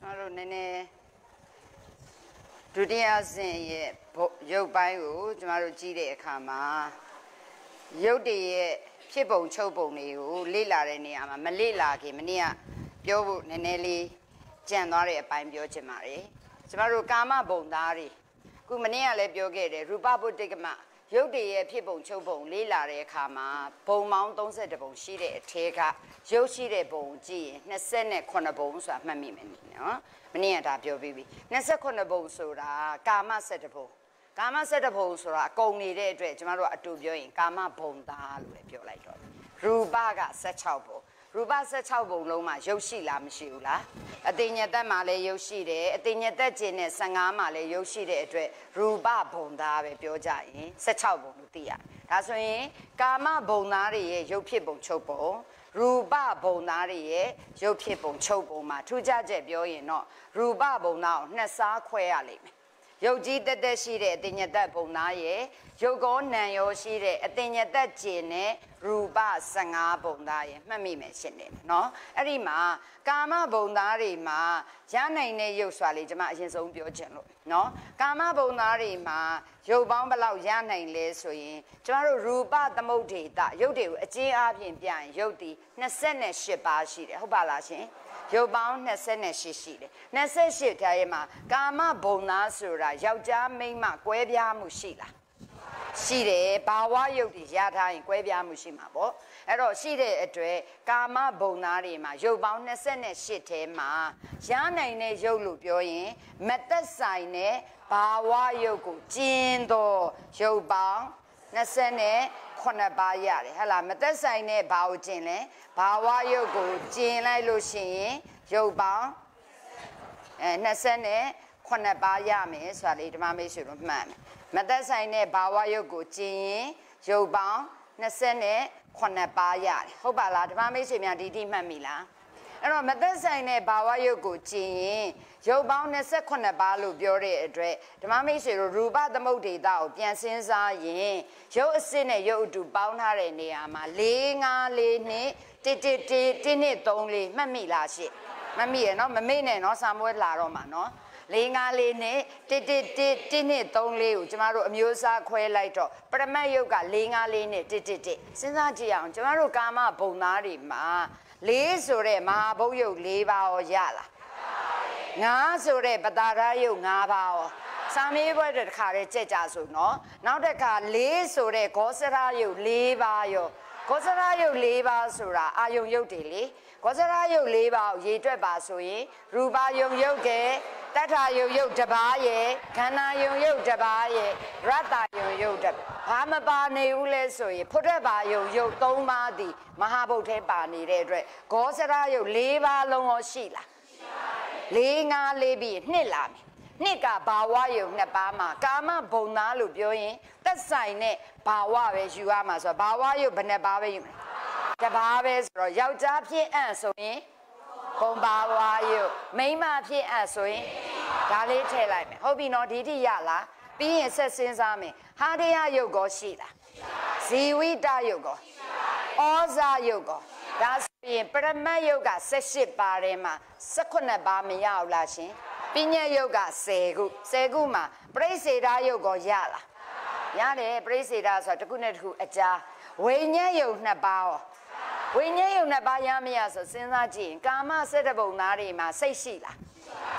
ကျွန်တော်တို့နည်းနည်းဒုတိယဆင့်ရဲ့ရုပ်ပိုင်းကိုကျွန်တော်တို့ကြည့်တဲ့အခါမှာရုပ်တည်ရဲ့ဖြစ်ပုံချုပ်ပုံတွေကိုလေ့လာတဲ့နေရာမှာမလေ့လာခင်မနေ့ကပြောဖို့နည်းနည်းလေးကြံသွားတဲ့အပိုင်းပြောချင်ပါတယ်ကျွန်တော်တို့ကာမဘုံသားတွေခုမနေ့ကလည်းပြောခဲ့တယ်ရူပဗုဒ္ဓကမ ရုပ်တည်ရဲ့ဖြစ်ပုံချုပ်ပုံလေ့လာတဲ့အခါမှာဘုံမောင်း32ပုံရှိတဲ့အထဲကရုပ်ရှိတဲ့ဘုံကြည့်ရင်28ဘုံဆိုတာမှတ်မိမယ်နော်မနေ့ကဒါပြောပြီးပြီ28ဘုံဆိုတာကာမ7ဘုံကာမ7ဘုံဆိုတာအကုန်နေတဲ့အတွက်ကျမတို့အတူပြောရင်ကာမဘုံသားလို့လည်းပြောလိုက်တော့ရူပက16ဘုံ ရူပ16ဘုံလုံးမှာရုပ်ရှိလားမရှိဘူးလားအတိညာသက်မှာလည်းရုပ်ရှိတယ်အတိညာသက်ခြင်းနဲ့15မှာလည်းရုပ်ရှိတဲ့အတွက်ရူပဘုံသားပဲပြောကြရင်16ဘုံလို့သိရတယ်ဒါဆိုရင်ကာမဘုံသားတွေရဲ့ရုပ်ဖြစ်ပုံချုပ်ပုံရူပဘုံသားတွေရဲ့ရုပ်ဖြစ်ပုံချုပ်ပုံမှာထူးခြားချက်ပြောရင်တော့ရူပဘုံသားကိုနှစ်စားခွဲရလိမ့်မယ်ရုပ်ကြီးတက်တက်ရှိတဲ့အတင်ညသက်ဘုံသားရဲ့ ရုပ်ကောနံရောရှိတဲ့အတင်ညသက်ကျင်နဲ့ရူပ15ဘုံသားရဲ့မှတ်မိမယ်ရှင်းတယ်နော်အဲ့ဒီမှာကာမဘုံသားတွေမှာရနိုင်တဲ့ရုပ်စွာလေးကျွန်မအရင်ဆုံးပြောချင်လို့နော်ကာမဘုံသားတွေမှာရုပ်ပေါင်းဘလောက်ရနိုင်လဲဆိုရင်ကျွန်တော်တို့ရူပသမုဒ္ဒေတရုပ်တွေကိုအကျဉ်းအားဖြင့်ပြရင်ရုပ်ဒီ28ပါးရှိတယ်ဟုတ်ပါလားရှင်ရုပ်ပေါင်း28ရှိတယ်28ထဲမှာကာမဘုံသားဆိုတာယောက်ျားမိန်းမကွဲပြားမှုရှိလား ရှိတယ်ဘာဝရုပ်တွေရထားရင်ကွဲပြားမှုရှိမှာပေါ့အဲ့တော့ရှိတဲ့အတွက်ကာမဘုံသားတွေမှာရုပ်ပေါင်း28ထဲမှာရနိုင်တဲ့ရုပ်လို့ပြောရင်မသက်ဆိုင်တဲ့ဘာဝရုပ်ကိုကျင်းသောရုပ်ပေါင်း29ပါးရတယ်ဟဟလားမသက်ဆိုင်တဲ့ဘာကိုကျင်လဲဘာဝရုပ်ကိုကျင်လိုက်လို့ရှိရင်ရုပ်ပေါင်းအဲ29ပါးရမယ်ဆိုတာလေးဓမ္မမိတ်ဆွေတို့မှတ်မယ် မသက်ဆိုင်တဲ့ဘာဝရုပ်ကိုကျင်ရင်ရုပ်ပေါင်း29ပါးရတယ်ဟုတ်ပါလားဓမ္မမိတ်ဆွေများဒီတိမှတ်မိလားအဲ့တော့မသက်ဆိုင်တဲ့ဘာဝရုပ်ကိုကျင်ရင်ရုပ်ပေါင်း28ပါးလို့ပြောတဲ့အတွက်ဓမ္မမိတ်ဆွေတို့ရူပသမုဒ္ဒေတာကိုပြန်စဉ်းစားရင်ရုပ်အစစ်နဲ့ရုပ်အတူပေါင်းထားတဲ့နေရာမှာ4 5 4နှစ်1 1 1 1နှစ်3လေးမှတ်မိလားရှင့်မမိရနော်မမေ့နဲ့နော်စာမွေးလာတော့မှာနော် လေးငါးလေးနဲ့တစ်တစ်တစ်တစ်နှစ်သုံးလေးကိုကျမတို့အမျိုးအစားခွဲလိုက်တော့ပရမတ်ယုတ်ကလေးငါးလေးနဲ့တစ်တစ်တစ်စဉ်းစားကြည့်အောင်ကျမတို့ကာမဘုံသားတွေမှာလေးဆိုတဲ့မဟာဘုတ်ယုတ်၄ပါးရောရလားငါးဆိုတဲ့ပတာရယုတ်၅ပါးရောစာမေးပွဲတစ်ခါတည်းကြက်ကြဆိုနော်နောက်တစ်ခါလေးဆိုတဲ့ဂောစရယုတ်၄ပါးရောဂောစရယုတ်၄ပါးဆိုတာအာယုံယုတ်တွေလေဂောစရယုတ်၄ပါးကိုရေတွက်ပါဆိုရင်ရူပါယုံယုတ်ကဲ တထယုတ်ယုတ်တပါးရဲ့ခန္ဓာယုံယုတ်တပါးရဲ့ရတ္တယုံယုတ်တဘာမပါနေဘူးလဲဆိုရင်ဖုဒ္ဓဘာယုံယုတ်၃ပါးသည်မဟာဗုဒ္ဓဲပါနေတဲ့အတွက်ဂောစရယုတ်၄ပါးလုံးရောရှိလား၄၅၄ပြီးနှစ်လာမယ်နှစ်ကဘာဝယုံနှစ်ပါးမှာကာမဘုံသားလို့ပြောရင်သက်ဆိုင်တဲ့ဘာဝပဲယူရမှာဆိုတော့ဘာဝယုံဘယ်နှပါးပဲယူမလဲတပါးပဲဆိုတော့ယောက်ျားဖြစ်အံ့ဆိုရင် ဘုံပါဝါယုမိန်းမဖြစ်အပ်ဆိုရင်ဒါလေးထည့်လိုက်မယ်ဟုတ်ပြီနော်ဒီတိရလားပြီးရင်ဆက်စဉ်းစားမယ်ဟာတရားယုတ်ကောရှိလားဇီဝိတယုတ်ကောဩဇာယုတ်ကောဒါဆိုရင်ပရမတ်ယုတ်က18ပါးထဲမှာ18ပါးမရဘူးလားရှင်ပညာယုတ်က10ခု10ခုမှာပြိစေတာယုတ်ကောရလားရတယ်ပြိစေတာဆိုတာတစ်ခုနဲ့တစ်ခုအကြားဝိညာဉ်ယုတ်နှစ်ပါးရော ဝိညာဉ်ယုံနှစ်ပါးရမရဆိုစဉ်းစားကြည့်ရင်ကာမစက်တပုံသားတွေမှာစိတ်ရှိလား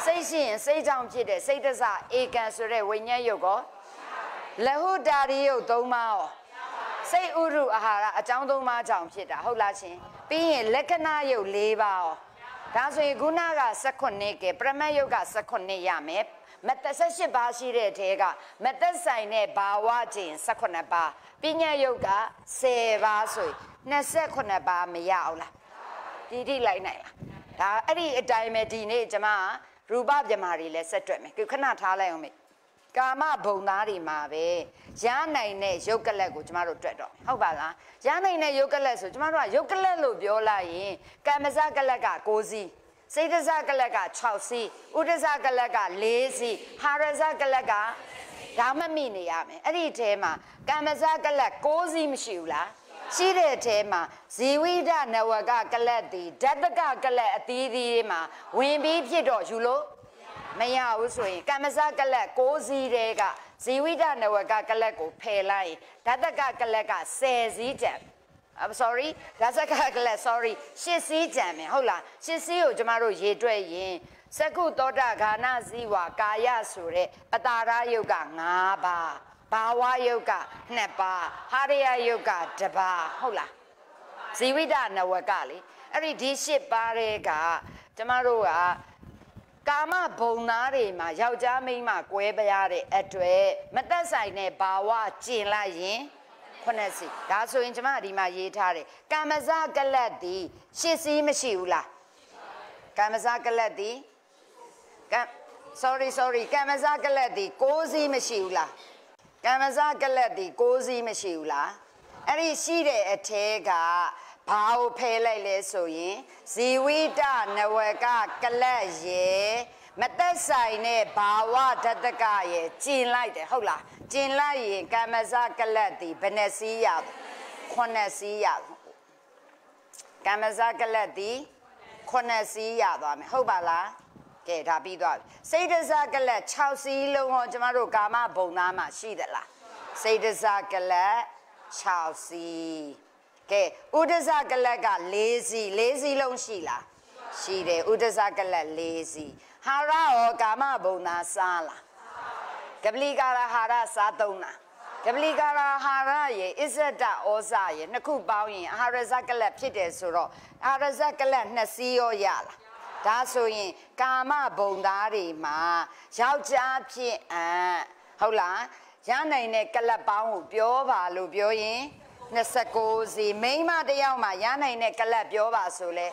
စိတ်ရှိရင်စိတ်ကြောင့်ဖြစ်တဲ့စိတ်တစဧကံဆိုတဲ့ဝိညာဉ်ယုတ်ကောလဟုတာရိယုတ်သုံးပါးရောစိတ်ဥရုအာဟာရအကြောင်းသုံးပါးကြောင့်ဖြစ်တာဟုတ်လားရှင်ပြီးရင်လက္ခဏာယုတ်၄ပါးရောဒါဆိုရင်ခုနက18ကဲပရမတ်ယုတ်က18ရမယ် မသက်18ပါးရှိတဲ့အထဲကမသက်ဆိုင်တဲ့ဘာဝခြင်း18ပါးပညာယုတ်က10ပါးဆိုရင်28ပါးမရအောင်လားဒီထိလိုက်နိုင်လားဒါအဲ့ဒီအတိုင်းပဲဒီနေ့ကျွန်မရူပပြမာတွေလည်းဆက်တွက်မယ်ခဏထားလိုက်အောင်မေကာမဘုံသားတွေမှာပဲရနိုင်တဲ့ယုတ်ကလက်ကိုကျမတို့တွက်တော့ဟုတ်ပါလားရနိုင်တဲ့ယုတ်ကလက်ဆိုကျမတို့ကယုတ်ကလက်လို့ပြောလိုက်ရင်ကမ္မဇကလက်က6စီး စိတ်တဇကလက်က6စီးဥဒဇကလက်က4စီးဟာရဇကလက်ကဒါမှမိနေရမယ်အဲ့ဒီအဲမှာကမ္မဇကလက်6စီးမရှိဘူးလားရှိတဲ့အထဲမှာဇီဝိဒနဝကကလတ်ဒီဓာတကကလတ်အသီးသီးမှာဝင်ပြီးဖြစ်တော့ယူလို့မရဘူးဆိုရင်ကမ္မဇကလတ်6စီးတဲ့ကဇီဝိဒနဝကကလတ်ကိုဖယ်လိုက်ဓာတကကလတ်က10စီးကျန် I'm sorry ဒါစကကလ sorry ရှစ်စီးကြံမယ်ဟုတ်လားရှစ်စီးကိုကျမတို့ရေတွက်ရင်စကုသောတာဂာနဇီဝကာယဆိုတဲ့ပတာရယုတ်က5ပါးဘာဝယုတ်က2ပါးဟာရယယုတ်က1ပါးဟုတ်လားဇီဝိတနဝကလေအဲ့ဒီဒီရှစ်ပါးတဲ့ကကျမတို့ကကာမဘုံသားတွေမှာယောက်ျားမိန်းမကွဲပြားတဲ့အတွေ့မသက်ဆိုင်တဲ့ဘာဝကျင်လိုက်ရင် ခုနှစ်စီဒါဆိုရင်ကျမဒီမှာရေးထားတယ်ကမ္မဇကလတ်ဒီရှစ်စီးမရှိဘူးလားကမ္မဇကလတ်ဒီက sorry sorry ကမ္မဇကလတ်ဒီ6စီးမရှိဘူးလားကမ္မဇကလတ်ဒီ6စီးမရှိဘူးလားအဲ့ဒီရှိတဲ့အထဲကဘာကိုဖယ်လိုက်လဲဆိုရင်ဇီဝိတနဝကကလတ်ရေ မသက်ဆိုင်တဲ့ဘာဝတတကရဲ့ကျင်လိုက်တယ်ဟုတ်လားကျင်လိုက်ရင်ကမ္မဇကလတ်ဒီဘယ်နှစီးရခုနှစ်စီးရကမ္မဇကလတ်ဒီခုနှစ်စီးရသွားမယ်ဟုတ်ပါလားကဲဒါပြီးသွားပြီစိတ်တဇကလတ်6စီးလုံးဟောကျမတို့ကာမဘုံသားမှာရှိသလားစိတ်တဇကလတ်6စီးကဲဥဒဇကလတ်က4စီး4စီးလုံးရှိလားရှိတယ်ဥဒဇကလတ်4စီး ဟာရရောကာမဘုံသားစားလားကပလီကာရဟာရစားသုံးလားကပလီကာရဟာရရဲ့အစ္ဆဒဩဇရဲ့နှစ်ခုပေါင်းရင်အာဟာရဇကလတ်ဖြစ်တယ်ဆိုတော့အာဟာရဇကလတ်နှစ်စီးရောရလားဒါဆိုရင်ကာမဘုံသားတွေမှာယောက်ျားဖြစ်အံဟုတ်လားရနိုင်တဲ့ကလပ်ပေါင်းကိုပြောပါလို့ပြောရင် 29စီမိန်းမတယောက်မှာရနိုင်တဲ့ကလပ်ပြောပါဆိုလဲ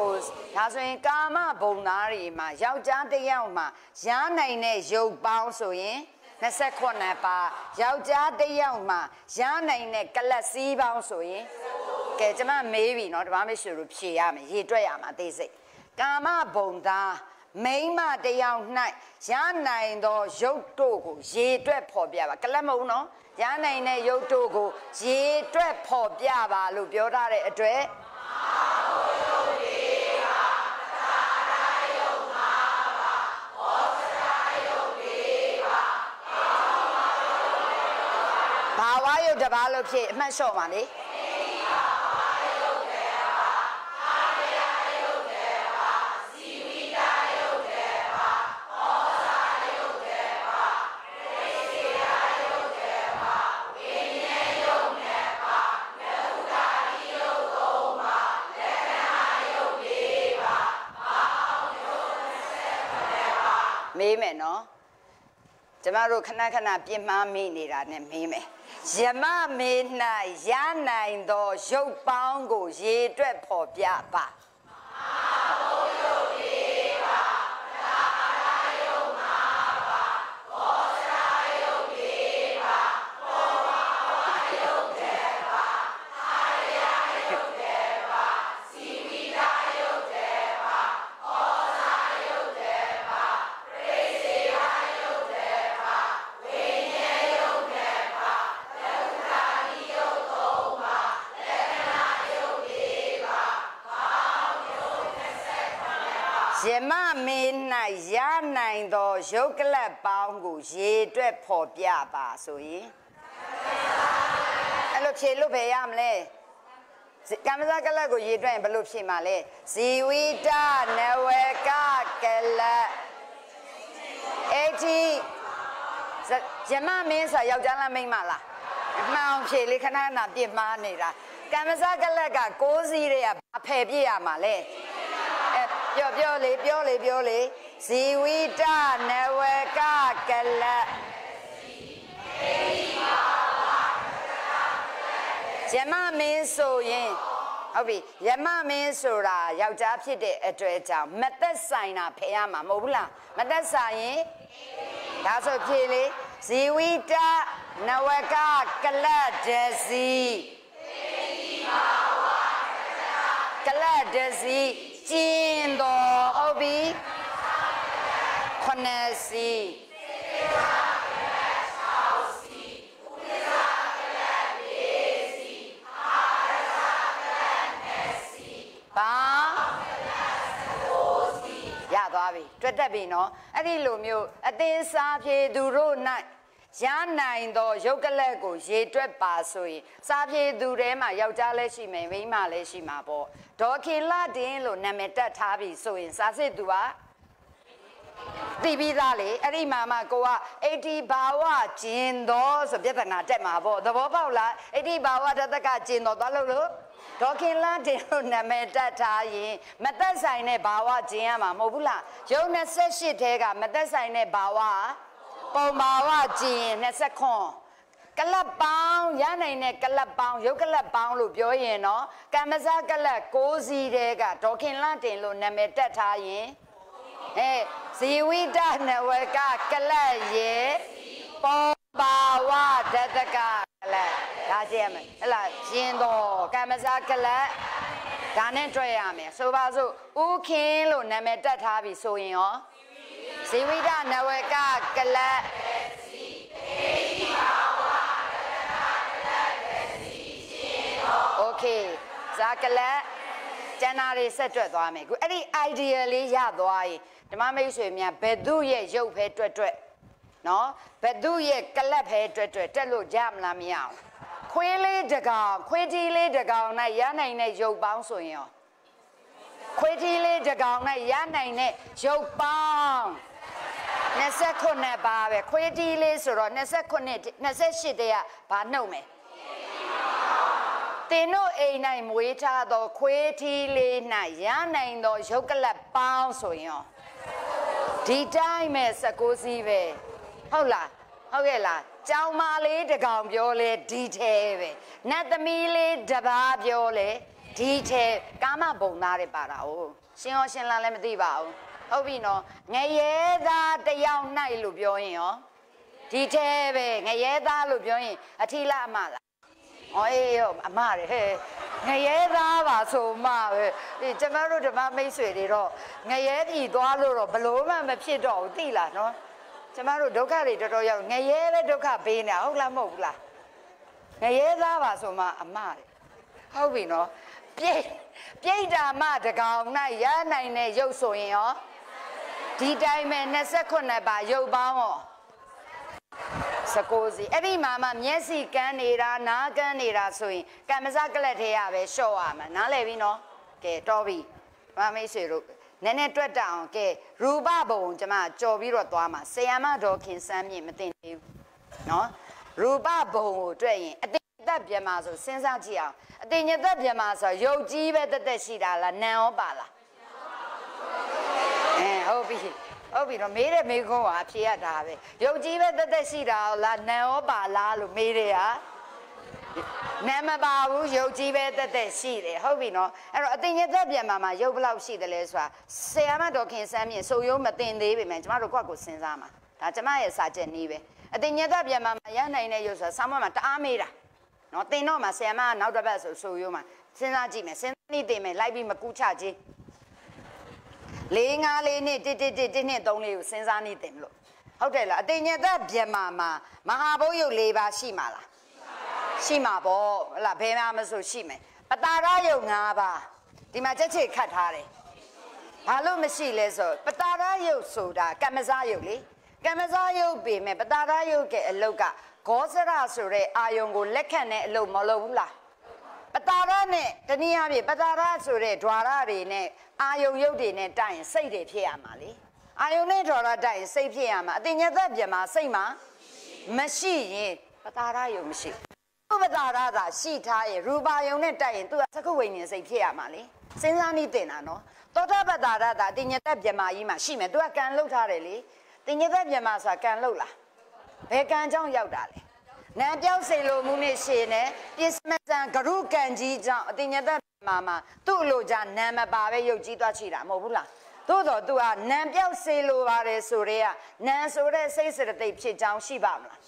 19ဒါဆိုရင်ကာမဘုံသားတွေမှာယောက်ျားတယောက်မှာရနိုင်တဲ့ရုပ်ပေါင်းဆိုရင်29ပါယောက်ျားတယောက်မှာရနိုင်တဲ့ကလပ်စီးပေါင်းဆိုရင်ကဲကျွန်မမေးပြီเนาะတပားမရှိလို့ဖြေရမယ်ရေတွက်ရမှာသိစိတ်ကာမဘုံသား မိမတယောက်၌ရနိုင်သောရုပ်တို့ကိုရေတွက်ဖော်ပြပါကလတ်မဟုတ်နော်ရနိုင်တဲ့ရုပ်တို့ကိုရေတွက်ဖော်ပြပါလို့ပြောထားတဲ့အတွက်ဘာဝရုပ်တစ်ပါးလို့ဖြစ်အမှတ်လျှော့ပါလေ ကျမတို့ခဏခဏပြင်းမှားမိနေတာနဲ့မေးမယ်ယမမေ၌ရနိုင်သောရုပ်ပေါင်းကိုရေတွက်ဖော်ပြပါ ရုပ်ကလပ်ပေါင်းကိုရေတွက်ဖော်ပြပါဆိုရင်အဲ့လိုဖြေလို့ပဲရမလဲကမ္မဇကလပ်ကိုရေတွက်ရင်ဘယ်လိုဖြေမှာလဲဇီဝိတနဝကကလပ်အဲ့ဒီယမမင်းဆိုယောက်ျားလားမိန်းမလားမှန်အောင်ဖြေလေခဏခဏပြစ်မှားနေတာကမ္မဇကလပ်က6စီးတွေကဘာဖယ်ပြရမှာလဲပြောပြောလေပြောလေပြောလေ ဇီဝိတနဝကကလယမမင်းဆိုရင်ဟုတ်ပြီယမမင်းဆိုတာယောက်ျားဖြစ်တဲ့အတွက်ကြောင့်မသက်ဆိုင်တာဖယ်ရမှာမဟုတ်ဘူးလားမသက်ဆိုင်ရင်ဒါဆိုဖြေလေဇီဝိတနဝကကလဒစီကလဒစီကျင်းတော်ဟုတ်ပြီခု နှစ်စီးပါရသွားပြီတွေ့တတ်ပြီနော်အဲ့ဒီလိုမျိုးအသေးစားဖြေသူတို့၌ရနိုင်သောရုပ်ကလက်ကိုရေတွက်ပါဆိုရင်စားဖြေသူထဲမှာယောက်ျားလည်းရှိမယ်မိန်းမလည်းရှိမှာပေါ့ဒေါ်ခေလာတင်းလို့နာမည်တက်ထားပြီဆိုရင်စားစစ်သူက တိပြီးသားလေအဲ့ဒီမှာမှကိုက80ဘာဝကျင်တော်ဆိုပြဿနာတက်မှာပေါ့သဘောပေါက်လား80ဘာဝတတကကျင်တော်သွားလို့လို့ဒေါခင်လန်းတင်လို့နာမည်တက်ထားရင်မသက်ဆိုင်တဲ့ဘာဝကျင်ရမှာမဟုတ်ဘူးလားယုံ28ထဲကမသက်ဆိုင်တဲ့ဘာဝပုံဘာဝကျင်29ကလပ်ပေါင်းရနိုင်တဲ့ကလပ်ပေါင်းရုပ်ကလပ်ပေါင်းလို့ပြောရင်တော့ကမ္မဇကလပ်6စီးတဲကဒေါခင်လန့်တင်လို့နာမည်တက်ထားရင် အဲဇီဝိတနဝကကလပ်ရေပုံပါဝဒတကကလပ်ဒါကြည့်ရမယ်ဟဲ့လားရှင်တော်ကမ္မဇကလပ်ဒါနဲ့တွေ့ရမယ်ဆိုပါစို့ဥခင်လို့နာမည်တက်ထားပြီဆိုရင်ရောဇီဝိတနဝကကလပ်โอเคဇာကလပ်ကျန်တာတွေဆက်တွက်သွားမယ်ခုအဲ့ဒီ idea လေးရသွားရင် ဓမ္မမိတ်ဆွေများဘယ်သူရဲ့ရုပ်ဖဲတွက်တွက်နော်ဘယ်သူရဲ့ကလပ်ဖဲတွက်တွက်တက်လို့ကြမလားမရအောင်ခွေးလေးတကောင်ခွေးတီလေးတကောင်နဲ့ရနိုင်တဲ့ရုပ်ပေါင်းဆိုရင်ရောခွေးတီလေးတကောင်နဲ့ရနိုင်တဲ့ရုပ်ပေါင်း29ပါပဲခွေးတီလေးဆိုတော့29 28တည်းကဘာနှုတ်မယ်တင်တို့အိမ်၌မွေးထားသောခွေးထီးလေး၌ရနိုင်သောရုပ်ကလပ်ပေါင်းဆိုရင်ရော ဒီတိုင်းမဲ့16စီးပဲဟုတ်လားဟုတ်ကဲ့လားကြောင်မာလေးတကောင်ပြောလဲဒီထဲပဲနတ်သမီးလေးတပားပြောလဲဒီထဲကာမဘုံသားတွေပါတာ哦ရှင်ရောရှင်လာလည်းမသိပါဘူးဟုတ်ပြီနော်ငရဲသားတယောက်၌လို့ပြောရင်ရောဒီထဲပဲငရဲသားလို့ပြောရင်အထီလာအမလား ဩအေးရောအမရဟဲ့ငရဲသားပါဆိုမှပဲဒီကျမတို့ဓမ္မမိတ်ဆွေတွေတော့ငရဲပြည်သွားလို့တော့ဘလို့မှမဖြစ်တော့ဘူးသိလားနော်ကျမတို့ဒုက္ခတွေတော်တော်ရောက်ငရဲပဲဒုက္ခပေးနေဟုတ်လားမဟုတ်ဘူးလားငရဲသားပါဆိုမှအမတယ်ဟုတ်ပြီနော်ပြိပြိတ္တာမတကောင်၌ရနိုင်တဲ့ရုပ်ဆိုရင်ရောဒီတိုင်းပဲ29ပါရုပ်ပေါင်းရော 19စီအဲ့ဒီမှာမှမျက်စိကန်းနေတာနားကန်းနေတာဆိုရင်ကမ္မစကလက်ထဲရပဲရှော့ရမှာနားလည်ပြီနော်ကဲတော်ပြီမမိတ်ဆွေတို့နည်းနည်းတွက်တအောင်ကဲရူပဘုံကျွန်မကြော်ပြီးတော့သွားမှာဆီယမတော်ခင်စမ်းမြင့်မသိသေးဘူးနော်ရူပဘုံကိုတွေ့ရင်အတိတ်သက်ပြန်မှာဆိုစဉ်းစားကြည့်အောင်အတိတ်ညသက်ပြန်မှာဆိုရုပ်ကြီးပဲတက်တက်ရှိတာလားနံရောပါလားအဲဟုတ်ပြီ ဟုတ်ပြီတော့မေးတဲ့မေးခွန်းကအဖြေရတာပဲရုပ်ကြီးပဲတက်တက်ရှိတာလားနံရောပါလားလို့မေးတယ်ဟာနာမပါဘူးရုပ်ကြီးပဲတက်တက်ရှိတယ်ဟုတ်ပြီနော်အဲ့တော့အတင်ရသက်ပြန်မှာမှာရုပ်ဘလောက်ရှိတယ်လဲဆိုတာဆရာမတော်ခင်စမ်းမြင့်ဆိုရုံးမတင်သေးပေမဲ့ကျမတို့ကွက်ကိုစဉ်းစားမှာဒါကျမရဲ့စာချက်နည်းပဲအတင်ရသက်ပြန်မှာမှာရနိုင်တဲ့ရုပ်ဆိုတာဆောင်းမမှာတအားမေးတာနော်တင်တော့မှာဆရာမကနောက်တစ်ပတ်ဆိုဆိုရုံးမှာစဉ်းစားကြည့်မယ်စဉ်းစားနေတင်မယ်လိုက်ပြီးမကူးချခြင်း လေးငါးလေးနှစ်တစ်တစ်တစ်တစ်နှစ်သုံးလေးကိုစဉ်းစားနေတင်လို့ဟုတ်တယ်လားအတင်ရသက်ပြန်မှာမှာမဟာဘုတ်ရုပ်၄ပါးရှိမှာလားရှိမှာပေါ့ဟလာဘယ်မှာမဆိုရှိမယ်ပတာရယုတ်၅ပါးဒီမှာချက်ချေခတ်ထားတယ်ဘာလို့မရှိလဲဆိုပတာရယုတ်ဆိုတာကမ္မဇယုတ်လေကမ္မဇယုတ်ပေမဲ့ပတာရယုတ်ကအလုတ်ကဂောဇရဆိုတဲ့အာယုံကိုလက်ခံတဲ့အလုတ်မလုပ်ဘူးလား ပတာရနဲ့တနည်းအားဖြင့်ပတာရဆိုတဲ့ ద్వార တွေနဲ့အာယုံရုပ်တွေနဲ့တိုက်ရင်စိတ်တွေဖြစ်ရမှာလေအာယုံနဲ့ ద్వార တိုက်ရင်စိတ်ဖြစ်ရမှာအတင်ညသက်ပြန်မှာစိတ်မှာမရှိရင်ပတာရယုံမရှိဥပတာရသာရှိထားရင်ရူပါယုံနဲ့တိုက်ရင်သူကသက္ကဝိညာဉ်စိတ်ဖြစ်ရမှာလေစဉ်းစားနေတင်တာနော်သောတာပတာရသာအတင်ညသက်ပြန်မှာကြီးမှာရှိမယ်သူကကံလှုပ်ထားတယ်လေတင်ညသက်ပြန်မှာဆိုတာကံလှုပ်လားဘယ်ကံကြောင့်ရောက်တာလဲ နံပြောက်စေလိုမှုနဲ့ရှင်နဲ့ပြစ္စမတန်ဂရုကံကြီးကြောင့်အတင်ညသက်ပြမမှာသူ့အလိုကြနံမပါပဲရုပ်ကြီးသွားချီတာမဟုတ်ဘူးလားသို့တော့ तू ဟာနံပြောက်စေလိုပါတယ်ဆိုရဲကနံဆိုတဲ့စိတ်စရတိတ်ဖြစ်ကြောင်းရှိပါမလား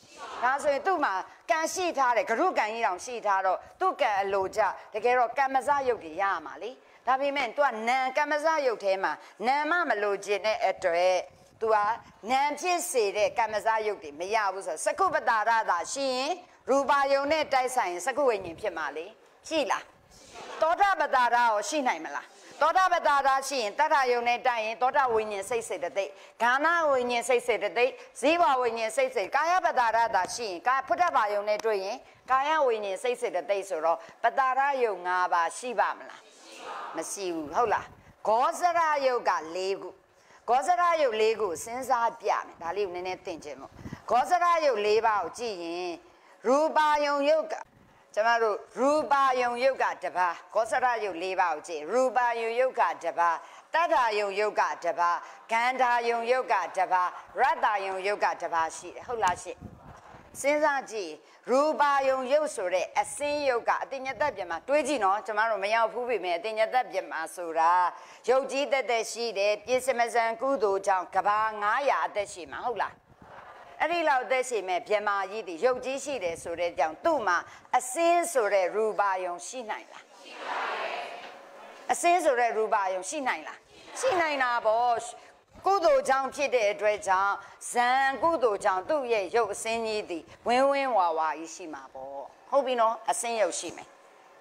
ဒါဆိုရင်သူ့မှာကံရှိထားတယ်ဂရုကံကြီးတောင်ရှိထားတော့သူ့ကံအလိုကြတကယ်တော့ကမ္မဇယုတ်တွေရရမှာလေဒါပေမဲ့ तू ကနံကမ္မဇယုတ်ထဲမှာနံမမလိုချင်တဲ့အတွက် तू ဟာနံဖြစ်စေတဲ့ကမ္မဇယုတ်တွေမရဘူးဆိုတော့စကုပတာရသာရှိရင်ရူပါယုံနဲ့တိုက်ဆိုင်ရင်စကုဝိညာဉ်ဖြစ်မှာလေရှိလားသောတာပတာရရောရှိနိုင်မလားသောတာပတ္တာရာရှိရင်တတ္ထယုံနဲ့တိုက်ရင်သောတာဝိညာဉ်စိတ်စေတသိက်ဂာနာဝိညာဉ်စိတ်စေတသိက်ဇီဝဝိညာဉ်စိတ်စေကာယပတ္တာရတာရှိရင်ကာဖုဒ္ဓဘာယုံနဲ့တွေ့ရင်ကာယဝိညာဉ်စိတ်စေတသိက်ဆိုတော့ပတ္တာရယုံ၅ပါးရှိပါမလားမရှိဘူးဟုတ်လားဂောဇရယုတ်က၄ခု ဂောဇရယုတ်၄ခုစဉ်းစားပြမယ်ဒါလေးကိုနည်းနည်းသင်ခြင်းမို့ဂောဇရယုတ်၄ပါးကိုကြည့်ရင်ရူပါယုံယုတ်ကကျမတို့ရူပါယုံယုတ်ကတပါးကောစရယုတ်၄ပါးကိုကြည့်ရူပါယုံယုတ်ကတပါးတတ္ထာယုံယုတ်ကတပါးဂန္ဓာယုံယုတ်ကတပါးရတ္တယုံယုတ်ကတပါးရှိတယ်ဟုတ်လားရှိစဉ်းစားကြည့်ရူပါယုံယုတ်ဆိုတဲ့အစင်းယုတ်ကအတင်ညသက်ပြန်မှာတွေးကြည့်နော်ကျမတို့မရောက်ဘူးပြီမယ်အတင်ညသက်ပြန်မှာဆိုတာ ယုတ်ကြီးတက်တက်ရှိတယ်ပြည့်စမစံကုသိုလ်ကြောင့်ကဘာ900အသက်ရှိမှာဟုတ်လားအဲ့ဒီလောက်သက်ရှိမဲ့ဗြဟ္မာကြီးတည်ရုပ်ကြီးရှိတယ်ဆိုတဲ့ကြောင့်သူ့မှာအစင်းဆိုတဲ့ရူပါယုံရှိနိုင်လားရှိပါတယ်အစင်းဆိုတဲ့ရူပါယုံရှိနိုင်လားရှိနိုင်တာပေါ့ကုသိုလ်ကြောင့်ဖြစ်တဲ့အတွက်ကြောင့်ဇံကုသိုလ်ကြောင့်သူ့ရဲ့ရုပ်အစင်းကြီးတည်ဝင်းဝင်းဝါဝါကြီးရှိမှာပေါ့ဟုတ်ပြီနော်အစင်းရုပ်ရှိမယ်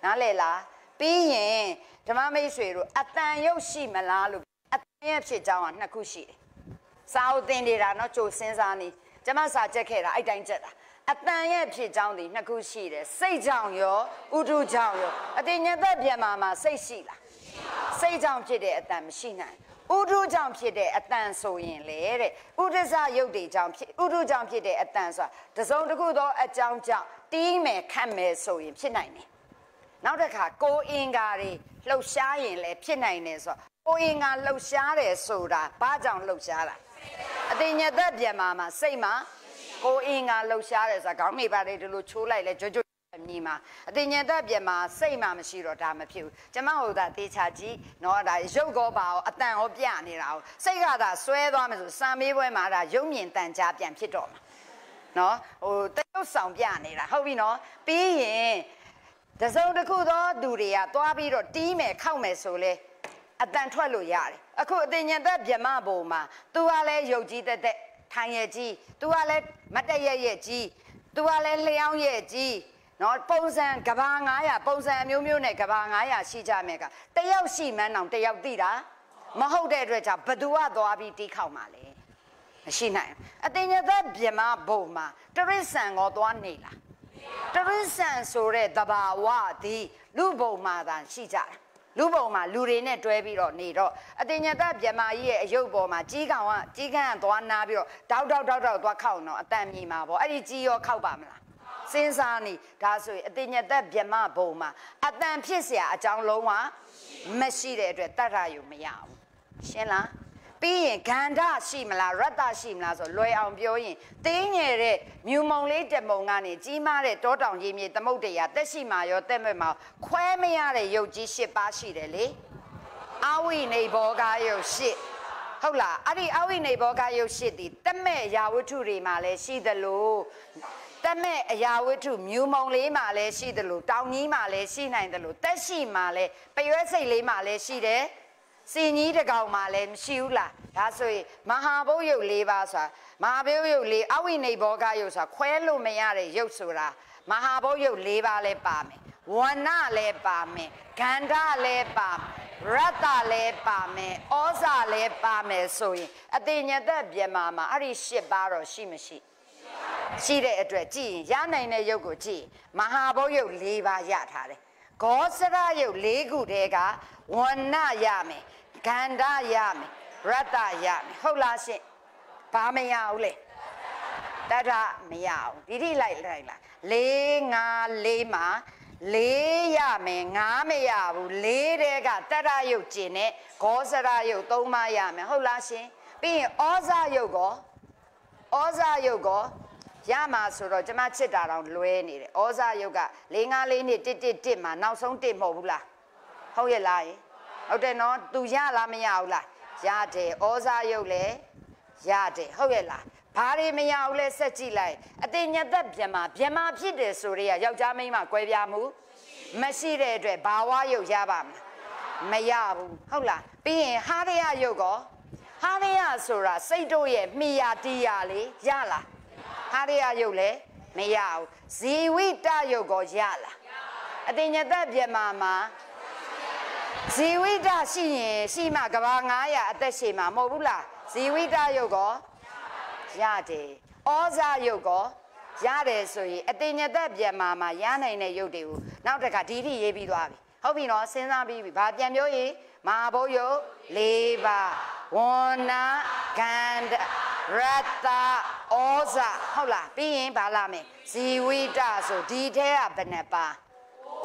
နားလည်လား ပြီးရင်ဓမ္မမိတ်ဆွေတို့အတန်ရုပ်ရှိမလားလို့အတန်ရဲ့ဖြစ်ကြောင်းကနှစ်ခုရှိတယ်စာအုပ်သင်နေတာနော်ကြိုစဉ်းစားနေကျမစာချက်ခဲ့တာအဲ့တိုင်းချက်တာအတန်ရဲ့ဖြစ်ကြောင်းဒီနှစ်ခုရှိတယ်စိတ်ကြောင့်ရောဥဒုကြောင့်ရောအတင်ညသက်ပြန်มาမှာစိတ်ရှိလားစိတ်ကြောင့်ဖြစ်တဲ့အတန်မရှိနိုင်ဥဒုကြောင့်ဖြစ်တဲ့အတန်ဆိုရင်လေတဲ့ဥဒဇရုပ်တွေကြောင့်ဖြစ်ဥဒုကြောင့်ဖြစ်တဲ့အတန်ဆိုတာတစုံတစ်ခုသောအကြောင်းကြောင့်တီးမယ်ခတ်မယ်ဆိုရင်ဖြစ်နိုင်တယ် နောက်တစ်ခါကိုအင်္ကာတွေလှုပ်ရှားရင်လည်းဖြစ်နိုင်တယ်ဆိုတော့ကိုအင်္ကာလှုပ်ရှားတယ်ဆိုတာဘာကြောင့်လှုပ်ရှားတာအတင်ညသက်ပြန်มาမှာစိတ်မှာကိုအင်္ဂါလှုပ်ရှားတယ်ဆိုတာခေါင်းမိပါတယ်ဒီလိုချိုးလိုက်လဲကြွကြွမြည်မှာအတင်ညသက်ပြန်မှာစိတ်မှမရှိတော့ဒါမဖြစ်ဘူးကျမဟိုသာတေချာကြည့်နော်ဒါရုပ်ကောပါရောအတန်ရောပြနေတာကိုစိတ်ကသာဆွဲသွားမယ်ဆိုစံမေးပွဲမှာဒါရုပ်မြင်တန်ကြားပြန်ဖြစ်တော့မှာနော်ဟိုတရုပ်ဆောင်ပြနေတာဟုတ်ပြီနော်ပြီးရင် တစုံတစ်ခုသောသူတွေကသွားပြီးတော့တီးမယ်ခောက်မယ်ဆိုလဲအတန်ထွက်လို့ရတယ်အခုအတင်ညသက်ဗြဟ္မဘုံမှာ तू ကလည်းယုတ်ကြီးတက်တက်ထိုင်ရကြီး तू ကလည်းမတ်တရရဲ့ကြီး तू ကလည်းလျှောင်းရဲ့ကြီးနော်ပုံစံကဘာ900ပုံစံမျိုးမျိုးနဲ့ကဘာ900ရှိကြမယ်ကတယောက်ရှိမှန်းအောင်တယောက်သိတာမဟုတ်တဲ့အတွက်ကြောင့်ဘသူကသွားပြီးတီးခေါက်မှာလဲမရှိနိုင်အတင်ညသက်ဗြဟ္မဘုံမှာတရစ္ဆန်ကိုသွားနေလား တရစ္ဆန်ဆိုတဲ့တဘာဝသည်လူဘုံမှာသာရှိကြတာလူပုံမှာလူတွေနဲ့တွဲပြီးတော့နေတော့အတင်ညတဗြဟ္မာကြီးရဲ့အယုတ်ပေါ်မှာကြီးကောင်ကကြီးကန်းကသွားနာပြီးတော့တောက်တောက်တောက်တောက်သွားခောက်တော့အတန်မြည်မှာပေါ့အဲ့ဒီကြီးရောခောက်ပါမလားစဉ်းစားနေဒါဆိုရင်အတင်ညသက်ဗြဟ္မဘုံမှာအတန်ဖြစ်เสียအကြောင်းလုံးဝမရှိတဲ့အတွက်တတ်ရယူမရဘူးရှင်းလား ပြီးရင်ဂန္ဓရှိမလားရတ္တရှိမလားဆိုလွယ်အောင်ပြောရင်တင်းငယ်တဲ့မြူမုံလေးတမုံကနေကြီးမားတဲ့တောတောင်ကြီးမြေသမုတ်တရားတက်ရှိမှာရောတက်မဲ့မှာခွဲမရတဲ့ရုပ်ကြီး၈ပါးရှိတယ်လေအဝိနေဘောကယုတ်ရှိဟုတ်လားအဲ့ဒီအဝိနေဘောကယုတ်ရှိသည်တက်မဲ့ရာဝတ္ထုတွေမှာလည်းရှိသလိုတက်မဲ့အရာဝတ္ထုမြူမုံလေးမှာလည်းရှိသလိုတောင်ကြီးမှာလည်းရှိနိုင်သလိုတက်ရှိမှာလည်းပရွက်စိတ်လေးမှာလည်းရှိတယ် စင်ကြီးတကောင်မှလည်းမရှိဘူးလားဒါဆိုရင်မဟာဘုတ်ရုပ်၄ပါးဆိုတာမဟာဘုတ်ရုပ်၄အဝိနေဘောကရုပ်ဆိုတာခွဲလို့မရတဲ့ရုပ်ဆိုတာမဟာဘုတ်ရုပ်၄ပါးလည်းပါမယ်ဝဏလည်းပါမယ်ဂန္ဓလည်းပါမယ်ရတ္တလည်းပါမယ်ဩဇာလည်းပါမယ်ဆိုရင်အတိညာသက်ပြမမှာအဲ့ဒီ၈ပါးတော့ရှိမရှိရှိတဲ့အတွက်ကြည့်ရင်ရနိုင်တဲ့ရုပ်ကိုကြည့်မဟာဘုတ်ရုပ်၄ပါးရထားတယ် ဂောစရရုပ်၄ခုတည်းကဝဏရမယ်ဂန္ဓရမယ်ရတ္တရမယ်ဟုတ်လားရှင့်ဘာမရဘူးလေတထမရဘူးဒီထိလိုက်လိုက်လား၄၅၄မှာလေးရမယ်ငါးမရဘူးလေးတဲ့ကတရရုပ်ကျင်နဲ့ဂောစရရုပ်သုံးပါရမယ်ဟုတ်လားရှင်ပြီးရင်ဩဇရုပ်ကောဩဇရုပ်ကော ရမှာဆိုတော့ကျမချစ်တာတောင်လွဲနေတယ်ဩဇရုပ်က၄၅၄နှစ်တစ်တစ်တစ်မှာနောက်ဆုံးတစ်မဟုတ်ဘူးလားဟုတ်ရဲ့လားဟုတ်တယ်နော်သူရလားမရဘူးလားရတယ်ဩဇာယုတ်လဲရတယ်ဟုတ်ရဲ့လားဘာတွေမရဘူးလဲဆက်ကြည့်လိုက်အတင်ညသက်ဗျမဗျမဖြစ်တယ်ဆိုရဲယောက်ျားမိန်းမကွဲပြားမှုမရှိတဲ့အတွက်ဘာဝယုတ်ရပါမလားမရဘူးဟုတ်လားပြီးရင်ဟာရယယုတ်ကောဟာရယဆိုတာစိတ်တို့ရဲ့မိယာတီယာလေးရလား ဟာရယယုတ်လဲမရဘူးဇီဝိတယုတ်ကောရလားအတင်ညသက်ဗျမမှာဇီဝိတရှိရင်ရှိမှကဘာ900အသက်ရှိမှာမဟုတ်ဘူးလားဇီဝိတယုတ်ကောရတယ်ဩဇာယုတ်ကောရတယ်ဆိုရင်အတင်ညသက်ပြန်มาမှာရနိုင်တဲ့ယုတ်တွေကိုနောက်တစ်ခါဒီထိရေးပြီးသွားပြီဟုတ်ပြီနော်စဉ်းစားပြီးပြီဘာပြန်ပြောရင်မဟာဘုတ်ယုတ်၄ပါး ဝန္နာဂန္ဓရတ္တဩဇာဟုတ်လားပြီးရင်ဘာလာမယ်ဇီဝိတဆိုဒီထဲကဘယ်နှပါ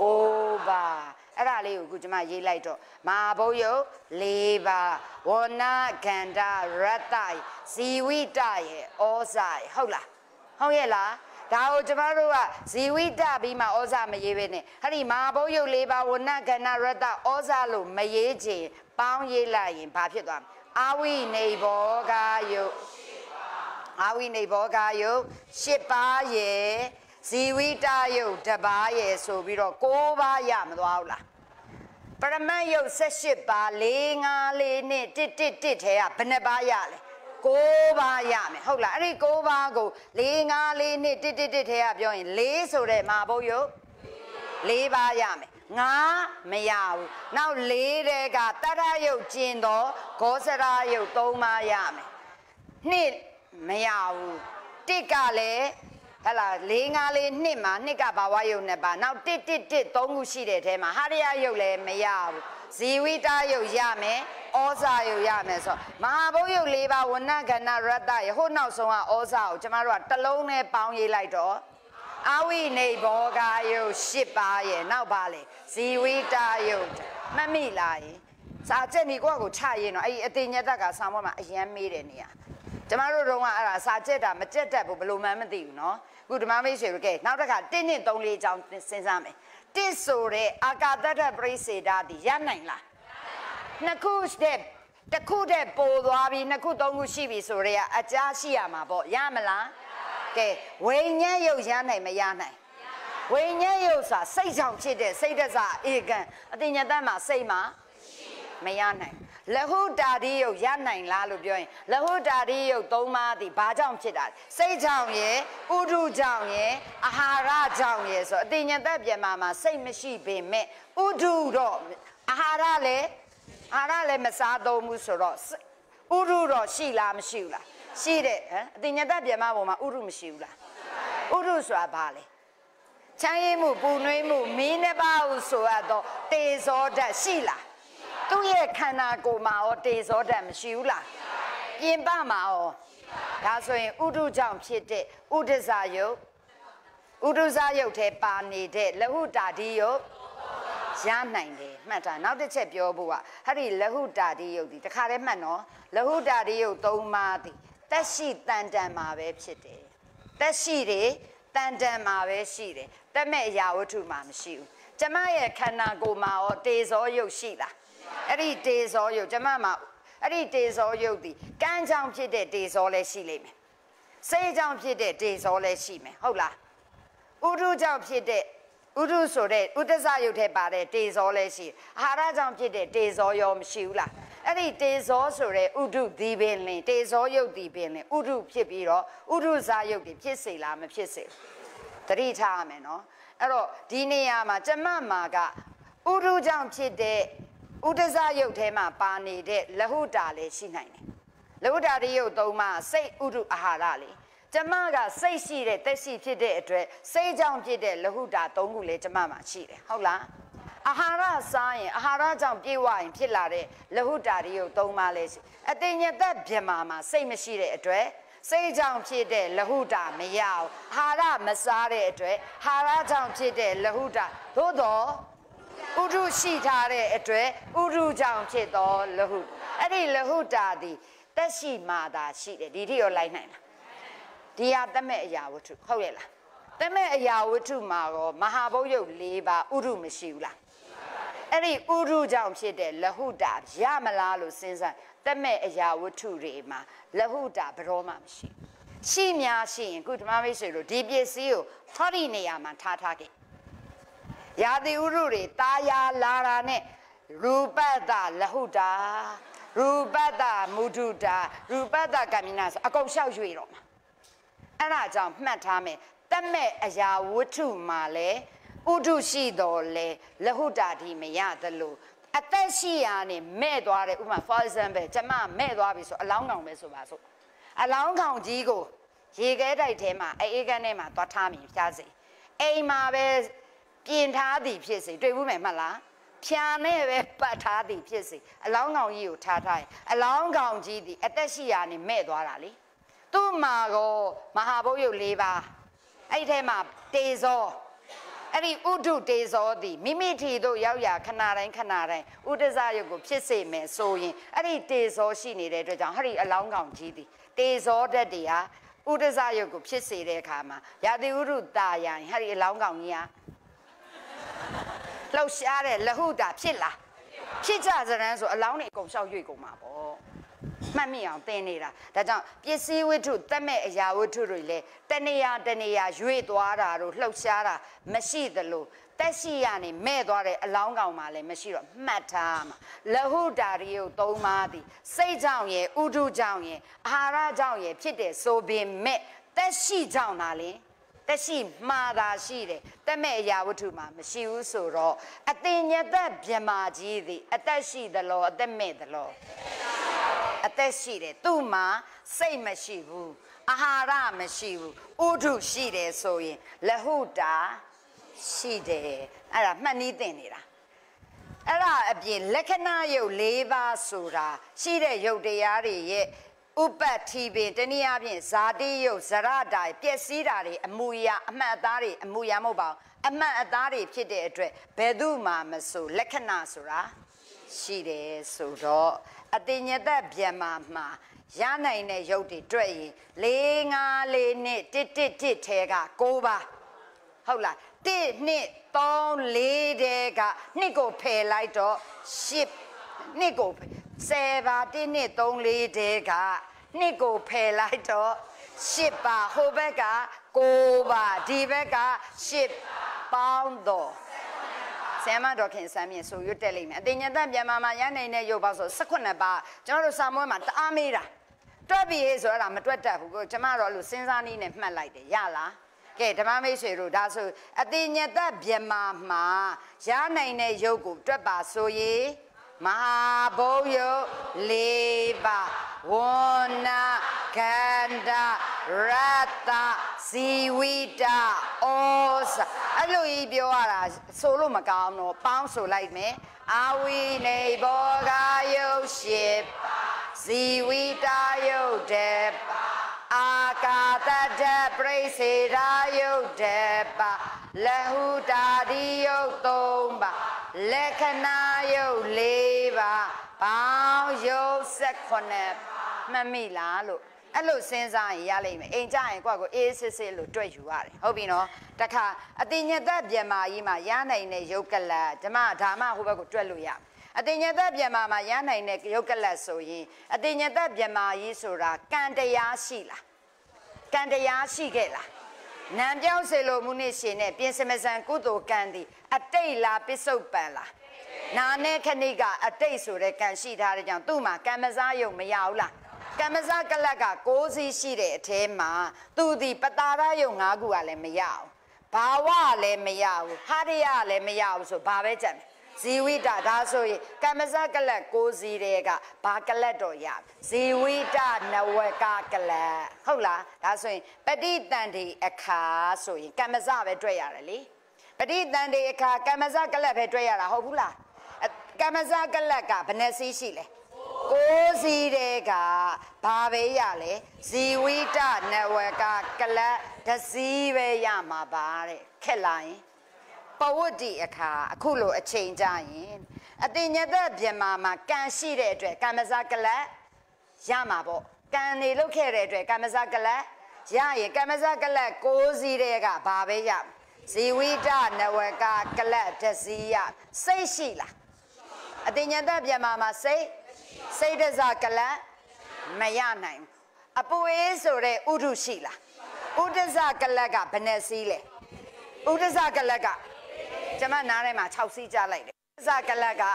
ကိုပါအဲ့ဒါလေးကိုအခုကျွန်မရေးလိုက်တော့မဟာဘုတ်ယုတ်၄ပါးဝန္နာဂန္ဓရတ္တဇီဝိတရဲ့ဩဇာရဲ့ဟုတ်လားဟုတ်ရဲ့လားဒါကိုကျမတို့ကဇီဝိတပြီးမှဩဇာမရေးပဲနဲ့ဟဲ့ဒီမဟာဘုတ်ယုတ်၄ပါးဝဏကဏရတ္တဩဇာလို့မရေးချင်ပေါင်းရေးလိုက်ရင်ဘာဖြစ်သွားမလဲ အာဝိနေဘောဂယုတ်အာဝိနေဘောဂယုတ်၈ပါးရဲ့ဇီဝိတယုတ်တစ်ပါးရဲ့ဆိုပြီးတော့၉ပါးရမသွားဘူးလားပရမတ်ယုတ်78ပါး4 5 4နဲ့1 1 1ထဲကဘယ်နှပါးရလဲ6ပါးရမယ်ဟုတ်လားအဲ့ဒီ6ပါးကို4 5 4နှစ်1 1 1ထဲကပြောရင်4ဆိုတဲ့မာဘုတ်ယုတ်4ပါးရမယ် 9မရဘူးနောက်4တဲ့ကတရယုတ်ကျင်တော့ဂောစရာယုတ်3ပါးရမယ်နှစ်မရဘူးတစ်ကလည်းဟလာ၄၅လေးနှစ်မှာနှစ်ကဘာဝယုတ်နဲ့ပါနောက်တစ်တစ်တစ်၃ခုရှိတဲ့အဲမှာဟာရယယုတ်လည်းမရဘူးဇီဝိတယုတ်ရမယ်ဩဇာယုတ်ရမယ်ဆိုမဟာဘုတ်ယုတ်၄ပါးဝဏကဏရတ္တရဟိုနောက်ဆုံးကဩဇာကိုကျမတို့ကတစ်လုံးနဲ့ပေါင်းရေးလိုက်တော့ အာဝိနေဘောဂာယုတ်၈ပါးရဲ့နောက်ပါလေဇီဝိတာယုတ်မမိလာရင်စာချက်နေကိုယ့်ကိုချရင်တော့အဲ့ဒီအတင်ညက်တက်ကဆောင်းပေါ်မှာအရန်မေးတယ်နေရကျမတို့တော့ကအဲ့ဒါစာချက်တာမကြက်တတ်ဘူးဘယ်လိုမှမသိဘူးနော်အခုဓမ္မမေးရှင်တို့ကဲနောက်တစ်ခါတင်းတင်းသုံးလေးအကြောင်းစဉ်းစားမယ်တစ်ဆိုတဲ့အာကာသတ္တပရိစေတာဒီရနိုင်လားနှစ်ခုတဲ့တစ်ခုတည်းပိုသွားပြီနှစ်ခုသုံးခုရှိပြီဆိုတော့အကြားရှိရမှာပေါ့ရမလား ကဲဝိညာဉ်ရုပ်ရနိုင်မရနိုင်ဝိညာဉ်ရုပ်ဆိုတာစိတ်ကြောင့်ဖြစ်တဲ့စိတ်တစားဧကံအတင်ညတတ်မှာစိတ်မှာမရနိုင်လဟုတာရိယုတ်ရနိုင်လားလို့ပြောရင်လဟုတာရိယုတ်သုံးပါးသည်ဘာကြောင့်ဖြစ်တာလဲစိတ်ကြောင့်ရယ်ဥဒုကြောင့်ရယ်အာဟာရကြောင့်ရယ်ဆိုအတင်ညတတ်ပြန်မှာမှာစိတ်မရှိပေမဲ့ဥဒုတော့အာဟာရလည်းအာဟာရလည်းမစားသုံးဘူးဆိုတော့ဥဒုတော့ရှိလားမရှိဘူးလား ရှိတဲ့ဟမ်အတင်ညတတ်ပြန်မှာပေါ်မှာဥဒုမရှိဘူးလားဥဒုဆိုတာဘာလဲချမ်းရည်မှုပူနွေးမှုမင်းနှစ်ပါးဟုဆိုရတော့တေဇောဓာတ်ရှိလားသူ့ရဲ့ခန္ဓာကိုယ်မှာရောတေဇောဓာတ်မရှိဘူးလားပြင်ပမှာရောဒါဆိုရင်ဥဒုကြောင့်ဖြစ်တဲ့ဥဒဇာယုတ်ဥဒုဇာယုတ်ထဲပါနေတဲ့လဟုတာတိယုတ်ရနိုင်တယ်မှတ်တာနောက်တစ်ချက်ပြောဖို့ကဟဲ့ဒီလဟုတာတိယုတ်ဒီတခါတည်းမှတ်နော်လဟုတာတိယုတ်သုံးပါးဒီ တက်ရှိတန်တန်မှာပဲဖြစ်တယ်တက်ရှိတယ်တန်တန်မှာပဲရှိတယ်တက်မဲ့အရာဝတ္ထုမှာမရှိဘူးကျမရဲ့ခန္ဓာကိုယ်မှာရောတေဇောယုတ်ရှိလားအဲ့ဒီတေဇောယုတ်ကျမမှာအဲ့ဒီတေဇောယုတ်ဒီကန်းချောင်းဖြစ်တဲ့တေဇောလည်းရှိလိမ့်မယ်စေးချောင်းဖြစ်တဲ့တေဇောလည်းရှိမယ်ဟုတ်လားဥဒုကြောင့်ဖြစ်တဲ့ ဥဒုဆိုတဲ့ဥဒ္ဒဇယုတ်ထဲပါတဲ့တေဇောလည်းရှိအာဟာရကြောင့်ဖြစ်တဲ့တေဇောရောမရှိဘူးလားအဲ့ဒီတေဇောဆိုတဲ့ဥဒုဒီပင်လင်တေဇောယုတ်ဒီပင်လင်ဥဒုဖြစ်ပြီးတော့ဥဒုဇယုတ်ဒီဖြစ်စေလားမဖြစ်စေတတိထားရမယ်နော်အဲ့တော့ဒီနေရာမှာကျမမာကဥဒုကြောင့်ဖြစ်တဲ့ဥဒဇယုတ်ထဲမှာပါနေတဲ့လဟုတာလည်းရှိနိုင်တယ်လဟုတာတယုတ်သုံးပါစိတ်ဥဒုအာဟာရလေ ကျမကစိတ်ရှိတဲ့တက်ရှိဖြစ်တဲ့အတွက်စိတ်ကြောင့်ဖြစ်တဲ့လဟုတာသုံးခုလည်းကျမမှာရှိတယ်ဟုတ်လားအာဟာရစားရင်အာဟာရကြောင့်ပြေဝရင်ဖြစ်လာတဲ့လဟုတာတယုတ်သုံးပါလည်းရှိအတိညာသက်ပြမာမှာစိတ်မရှိတဲ့အတွက်စိတ်ကြောင့်ဖြစ်တဲ့လဟုတာမရအောင်အာဟာရမစားတဲ့အတွက်အာဟာရကြောင့်ဖြစ်တဲ့လဟုတာသို့တော့ဥဒုရှိထားတဲ့အတွက်ဥဒုကြောင့်ဖြစ်သောလဟုအဲ့ဒီလဟုတာသည်တက်ရှိမှသာရှိတယ်ဒီထိရောလိုက်နိုင်လား ဒီဟာတမဲ့အရာဝတ္ထုဟုတ်ရဲ့လားတမဲ့အရာဝတ္ထုမှာရောမဟာဘုတ်ရုပ်၄ပါးဥဒုမရှိဘူးလားအဲ့ဒီဥဒုကြောင့်ဖြစ်တဲ့လဟုတာရမလားလို့စဉ်းစားတမဲ့အရာဝတ္ထုတွေမှာလဟုတာဘရောမှမရှိရှိများရှိရင်ခုဓမ္မမိတ်ဆွေတို့ဒီပစ္စည်းကိုထော်ဒီနေရာမှာထားထားခဲ့ရာသီဥတုတွေတာယာလာတာနဲ့ရူပတ္တလဟုတာရူပတ္တမုဒုတာရူပတ္တကမိနာဆိုအကုန်လျှောက်ရွေတော့မှာ အဲ့ဒါကြောင့်မှတ်ထားမယ်တတ်မဲ့အရာဝတ္ထုမှာလဲဥဒုရှိတော်လဲလဟုတာဒီမရသလိုအသက်ရှိရာနေမဲ့သွားတယ်ဥပမာ for example ကျမမဲ့သွားပြီဆိုအလောင်းကောင်ပဲဆိုပါစို့အလောင်းကောင်ကြီးကိုရေခဲတိုက်ထဲမှာအေးကန်းထဲမှာသွားထားမိဖြားစေအိမ်မှာပဲပြင်ထားသည်ဖြစ်စေတွေ့ဘူးမယ်မှတ်လားဖြာနဲ့ပဲပတ်ထားသည်ဖြစ်စေအလောင်းကောင်ကြီးကိုထားထားရင်အလောင်းကောင်ကြီးသည်အသက်ရှိရာနေမဲ့သွားတာလေ သူ့မှာကိုမဟာဘုတ်ရုပ်၄ပါးအဲ့ဒီထဲမှာတေဇောအဲ့ဒီဥဒုတေဇောသည်မိမိထီတို့ရောက်ရခဏတိုင်းခဏတိုင်းဥဒဇယုတ်ကိုဖြစ်စေမယ်ဆိုရင်အဲ့ဒီတေဇောရှိနေတဲ့အတွက်ကြောင့်ဟဲ့ဒီအလောင်းကောင်ကြီးသည်တေဇောဓာတ်တွေဟာဥဒဇယုတ်ကိုဖြစ်စေတဲ့အခါမှာယာတိဥရုတာယံဟဲ့ဒီအလောင်းကောင်ကြီးဟာလှုပ်ရှားတဲ့လဟုတာဖြစ်လားဖြစ်ကြစရန်ဆိုအလောင်းတွေအကုန်လျှောက်ရွေ့ကုန်မှာပေါ့ မှတ်မိအောင်သင်နေတာဒါကြောင့်ပစ္စည်းဝတ္ထုတက်မဲ့အရာဝတ္ထုတွေလည်းတဏှာတဏှာရွေ့သွားတာတို့လှုပ်ရှားတာမရှိသလိုတက်ရှိရနေမဲ့သွားတဲ့အလောင်းကောင်မှလည်းမရှိတော့မှတ်ထားမှာလဟုတာရိယုသုံးပါးသည်စိတ်ကြောင့်ရဲ့ဥဒုကြောင့်ရဲ့အာဟာရကြောင့်ရဲ့ဖြစ်တဲ့ဆိုပင်မဲ့တက်ရှိကြောင့်သာလင်တက်ရှိမှားတာရှိတယ်တက်မဲ့အရာဝတ္ထုမှာမရှိဘူးဆိုတော့အတင်ညသက်မြမာကြီးသည်အသက်ရှိသလောအသက်မဲ့သလော အသက်ရှိတယ်သူ့မှာစိတ်မရှိဘူးအာဟာရမရှိဘူးဥဒုရှိတယ်ဆိုရင်လဟုတာရှိတယ်အဲ့ဒါမှတ်နည်းသင်နေတာအဲ့ဒါအပြင်လက္ခဏာယုတ်၄ပါးဆိုတာရှိတဲ့ယုတ်တရားတွေရဲ့ဥပတ္တိပင်တနည်းအားဖြင့်ဇာတိယုတ်ဇရတာပျက်စီးတာတွေအမူအရာအမှတ်အသားတွေအမူအရာမဟုတ်ပါဘူးအမှတ်အသားတွေဖြစ်တဲ့အတွက်ဘယ်သူမှမဆိုလက္ခဏာဆိုတာရှိတယ်ဆိုတော့ အတင်ညသက်ဗျမမှာရနိုင်တဲ့ယုတ်တွေတွေ့ရင်၄၅၄နှစ်တစ်တစ်တစ်ထဲက၉ပါးဟုတ်လား1 2 3 4တဲ့ကနှစ်ကိုဖယ်လိုက်တော့10နှစ်ကို10ပါ1 2 3 4တဲ့ကနှစ်ကိုဖယ်လိုက်တော့10ပါဟိုဘက်က9ပါဒီဘက်က10ပေါင်းတော့ ဆမ်မတော်ခင်ဆမ်းမြင့်ဆိုရွတ်တက်လိမ့်မယ်အတင်ညသက်မြန်မာမှာရနိုင်တဲ့ရုပ်ပါဆို18ပါကျွန်တော်တို့စာမွေးမှာတအားမေးတာတွက်ပြီဆိုတော့မတွက်တတ်ဘူးကိုကျမတို့အဲ့လိုစဉ်းစားနည်းနဲ့မှတ်လိုက်တယ်ရလားကဲဓမ္မမိတ်ဆွေတို့ဒါဆိုအတိညတဗြဟ္မာမှာရနိုင်တဲ့ယုတ်ကိုတွက်ပါဆိုရင်မဟာဘုံယုတ်၄ပါးဝဏကန္တရတ္တဇီဝိတဩဇ အဲ့လိုကြီးပြောရတာဆိုလို့မကောင်းတော့ပေါင်းဆိုလိုက်မယ်အာဝိနေဘောဂယုတ်ရှိပါဇီဝိတယုတ်တေပါအာကာတတပရိစေရာယုတ်တပလဟုတာဒီယုတ်သုံးပါလက္ခဏာယုတ်၄ပါဘောင်းယုတ်၁၈မှတ်မိလားလို့ အဲ့လိုစဉ်းစားရင်ရလိမ့်မယ်အိမ်ကြရင်ကိုယ့်ကိုအေးစစ်စစ်လို့တွေ့ယူရတယ်ဟုတ်ပြီနော်တခါအတင်ညသက်မြန်မာကြီးမှာရနိုင်တဲ့ယုတ်ကလဓမ္မဓမ္မဟိုဘက်ကိုတွက်လို့ရအတင်ညသက်မြန်မာမှာရနိုင်တဲ့ယုတ်ကလဆိုရင်အတင်ညသက်မြန်မာကြီးဆိုတာကံတရားရှိလားကံတရားရှိခဲ့လားနံပြောင်းစေလိုမှုနဲ့ရှင်နဲ့ပြင်စမစံကုသိုလ်ကံသည်အတိတ်လားပစ္စုပန်လားနာနဲ့ခဏိကအတိတ်ဆိုတဲ့ကံရှိထားတဲ့ကြောင့်သူ့မှာကံမစားယုံမရဘူးလား ကမ္မဇကလက်က6စီးရှိတဲ့အထဲမှာသူဒီပတာရယုံ9ခုကလည်းမရဘူးဘာဝလည်းမရဘူးဟာရယလည်းမရဘူးဆိုဘာပဲကြံဇီဝိတဒါဆိုရင်ကမ္မဇကလက်6စီးတဲ့ကဘာကလက်တော့ရဇီဝိတနဝကကလက်ဟုတ်လားဒါဆိုရင်ပဋိတန်ဒီအခါဆိုရင်ကမ္မဇပဲတွေ့ရတယ်လေပဋိတန်ဒီအခါကမ္မဇကလက်ပဲတွေ့ရတာဟုတ်ဘူးလားကမ္မဇကလက်ကဘယ်နှစီးရှိလဲ ကိုးစီးတဲ့ကဘာပဲရလဲဇီဝိတနဝကကလတ်တစည်းပဲရမှာပါတဲ့ခက်လာရင်ပဝတ္တိအခါအခုလိုအချိန်ကြရင်အတင်ညသက်ပြမမှာကံရှိတဲ့အတွက်ကမ္မဇကလတ်ရမှာပေါ့ကံနေလုတ်ခဲ့တဲ့အတွက်ကမ္မဇကလတ်ရရင်ကမ္မဇကလတ်ကိုးစီးတဲ့ကဘာပဲရဇီဝိတနဝကကလတ်တစည်းရစိတ်ရှိလားအတင်ညသက်ပြမမှာစိတ် စိတ်တစကလတ်မရနိုင်အပူအေးဆိုတဲ့ဥဒုရှိလားဥဒဇကလတ်ကဘယ်နဲ့စီးလဲဥဒဇကလတ်ကကျမနားထဲမှာ6စီးကြားလိုက်တယ်ဥဒဇကလတ်က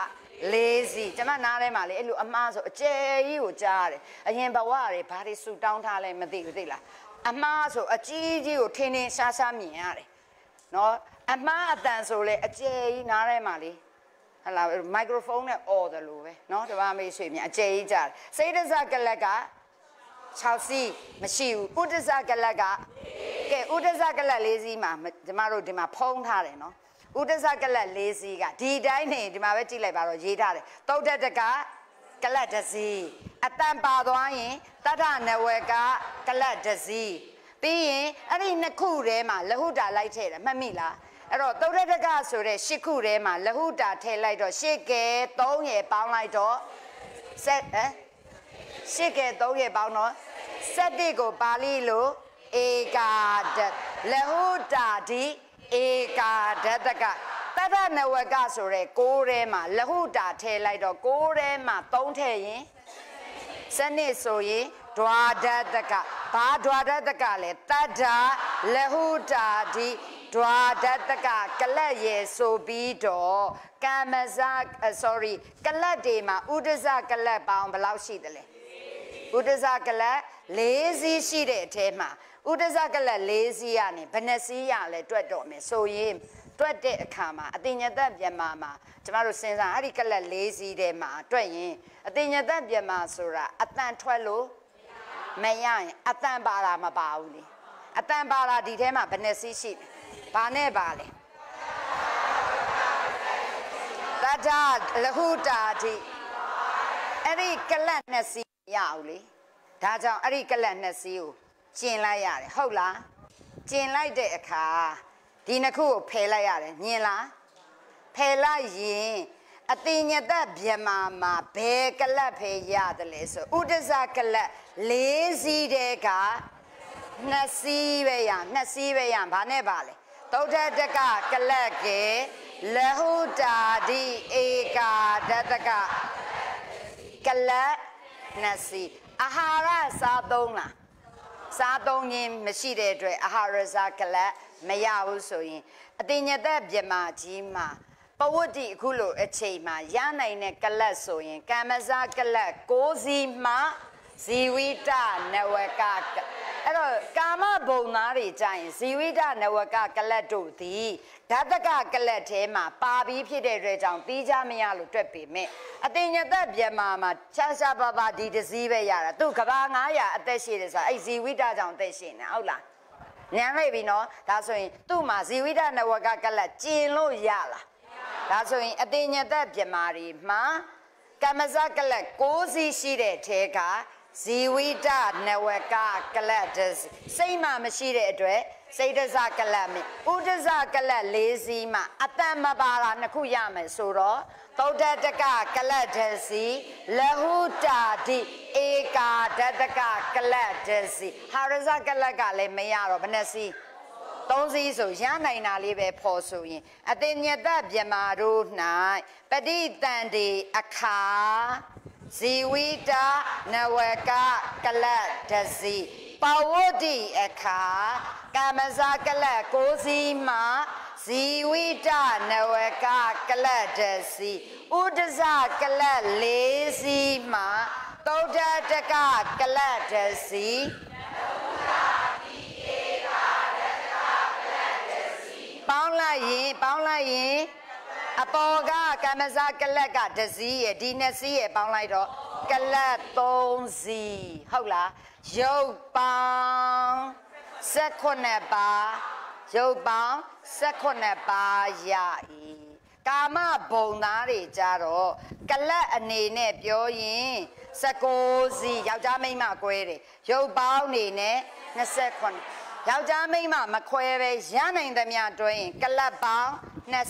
၄စီးကျမနားထဲမှာလေအဲ့လိုအမားဆိုအကျယ်ကြီးကိုကြားရတယ်အရင်ဘဝတွေဘာတွေဆူတောင်းထားလဲမသိဘူးသိလားအမားဆိုအကြီးကြီးကိုထင်းထင်းရှားရှားမြင်ရတယ်နော်အမားအတန်ဆိုလေအကျယ်ကြီးနားထဲမှာလေ ဟလာမိုက်ခရိုဖုန်းနဲ့អော်တယ်လို့ပဲเนาะတပါမေးဆွေမြအကျယ်ကြီးကြတယ်စိတ်တစကလက်က6စီးမရှိဘူးဥဒ္ဒစကလက်ကကဲဥဒ္ဒစကလက်၄စီးမှာကျမတို့ဒီမှာဖုံးထားတယ်เนาะဥဒ္ဒစကလက်၄စီးကဒီတိုင်းနေဒီမှာပဲကြည့်လိုက်ပါတော့ရေးထားတယ်သုတ်တတကကလတ်တစီအတန်ပါသွားရင်တထနဝကကလတ်တစီပြီးရင်အဲ့ဒီနှစ်ခုထဲမှာလဟုတာလိုက်ထည့်တယ်မှတ်မိလား အဲ့တော့သုဒ္ဓတကဆိုတဲ့ရှစ်ခုထဲမှာလဟုတာထည့်လိုက်တော့ရှစ်ကဲ3ရယ်ပေါင်းလိုက်တော့ဆက်ဟမ်ရှစ်ကဲ3ရယ်ပေါင်းတော့ဆက်တိကိုပါဠိလိုဧကာဒလဟုတာဒီဧကာဒတကတတနဝကဆိုတဲ့6ထဲမှာလဟုတာထည့်လိုက်တော့6ထဲမှာ3ထည့်ရင်စနစ်ဆိုရင်ဒွါဒတကဘာဒွါဒတကလဲတတ္တာလဟုတာဒီ ဒွါဒတကကလတ်ရေဆိုပြီးတော့ကာမဇ sorry ကလတ်တွေမှာဥဒဇကလတ်ပေါင်းဘယ်လောက်ရှိသလဲဥဒဇကလတ်၄စီးရှိတဲ့အထဲမှာဥဒဇကလတ်၄စီးရနေဘယ်နှစီးရလဲတွက်တော့မယ်ဆိုရင်တွက်တဲ့အခါမှာအတင်ညသက်မြန်မာမှာကျမတို့စဉ်းစားအဲ့ဒီကလတ်၄စီးထဲမှာတွက်ရင်အတင်ညသက်မြန်မာဆိုတာအတန်ထွက်လို့မရရင်အတန်ပါတာမပါဘူးလေအတန်ပါတာဒီထဲမှာဘယ်နှစီးရှိလဲ ဘာနဲ့ပါလဲတတလဟုတာတိအဲ့ဒီကလတ်နှစ်စီးရအောင်လေဒါကြောင့်အဲ့ဒီကလတ်နှစ်စီးကိုကျင်လိုက်ရတယ်ဟုတ်လားကျင်လိုက်တဲ့အခါဒီနှစ်ခုကိုဖယ်လိုက်ရတယ်မြင်လားဖယ်လိုက်ရင်အတင်ညတဗျမာမှာဘယ်ကလတ်ဖယ်ရတယ်လဲဆိုဥဒဇကလတ်၄စီးတဲ့ကနှစ်စီးပဲရနှစ်စီးပဲရဘာနဲ့ပါလဲ သုဒ္ဓတကကလတ်ကေလဟုတာတိဧကာဒတကကလတ်နှစ်စီးအာဟာရစားသုံးလားစားသုံးခြင်းမရှိတဲ့အတွက်အာဟာရစားကလတ်မရဘူးဆိုရင်အတင်ညသက်မြမကြီးမှာပဝတ္တိအခုလိုအချိန်မှာရနိုင်တဲ့ကလတ်ဆိုရင်ကမ္မဇကလတ်6စီမှဇီဝိတနဝက အဲ့တော့ကာမဘုံသားတွေကြရင်ဇီဝိတနဝကကလတ်တို့သည်ဓာတကကလတ်ထဲမှာပါပြီးဖြစ်တဲ့အတွက်ကြောင့်ပြီးကြမရလို့တွက်ပေမဲ့အတင်ညသက်မြမမှာချာချာပါပါဒီတစည်းပဲရတာသူကဘာ900အသက်ရှိတယ်ဆိုတာအဲ့ဇီဝိတကြောင့်အသက်ရှိနေဟုတ်လားညံလိုက်ပြီနော်ဒါဆိုရင်သူ့မှာဇီဝိတနဝကကလတ်ကျင်လို့ရလားဒါဆိုရင်အတင်ညသက်ပြမာတွေမှာကမ္မဇကလတ်6စီးရှိတဲ့ထဲက ဇီဝိတနဝကကလတ်စိတ်မှမရှိတဲ့အတွက်စိတ်တဇကလတ်မြဥဒဇကလတ်၄စီးမှအတန်မပါတာနှစ်ခုရမယ်ဆိုတော့သုဒ္ဓတကကလတ်တစီလဟုတာတိဧကာဒတကကလတ်တစီဟာရဇကလတ်ကလည်းမရတော့ဘယ်နှစီသုံးစီးဆိုရနိုင်တာလေးပဲဖော်ဆိုရင်အတင်ညတမြမာတို့၌ပဋိတန်တေအခါ ဇီဝိတာနဝကကလတ်တစီပဝတ္တိအခါကာမဇကလတ်ကိုစီမှာဇီဝိတနဝကကလတ်တစီဥဒဇကလတ်လေးစီမှာသုဒ္ဓတကကလတ်တစီပေါင်းလိုက်ရင်ပေါင်းလိုက်ရင် အပေါ်ကကမ္မဇကလတ်ကတစည်းရဒီနှစ်စည်းရပေါင်းလိုက်တော့ကလတ်3စီးဟုတ်လားရုပ်ပေါင်း16ပါးရုပ်ပေါင်း16ပါးရ၏ကာမဘုံသားတွေကြတော့ကလတ်အနေနဲ့ပြောရင်16စီးယောက်ျားမိန်းမကွဲတယ်ရုပ်ပေါင်းနေနဲ့28 ယောက်ျားမိန်းမမခွဲပဲရနိုင်သမျှတွဲရင်ကလပ်ပေါင်း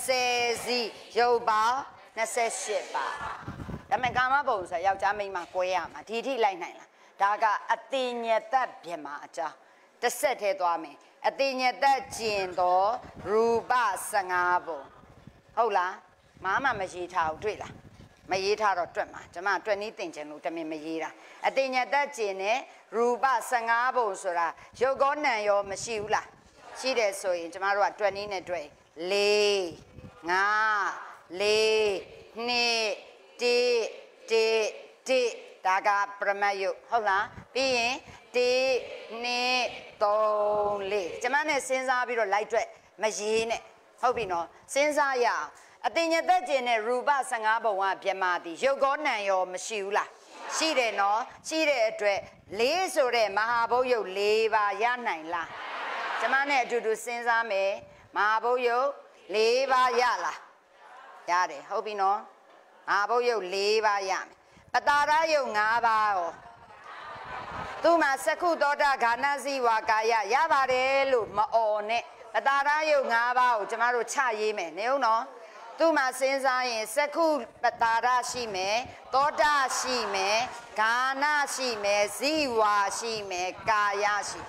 20စီရုပ်ပေါင်း28ပါဒါပေမဲ့ကာမဘုံဆိုယောက်ျားမိန်းမကွဲရမှာဒီထိလိုက်နိုင်လားဒါကအတိညသက်ပြမအကြောင်းတစ်ဆက်ထဲသွားမယ်အတိညသက်ကျင်တော်ရူပ15ဘုံဟုတ်လားမားမမရေးထားဘူးတွေ့လားမရေးထားတော့တွက်မှာကျွန်မတွက်နည်းတင်ချင်လို့တမင်မရေးတာအတင်ညသက်ကျင်နဲ့ ရူပ15ဘုံဆိုတာရုပ်ကောနံရောမရှိဘူးလားရှိတယ်ဆိုရင်ကျွန်မတို့ကတွက်နည်းနဲ့တွက်4 5 4 2 1 1 1ဒါကပရမတ်ယုတ်ဟုတ်လားပြီးရင်1 2 3 4ကျွန်မနဲ့စဉ်းစားပြီးတော့လိုက်တွက်မရေးနဲ့ဟုတ်ပြီနော်စဉ်းစားရအောင်အတင်ညသက်ကျင်တဲ့ရူပ15ဘုံကပြမသည်ရုပ်ကောနံရောမရှိဘူးလား ရှိတယ်နော်ရှိတဲ့အတွက်လေးဆိုတဲ့မဟာဘုတ်ရုပ်၄ပါးရနိုင်လားကျမနဲ့အတူတူစဉ်းစားမယ်မဟာဘုတ်ရုပ်၄ပါးရလားရတယ်ဟုတ်ပြီနော်မဟာဘုတ်ရုပ်၄ပါးရမယ်ပတာရယုတ်၅ပါးရောသူ့မှာစက္ခုသောတာဂာနစီဝါကာယရပါတယ်လို့မအော်နဲ့ပတာရယုတ်၅ပါးကိုကျမတို့ချရေးမယ်နေဦးနော် သူ့မှာစဉ်းစားရင်စက္ခုပတာရရှိမယ်သောတာရှိမယ်ဂာနရှိမယ်ဇိဝါရှိမယ်ကာယရှိ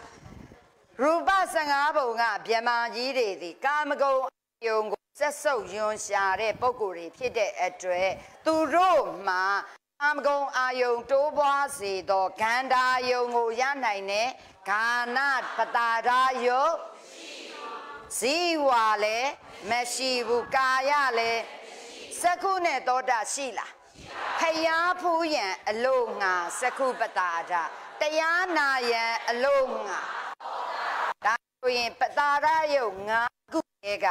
ရူပ15ဘုံကဗြဟ္မာကြီးတွေသည်ကာမဂုဏ်ယုံကိုစက်ဆုပ်ယွန်ရှာတဲ့ပုံကိုယ်တွေဖြစ်တဲ့အတွက်သူတို့မှာကာမဂုဏ်အာယုံတိုးပွားစေသောဂန္ဓာယုံကိုရနိုင်တဲ့ဂာနပတာရာယုတ် ဇီဝလည်းမရှိဘူးကာယလည်းစက္ခုနဲ့သောတာရှိလားဖယားဖူးရန်အလို့ငါစက္ခုပတာဒတရားနာရန်အလို့ငါဒါဆိုရင်ပတာရယုတ်ငါခုရဲ့က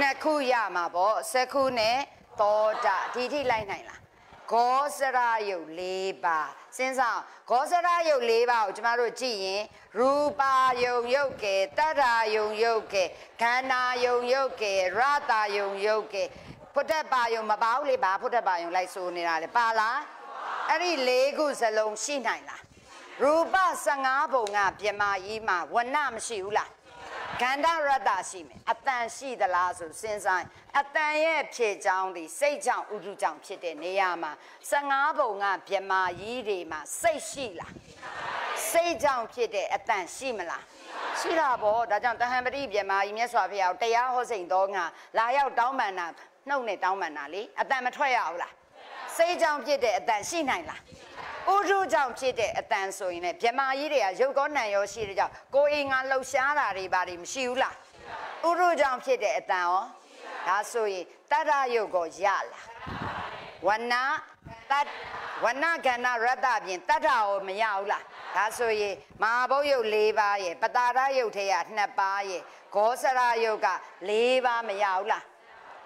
နှစ်ခုရမှာပေါ့စက္ခုနဲ့သောတာဒီထိလိုက်နိုင်လား ဂောစရယုတ်၄ပါးစဉ်းစားဂောစရယုတ်၄ပါးကိုကျမတို့ကြည့်ရင်ရူပါယုံယုတ်ကေတတ္ထာယုံယုတ်ကေခန္ဓာယုံယုတ်ကေရတာယုံယုတ်ကေဖုဒ္ဓပါယုံမပါဘူးလေပါဖုဒ္ဓပါယုံလိုက်ဆိုနေတာလေပါလားအဲ့ဒီ၄ခုစလုံးရှိနိုင်လားရူပ15ဘုံကပြမကြီးမှာဝဏမရှိဘူးလား ကန္ဓရတ္တရှိမယ်အတန်ရှိသလားဆိုစဉ်းစားအတန်ရဲ့ဖြစ်ကြောင်းဒီစိတ်ကြောင့်ဥဒုကြောင့်ဖြစ်တဲ့နေရာမှာ15ဘုံကဗြဟ္မာကြီးတွေမှာစိတ်ရှိလားစိတ်ကြောင့်ဖြစ်တဲ့အတန်ရှိမလားရှိတာပေါ့ဒါကြောင့်တဟံပတိဗြဟ္မာကြီးမြတ်စွာဘုရားတရားဟောစိန်တော်ငါလာရောက်တောင်းပန်တာနှုတ်နဲ့တောင်းပန်တာလေအတန်မထွက်ရဘူးလားစိတ်ကြောင့်ဖြစ်တဲ့အတန်ရှိနိုင်လား ဥဒုကြောင့်ဖြစ်တဲ့အတန်ဆိုရင်လည်းဗြဟ္မာကြီးတွေကရုပ်ကောနံရောရှိတဲ့ကြောင့်ကိုယ်အင်္ဂါလှုပ်ရှားတာတွေဘာတွေမရှိဘူးလားဥဒုကြောင့်ဖြစ်တဲ့အတန်ရောဒါဆိုရင်တတ္တယုတ်ကိုရလားဝဏတတ်ဝဏကဏရတ္တပြင်တတ္ထရောမရဘူးလားဒါဆိုရင်မဟာဘုတ်ယုတ်၄ပါးရဲ့ပတာရယုတ်ထဲက2ပါးရဲ့ဂောစရယုတ်က၄ပါးမရဘူးလား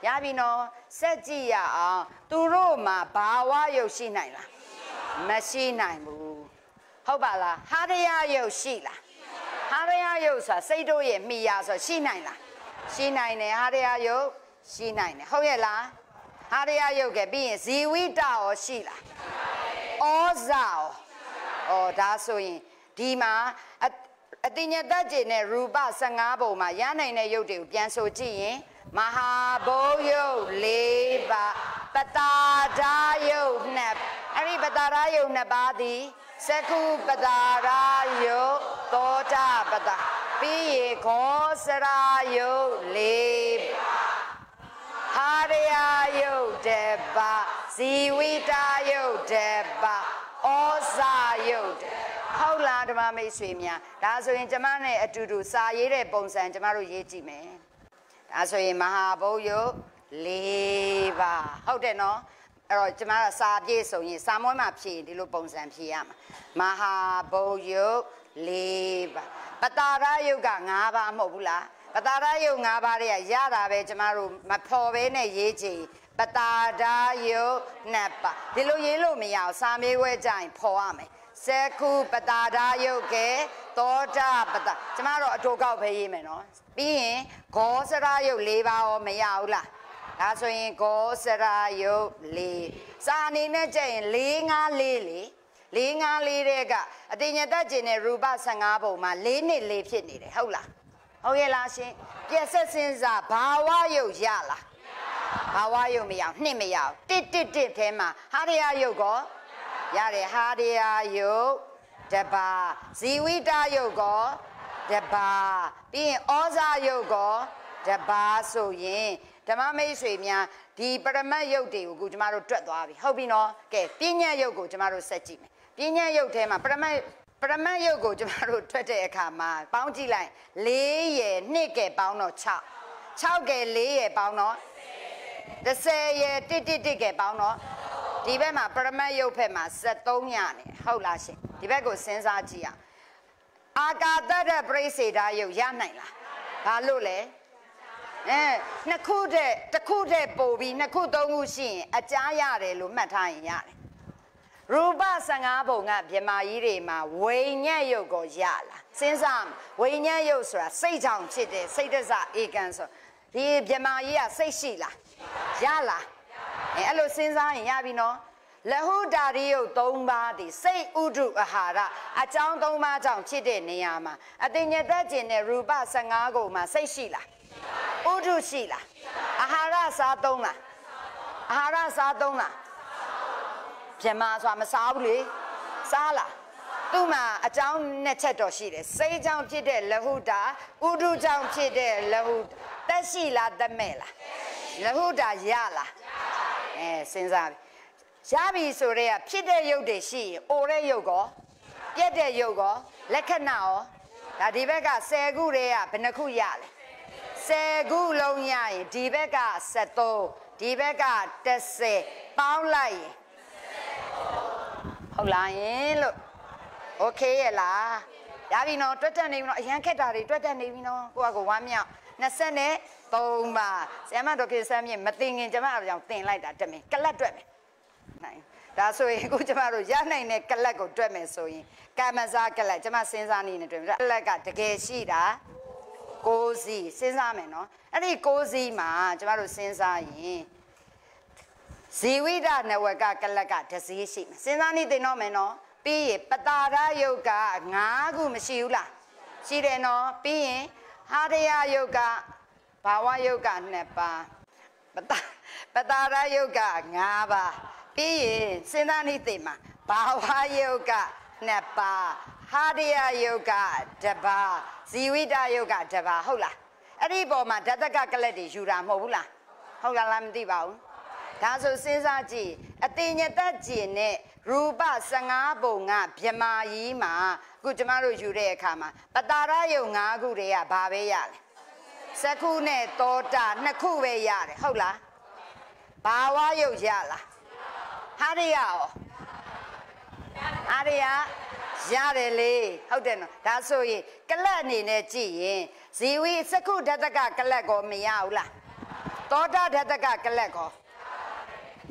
ရပြီနော်စက်ကြည့်ရအောင်သူတို့မှာဘာဝယုတ်ရှိနိုင်လား မရှိနိုင်ဘူးဟုတ်ပါလားဟာရယယုတ်ရှိလားဟာရယယုတ်ဆိုတာစိတ်တို့ရဲ့မိယာဆိုရှိနိုင်လားရှိနိုင်တယ်ဟာရယယုတ်ရှိနိုင်တယ်ဟုတ်ရဲ့လားဟာရယယုတ်ကပြီးရင်ဇီဝိတရောရှိလားဩဇာရောဩဒါဆိုရင်ဒီမှာအတိညာတတ်ကျင်တဲ့ရူပ15ပုံမှာရနိုင်တဲ့ရုပ်တွေကိုပြန်ဆိုကြည့်ရင်မဟာဘုံယုတ်၄ပါး ပတာဓာယုတ်နှစ်အဲ့ဒီပတာဓာယုတ်နှစ်ပါးသည်သကုပတာဓာယုတ်သောတာပတာပြီးရေခောစရာယုတ်၄ပါးဟာရယယုတ်တပါဇီဝိတာယုတ်တပါဩဇာယုတ်ဟုတ်လားဓမ္မမိတ်ဆွေများဒါဆိုရင်ကျမနဲ့အတူတူစာရေးတဲ့ပုံစံကျမတို့ရေးကြည့်မယ်ဒါဆိုရင်မဟာဘုတ်ယုတ် ၄ပါးဟုတ်တယ်နော်အဲ့တော့ကျမကစာပြေဆိုရင်စာမွေးမှာဖြည့်ဒီလိုပုံစံဖြည့်ရမှာမဟာဘုတ်ယုတ်၄ပါးပတာရယုတ်က၅ပါးမဟုတ်ဘူးလားပတာရယုတ်၅ပါးတည်းရတာပဲကျမတို့မဖော်ဘဲနဲ့ရေးချင်ပတာဒာယုတ်နှစ်ပါးဒီလိုရေးလို့မရအောင်စာမေးပွဲကြရင်ဖော်ရမယ်စက္ခုပတာဒာယုတ်ကဲသောတာပတာကျမတို့အတူကောက်ပဲရေးမယ်နော်ပြီးရင်ဂောစရယုတ်၄ပါးရောမရဘူးလား ဒါဆိုရင်ဂောစရယုတ်၄စာအနေနဲ့ကြည့်ရင်၄၅၄လေ၄၅၄တဲ့ကအတင်ညတတ်ကျင်တဲ့ရူပ15ပုံမှာ၄နှစ်၄ဖြစ်နေတယ်ဟုတ်လားဟုတ်ရဲ့လားရှင်ပြက်ဆက်စင်းစားဘာဝယုတ်ရလားဘာဝယုတ်မရအောင်နှစ်မရအောင်တစ်တစ်တစ်ထဲမှာဟာရယယုတ်ကောရတယ်ဟာရယယုတ်တပါဇီဝိတယုတ်ကောတပါပြီးရင်ဩဇာယုတ်ကောတပါဆိုရင် ဓမ္မမိတ်ဆွေများဒီပရမတ်ယုတ်တွေကိုခုကျမတို့တွက်သွားပြီဟုတ်ပြီနော်ကဲပညာယုတ်ကိုကျမတို့ဆက်ကြည့်မယ်ပညာယုတ်ထဲမှာပရမတ်ပရမတ်ယုတ်ကိုကျမတို့ထွက်တဲ့အခါမှာပေါင်းကြည့်လိုက်၄ရယ်2ကဲပေါင်းတော့6 6ကဲ4ရယ်ပေါင်းတော့30ရယ်1 1 1ကဲပေါင်းတော့ဒီဘက်မှာပရမတ်ယုတ်ဖက်မှာ73ညနေဟုတ်လားရှင်ဒီဘက်ကိုစဉ်းစားကြည့်အောင်အာကာတတ္တပရိစေတာယုတ်ရနိုင်လားဘာလို့လဲ အဲနှစ်ခုတည်းတစ်ခုတည်းပို့ပြီးနှစ်ခုသုံးခုရှိရင်အကြားရတယ်လို့မှတ်ထားရင်ရတယ်ရူပ15ပုံကမြမာကြီးတွေမှာဝိညာဉ်ရုပ်ကိုရလာစဉ်းစားဝိညာဉ်ရုပ်ဆိုတာစိတ်ကြောင့်ဖြစ်တဲ့စိတ်တစဧကံဆိုဒီမြမာကြီးကစိတ်ရှိလားရလားအဲအဲ့လိုစဉ်းစားရင်ရပြီနော်လဟုတာရိယုတ်၃ပါးဒီစိတ်ဥဒုအာဟာရအကြောင်း၃ပါးကြောင့်ဖြစ်တဲ့နေရာမှာအတင်ညသက်ကျင်တဲ့ရူပ15ခုမှာစိတ်ရှိလား ဥဒုရှိလားအာဟာရစားသုံးလားအာဟာရစားသုံးလားပြမဆိုတာမစားဘူးလေစားလားသူ့မှာအကြောင်းနှစ်ချက်တော့ရှိတယ်စိတ်ကြောင့်ဖြစ်တဲ့လဟုတာဥဒုကြောင့်ဖြစ်တဲ့လဟုတက်ရှိလားတက်မဲ့လားလဟုတာရလားအဲစဉ်းစားပြီရပြီဆိုတော့ဖြစ်တဲ့ရုပ်တွေရှိရင်အိုတဲ့ရုပ်ကောပြက်တဲ့ရုပ်ကောလက္ခဏာရောဒါဒီဘက်က10ခုတည်းကဘယ်နှခုရလဲ 10ခုလုံးရရင်ဒီဘက်က73ဒီဘက်က30ပေါင်းလိုက်ရင်ဟုတ်လားယင်လို့โอเคရဲ့လားရပြီနော်တွက်တက်နေပြီနော်အရန်ခက်တာတွေတွက်တက်နေပြီနော်ကိုကကိုဝမ်းမြောက်20နဲ့3ပါဆရာမဒေါက်တာဆမ်းမြင့်မတင်ခင်ကျမတို့ကြောင့်တင်လိုက်တာတက်မယ်ကလတ်တွက်မယ်နိုင်ဒါဆိုရင်အခုကျမတို့ရနိုင်တဲ့ကလတ်ကိုတွက်မယ်ဆိုရင်ကာမဇာကလတ်ကျမစဉ်းစားနေနေတွက်မယ်ကလတ်ကတကယ်ရှိတာ 6စီစဉ်းစားမယ်နော်အဲ့ဒီ6စီမှာကျမတို့စဉ်းစားရင်ဇီဝိဒနဝကကလတ်ကတစည်းရှိမယ်စဉ်းစားနေတင်တော့မယ်နော်ပြီးရင်ပတာရယုတ်က9ခုမရှိဘူးလားရှိတယ်နော်ပြီးရင်ဟာရယယုတ်ကဘာဝယုတ်က2ပါးပတာပတာရယုတ်က9ပါးပြီးရင်စဉ်းစားနေသိမှာဘာဝယုတ်က2ပါး ဟာရယယုတ်က1ပါးဇီဝိတယုတ်က1ပါးဟုတ်လားအဲ့ဒီပေါ်မှာဓာတကကလတ်တွေယူတာမဟုတ်ဘူးလားဟုတ်လားလားမသိပါဘူးဒါဆိုစဉ်းစားကြည့်အတင်ညတကျင်နဲ့ရူပ15ပုံကမြမာကြီးမှာအခုကျမတို့ယူတဲ့အခါမှာပတာရယုံ5ခုတည်းကဘာပဲရလဲစကုနဲ့တောတာနှစ်ခုပဲရတယ်ဟုတ်လားဘာဝယုတ်ရလားဟာရယရောဟာရယ ရတယ်လေဟုတ်တယ်နော်ဒါဆိုရင်ကလတ်အနေနဲ့ကြည့်ရင်ဇီဝိစကုဓတကကလတ်ကိုမရဘူးလားတောတာဓတကကလတ်ကို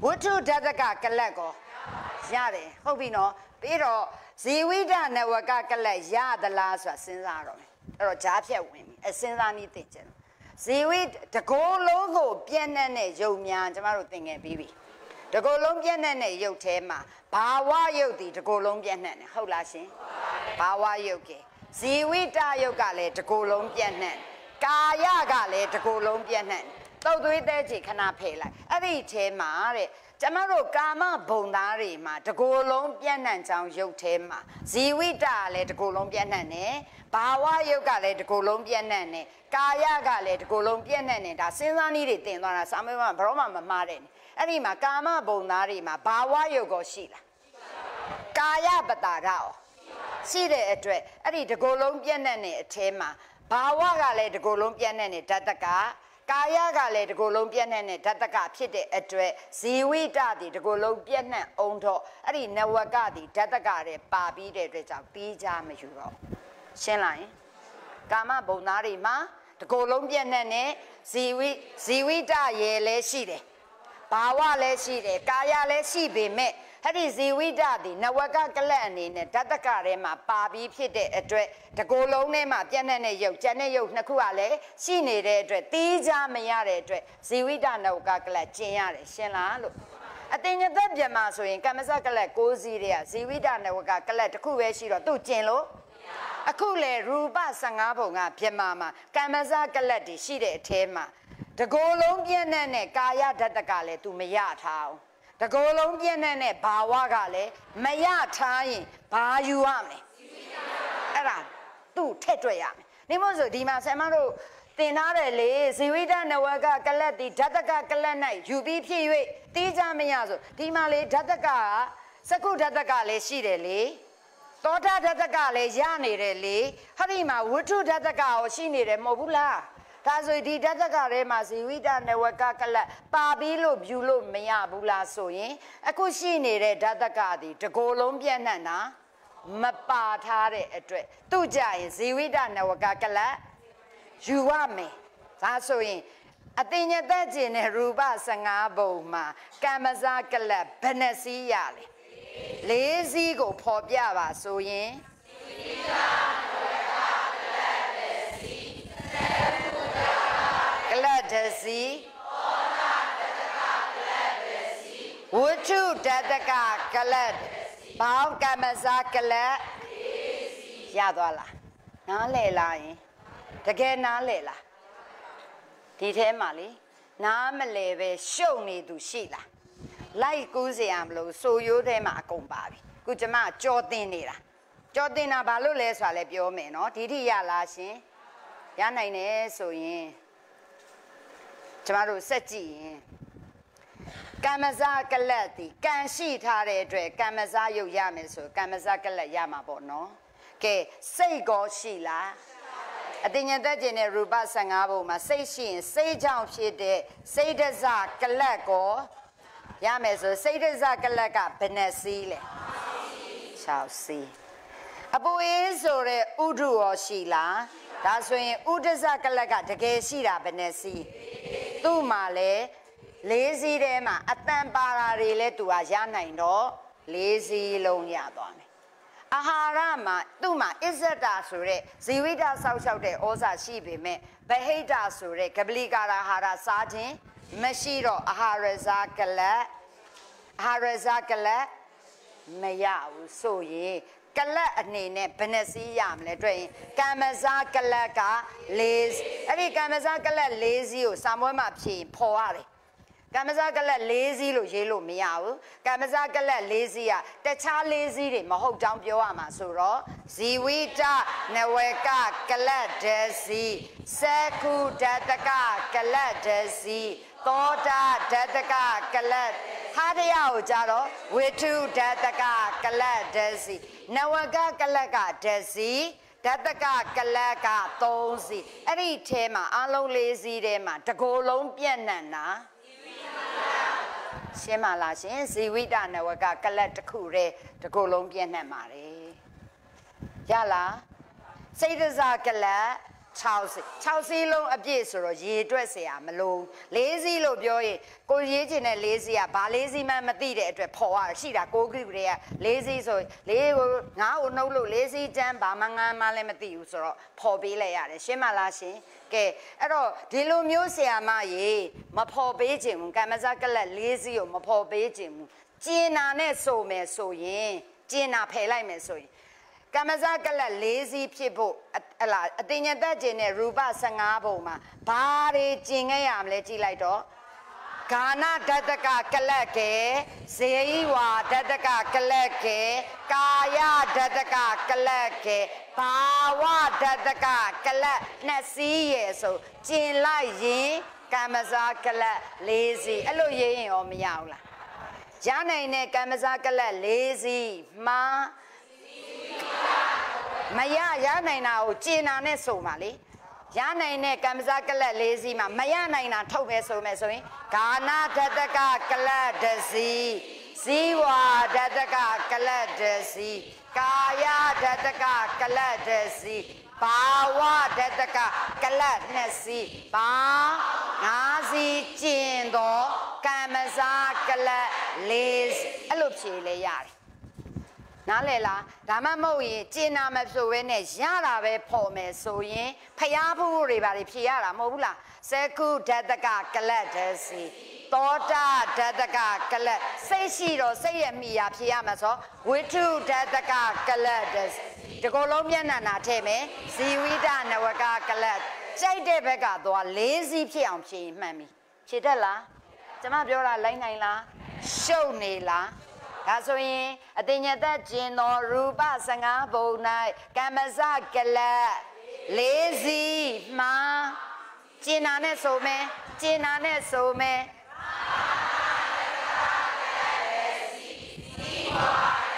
ဝတ္ထုဓတကကလတ်ကိုရတယ်ဟုတ်ပြီနော်ပြီးတော့ဇီဝိဒနဝကကလတ်ရသလားဆိုတာစဉ်းစားတော့မယ်အဲ့တော့ဂျားဖြတ်ဝင်ပြီအစဉ်းစားနည်းသိချင်ဇီဝိတကိုယ်လုံးကိုပြည့်နှက်တဲ့ယုံများကျမတို့သင်ငယ်ပြီးပြီတကိုယ်လုံးပြည့်နှက်တဲ့ယုတ်ထဲမှာ ဘာဝယုတ်ဒီတကိုယ်လုံးပြည့်နှက်တယ်ဟုတ်လားရှင်ဘာဝယုတ်ကဇီဝိတယုတ်ကလည်းတကိုယ်လုံးပြည့်နှက်ကာယကလည်းတကိုယ်လုံးပြည့်နှက်တုတ်သွေးသေးချေခဏဖယ်လိုက်အဲ့ဒီထဲမှာတဲ့ကျမတို့ကာမဘုံသားတွေမှာတကိုယ်လုံးပြန့်နှံ့ကြောင်းရုပ်ထဲမှာဇီဝိတကလည်းတကိုယ်လုံးပြန့်နှံ့တယ်ဘာဝရုပ်ကလည်းတကိုယ်လုံးပြန့်နှံ့တယ်ကာယကလည်းတကိုယ်လုံးပြန့်နှံ့တယ်ဒါစဉ်းစားနည်းတွေတင်သွားတာစာမေးမှာဘရောမှမမှားတဲ့ အဲ့ဒီမှာကာမဘုံသားတွေမှာဘာဝရုပ်ကိုရှိလားကာယပတာရရောရှိတဲ့အတွက်အဲ့ဒီတကိုယ်လုံးပြန့်နှံ့တဲ့အထဲမှာဘာဝကလည်းတကိုယ်လုံးပြန့်နှံ့တဲ့ဓာတကကာယကလည်းတကူလုံးပြည့်နှက်တဲ့ဓာတကဖြစ်တဲ့အတွက်ဇီဝိတတိတကူလုံးပြည့်နှက်အောင်တော့အဲ့ဒီနဝကတိဓာတကတဲ့ပါပြီးတဲ့အတွက်ကြောင့်ပြီးကြမယူတော့ရှင်းလာရင်ကာမဘုံသားတွေမှာတကူလုံးပြည့်နှက်တဲ့ဇီဝိဇီဝိတရေလည်းရှိတယ် ဘာဝလည်းရှိတယ်ကာယလည်းရှိပေမဲ့အဲ့ဒီဇီဝိတသည်နဝကကလတ်အနေနဲ့ဓာတကထဲမှာပါပြီးဖြစ်တဲ့အတွက်တကိုယ်လုံးထဲမှာပြန့်နှံ့တဲ့ရုပ်ကျန်တဲ့ရုပ်နှစ်ခုကလည်းရှိနေတဲ့အတွက်တီးကြမရတဲ့အတွက်ဇီဝိတနဝကကလတ်ကျင်ရတယ်ရှင်းလားလို့အတင်ညသက်ပြမှာဆိုရင်ကမ္မစကလတ်6စီးတဲ့ဇီဝိတနဝကကလတ်တစ်ခုပဲရှိတော့သူ့ကျင်လို့အခုလေရူပ15ပုံကပြမာမှာကမ္မစကလတ်တွေရှိတဲ့အထဲမှာ တကိုယ်လုံးပြန့်နှံ့တဲ့ကာယဓာတကလည်း तू မရထားအောင်တကိုယ်လုံးပြည့်တဲ့နဲ့ဘာဝကလည်းမရထားရင်ဘာယူရမလဲအဲ့ဒါသူ့ထက်တွေ့ရမယ်နေမို့ဆိုဒီမှာဆမ်မတို့တင်ထားတယ်လေဇီဝိတနဝကကလတ်တိဓာတကကလတ်၌ယူပြီးဖြစ်၍တီးကြမရဆိုဒီမှာလေဓာတကကစကုဓာတကလည်းရှိတယ်လေသောတာဓာတကလည်းရနေတယ်လေဟာဒီမှာဝိထုဓာတကရောရှိနေတယ်မဟုတ်ဘူးလား ဒါဆိုဒီဓာတကထဲမှာဇီဝိတနဝကကလတ်ပါပြီးလို့ဖြူလို့မရဘူးလားဆိုရင် အခုရှိနေတဲ့ဓာတကသည်တကိုယ်လုံးပြန့်နှံ့တာမပါထားတဲ့အတွက်သူ့ကြရင်ဇီဝိတနဝကကလတ်ယူရမယ်ဒါဆိုရင်အတင်ညသက်ခြင်းနဲ့ရူပ15ဘုံမှာကမ္မဇကလပ်ဘယ်နှစီးရလဲလေးစီးကိုဖော်ပြပါဆိုရင်ကလပ် တစီဝတ္ထုတတကကလပ်ဘောင်းကမ္မဇကလပ်ရသွားလားနားလဲလားယင်တကယ်နားလဲလားဒီထဲမှာလေနားမလဲပဲရှုပ်နေသူရှိလားလိုက်ကူးစရာမလို့ဆိုရိုးထဲမှာအကုန်ပါပြီခုကျမကြောတင်နေတာကြောတင်တာဘာလို့လဲဆိုတာလဲပြောမယ်နော်ဒီထိရလားရှင်ရနိုင်တယ်ဆိုရင် ကျမတို့စက်ကြည့်ရင်ကမ္မဇကလတ်ဒီကံရှိထားတဲ့အတွက်ကမ္မဇရုပ်ရမယ်ဆိုကမ္မဇကလတ်ရမှာပေါ့နော်ကဲစိတ်ကောရှိလားအတင်ညသက်ကျင်တဲ့ရူပ15ဘုံမှာစိတ်ရှိရင်စိတ်ကြောင့်ဖြစ်တဲ့စိတ်ဒဇကလတ်ကိုရမယ်ဆိုစိတ်ဒဇကလတ်ကဘယ်နှစီးလဲ6စီးအပူအေးဆိုတဲ့ဥဒုရောရှိလား ဒါဆိုရင်ဥဒဇကလတ်ကတကယ်ရှိတာဘယ်နှစီးသူ့မှာလဲလေးစီးထဲမှာအတန်ပါတာတွေလဲသူကရနိုင်တော့လေးစီးလုံးရသွားမယ်အာဟာရမှာသူ့မှာအစ္ဆတာဆိုတဲ့ဇီဝိတဆောက်ရှောက်တဲ့ဩဇာရှိပေမဲ့ဗဟိတဆိုတဲ့ကပလီကာရာဟာရစားခြင်းမရှိတော့အာဟာရဇာကလတ်အာဟာရဇာကလတ်မရဘူးဆိုရင် ကလတ်အနေနဲ့ဘယ်နှစီးရမလဲတွေ့ရင်ကမ္မဇာကလတ်က၄အဲ့ဒီကမ္မဇာကလတ်၄စီးကိုစာမွဲမှာဖြည့်ပေါ်ရတယ်ကမ္မဇကလက်၄စီးလို့ရေးလို့မရဘူးကမ္မဇကလက်၄စီးကတခြား၄စီးတွေမဟုတ်ကြောင်းပြောရမှာဆိုတော့ဇီဝိတနဝကကလတ်ဒစီသကုဓတကကလတ်ဒစီသောတာဓတကကလတ်ဟာတရားကိုကြတော့ဝိထုဓတကကလတ်ဒစီ နဝကကလတ်ကဒစီဓတကကလတ်က3စီအဲ့ဒီထဲမှာအလုံး၄စီးထဲမှာတကိုယ်လုံးပြန့်နှံ့တာရှင်းပါလားရှင်ဇီဝိတနဝကကလတ်တစ်ခုတည်းတကူလုံးပြည့်နှက်ပါတယ်ရလားစိတ်ဒဇကလတ် 6စီ6စီလုံးအပြည့်ဆိုတော့ရေတွက်เสียမလို့၄စီလို့ပြောရင်ကိုရေးချင်တဲ့၄စီကဘာ၄စီမှမသိတဲ့အတွက်ဖော်ရရှိတာကိုခုတွေက၄စီဆို၄ကိုငါ့ကိုနှုတ်လို့၄စီကျန်းဘာမှငါမှလည်းမသိဘူးဆိုတော့ဖော်ပေးလိုက်ရတယ်ရှင်းမလားရှင်ကဲအဲ့တော့ဒီလိုမျိုးဆရာမရေမဖော်ပေးခြင်းဘူးကမ္မဇကလတ်၄စီကိုမဖော်ပေးခြင်းဘူးကျင်နာနဲ့ဆိုမယ်ဆိုရင်ကျင်နာဖယ်လိုက်မယ်ဆိုရင် ကမ္မဇကလတ်၄စီးဖြစ်ဖို့ဟလာအတင်ညသက်ကျင်တဲ့ရူပ15ပုံမှာဘာတွေကျင်ခဲ့ရမလဲကြည့်လိုက်တော့ဂာနဓတကကလတ်ကေဇေယိဝါဓတကကလတ်ကေကာယဓတကကလတ်ကေဘာဝဓတကကလတ်နှစ်စီးရဲ့ဆိုကျင်လိုက်ရင်ကမ္မဇကလတ်၄စီးအဲ့လိုရေးရင်ရောမရဘူးလားရနိုင်တဲ့ကမ္မဇကလတ်၄စီးမှာ မရရနိုင်တာကိုကျင်နာနဲ့ဆိုပါလေရနိုင်တဲ့ကမ္မဇကလတ်၄စီးမှာမရနိုင်တာထုတ်မယ်ဆိုမယ်ဆိုရင်ဂာနာဓတကကလတ်တစီဇီဝဓတကကလတ်တစီကာယဓတကကလတ်တစီဘာဝဓတကကလတ်နှစ်စီဘာငါးစီကျင်သောကမ္မဇကလတ်၄အဲ့လိုဖြေလဲရတယ် နားလဲလားဒါမှမဟုတ်ရင်ကျင်နာမဆိုဘဲနဲ့ရတာပဲဖော်မယ်ဆိုရင်ဖျားဖို့တွေပါဖြေရတာမဟုတ်ဘူးလားစကုဓတကကလတ်တစီသောတာဓတကကလတ်စိတ်ရှိတော့စိတ်ရဲ့မိယာဖြေရမှာဆိုဝိထုဓတကကလတ်တစီဒီကုလုံးမျက်နှာနာထဲ့မယ်ဇီဝိတနဝကကလတ်ကြိုက်တဲ့ဘက်ကသွားလေးစီးဖြစ်အောင်ဖြေရင်မှန်ပြီဖြေတတ်လားကျမပြောတာလိုက်နိုင်လားရှုပ်နေလား ဒါဆိုရင်အတင်ညသက်ကျင်တော်ရူပ15ဘုံ၌ကမ္မဇကလတ်လေးစီမှာကျင်နာနဲ့ဆိုမယ်ကျင်နာနဲ့ဆိုမယ်ကျ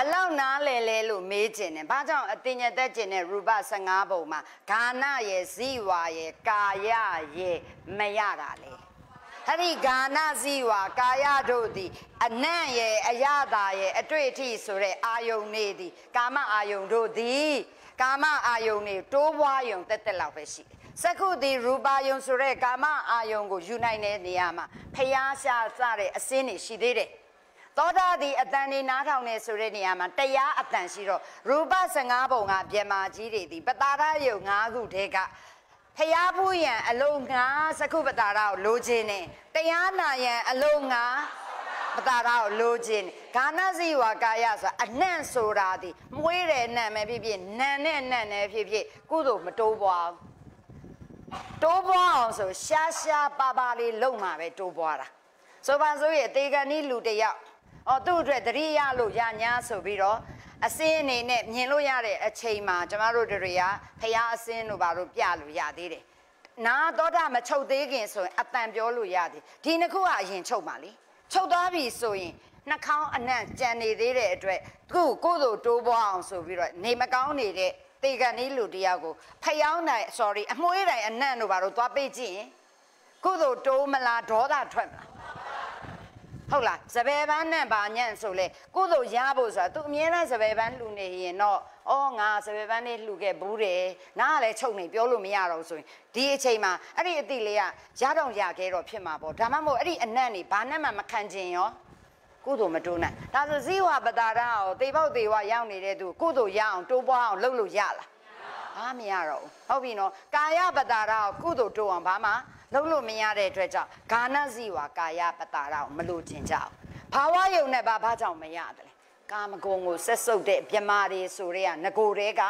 ဘလောက်နားလဲလဲလို့မေးကျင်တယ်။ဘာကြောင့်အတင်ညသက်ကျင်တဲ့ရူပ15ပုံမှာဂာနရဲ့ဇိဝါရဲ့ကာယရဲ့မရတာလဲ။ဟအဲ့ဒီဂာနဇီဝကာယတို့သည်အနံ့ရဲ့အယတာရဲ့အတွေ့အထိဆိုတဲ့အာယုန်နေသည်ကာမအာယုန်တို့သည်ကာမအာယုန်နေတိုးပွားယုံတက်တက်လောက်ပဲရှိတယ်စက္ခုဒီရူပါယုံဆိုတဲ့ကာမအာယုံကိုယူနိုင်တဲ့နေရာမှာဖျားရှားစတဲ့အစင်းတွေရှိသေးတယ် သောတာဒီအတန်နေနားထောင်နေဆိုတဲ့နေရာမှာတရားအတန်ရှိတော့ရူပ15ပုံကပြမကြီးတွေဒီပတာရယုံ5ခုတည်းကဖျားဖူးရန်အလုံးငါစက္ခုပတာရကိုလိုချင်တယ်တရားနာရန်အလုံးငါပတာရကိုလိုချင်ဂာနဇီဝကာယဆိုအနှံ့ဆိုတာဒီမွေးတယ်နှံ့မယ်ဖြစ်ဖြစ်နံနဲ့နှံ့တယ်ဖြစ်ဖြစ်ကုသိုလ်မတိုးပွားဘူးတိုးပွားအောင်ဆိုရှားရှားပါပါလေးလုံမှာပဲတိုးပွားတာဆိုပါဆိုရဲ့တေကန်ဤလူတယောက် အော်သူ့အတွက်တတိယလို့ရညာဆိုပြီးတော့အစင်းအနေနဲ့မြင်လို့ရတဲ့အချိန်မှာကျမတို့တွေကဖះအစင်းတို့ဘာလို့ပြလို့ရသေးတယ်နာတော့တာမချုပ်သေးခင်ဆိုရင်အတန်ပြောလို့ရသည်ဒီနှစ်ခုကအရင်ချုပ်ပါလေချုပ်သွားပြီဆိုရင်နှာခေါင်းအနံ့ကြံနေသေးတဲ့အတွက်သူ့ကိုယ်ကိုတိုးပွားအောင်ဆိုပြီးတော့နေမကောင်းနေတဲ့တေကန်ဤလူတယောက်ကိုဖျောင်းနိုင် sorry အမွှေးတိုင်အနံ့တို့ဘာလို့သွားပေးကြည့်ရင်ကုသိုလ်တိုးမလားဒေါသထွက်မလား ဟုတ်လားစပယ်ပန်းနဲ့ဗာညံ့ဆိုလေကုသိုလ်ရဖို့ဆိုတာ तू အမြဲတမ်းစပယ်ပန်းလှူနေရင်တော့အော်ငါစပယ်ပန်းလေးလှူခဲ့ဘူးတယ်နားကလည်းချုပ်နေပြောလို့မရတော့ဆိုရင်ဒီအချိန်မှာအဲ့ဒီအတိလေးကရတော့ရခဲ့တော့ဖြစ်မှာပေါ့ဒါမှမဟုတ်အဲ့ဒီအနံ့နေဘာနဲ့မှမခံကျင်ရောကုသိုလ်မတိုးနိုင်ဒါဆိုဇီဝပတာရကိုတေပေါက်တေဝရောက်နေတဲ့သူကုသိုလ်ရအောင်တိုးပွားအောင်လုပ်လို့ရလားဘာမရတော့ဘူးဟုတ်ပြီနော်ကာယပတာရကိုကုသိုလ်တိုးအောင်ဘာမှ လုပ်လို့မရတဲ့အတွက်ကြောင့်ဂာနဇီဝကာယပတာရကိုမလို့ခြင်းကြအောင်ဘာဝယုံနဲ့ဘာဘာကြောင့်မရတယ်လဲကာမဂုဏ်ကိုဆက်စုပ်တဲ့ပြမာတွေဆိုရဲကငကိုတွေက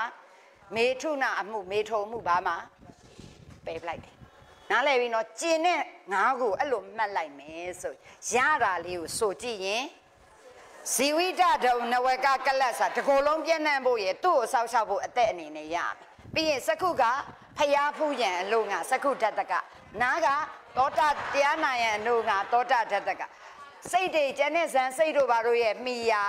မေထုနာအမှုမေထုံမှုဘာမှပယ်ပလိုက်တယ်နားလည်ပြီနော်ကျင်တဲ့ငါးကိုအဲ့လိုမှတ်လိုက်မယ်ဆိုရတာလေးကိုဆိုကြည့်ရင်ဇီဝိတဒုံနဝကကလတ်စာတကိုယ်လုံးပြည့်နှံ့ဖို့ရသူ့ကိုစောက်ရှောက်ဖို့အသက်အနေနဲ့ရမယ်ပြီးရင်စက္ခုကဖျားဖူးရန်အလို့ငါစက္ခုတတက နားကသောတာတရားနာရန်အလို့ငါသောတာတတကစိတ်တွေကျန်တဲ့ဇန်စိတ်တို့ဘာတို့ရဲ့မိယာ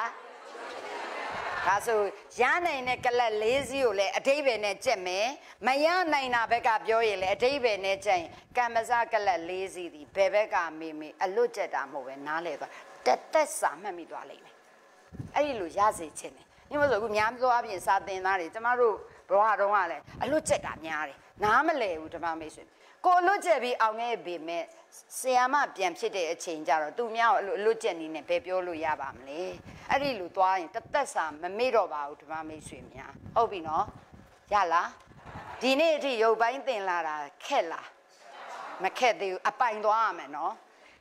ဒါဆိုရနိုင်တဲ့ကလတ်၄စီးကိုလည်းအတိဘယ်နဲ့ကြက်မယ်မရနိုင်တာဘက်ကပြောရင်လည်းအတိဘယ်နဲ့ကြက်ရင်ကမ္မဇကလတ်၄စီးဒီဘယ်ဘက်ကမေးမေးအလွတ်ကြက်တာမဟုတ်ပဲနားလေသွားတက်တက်စာမှတ်မိသွားလိမ့်မယ်အဲ့ဒီလိုရစေခြင်းတယ်ညမဆိုအခုများသောအပြင်စာသင်သားတွေကျမတို့ဘဝတုန်းကလည်းအလွတ်ကြက်တာများတယ်နားမလဲဘူးဓမ္မမိတ်ဆွေ ကိုလွတ်ကြက်ပြီးအောင်ခဲ့ပေမဲ့ဆီယာမပြန်ဖြစ်တဲ့အချိန်ကျတော့သူများကိုအလွတ်ကြက်နေနဲ့ဘယ်ပြောလို့ရပါမလဲအဲ့ဒီလိုသွားရင်တသက်စာမမေ့တော့ပါဘူးဓမ္မမိတ်ဆွေများဟုတ်ပြီနော်ရလားဒီနေ့အထိရုပ်ပိုင်းသင်လာတာခက်လားမခက်သေးဘူးအပိုင်သွားရမယ်နော်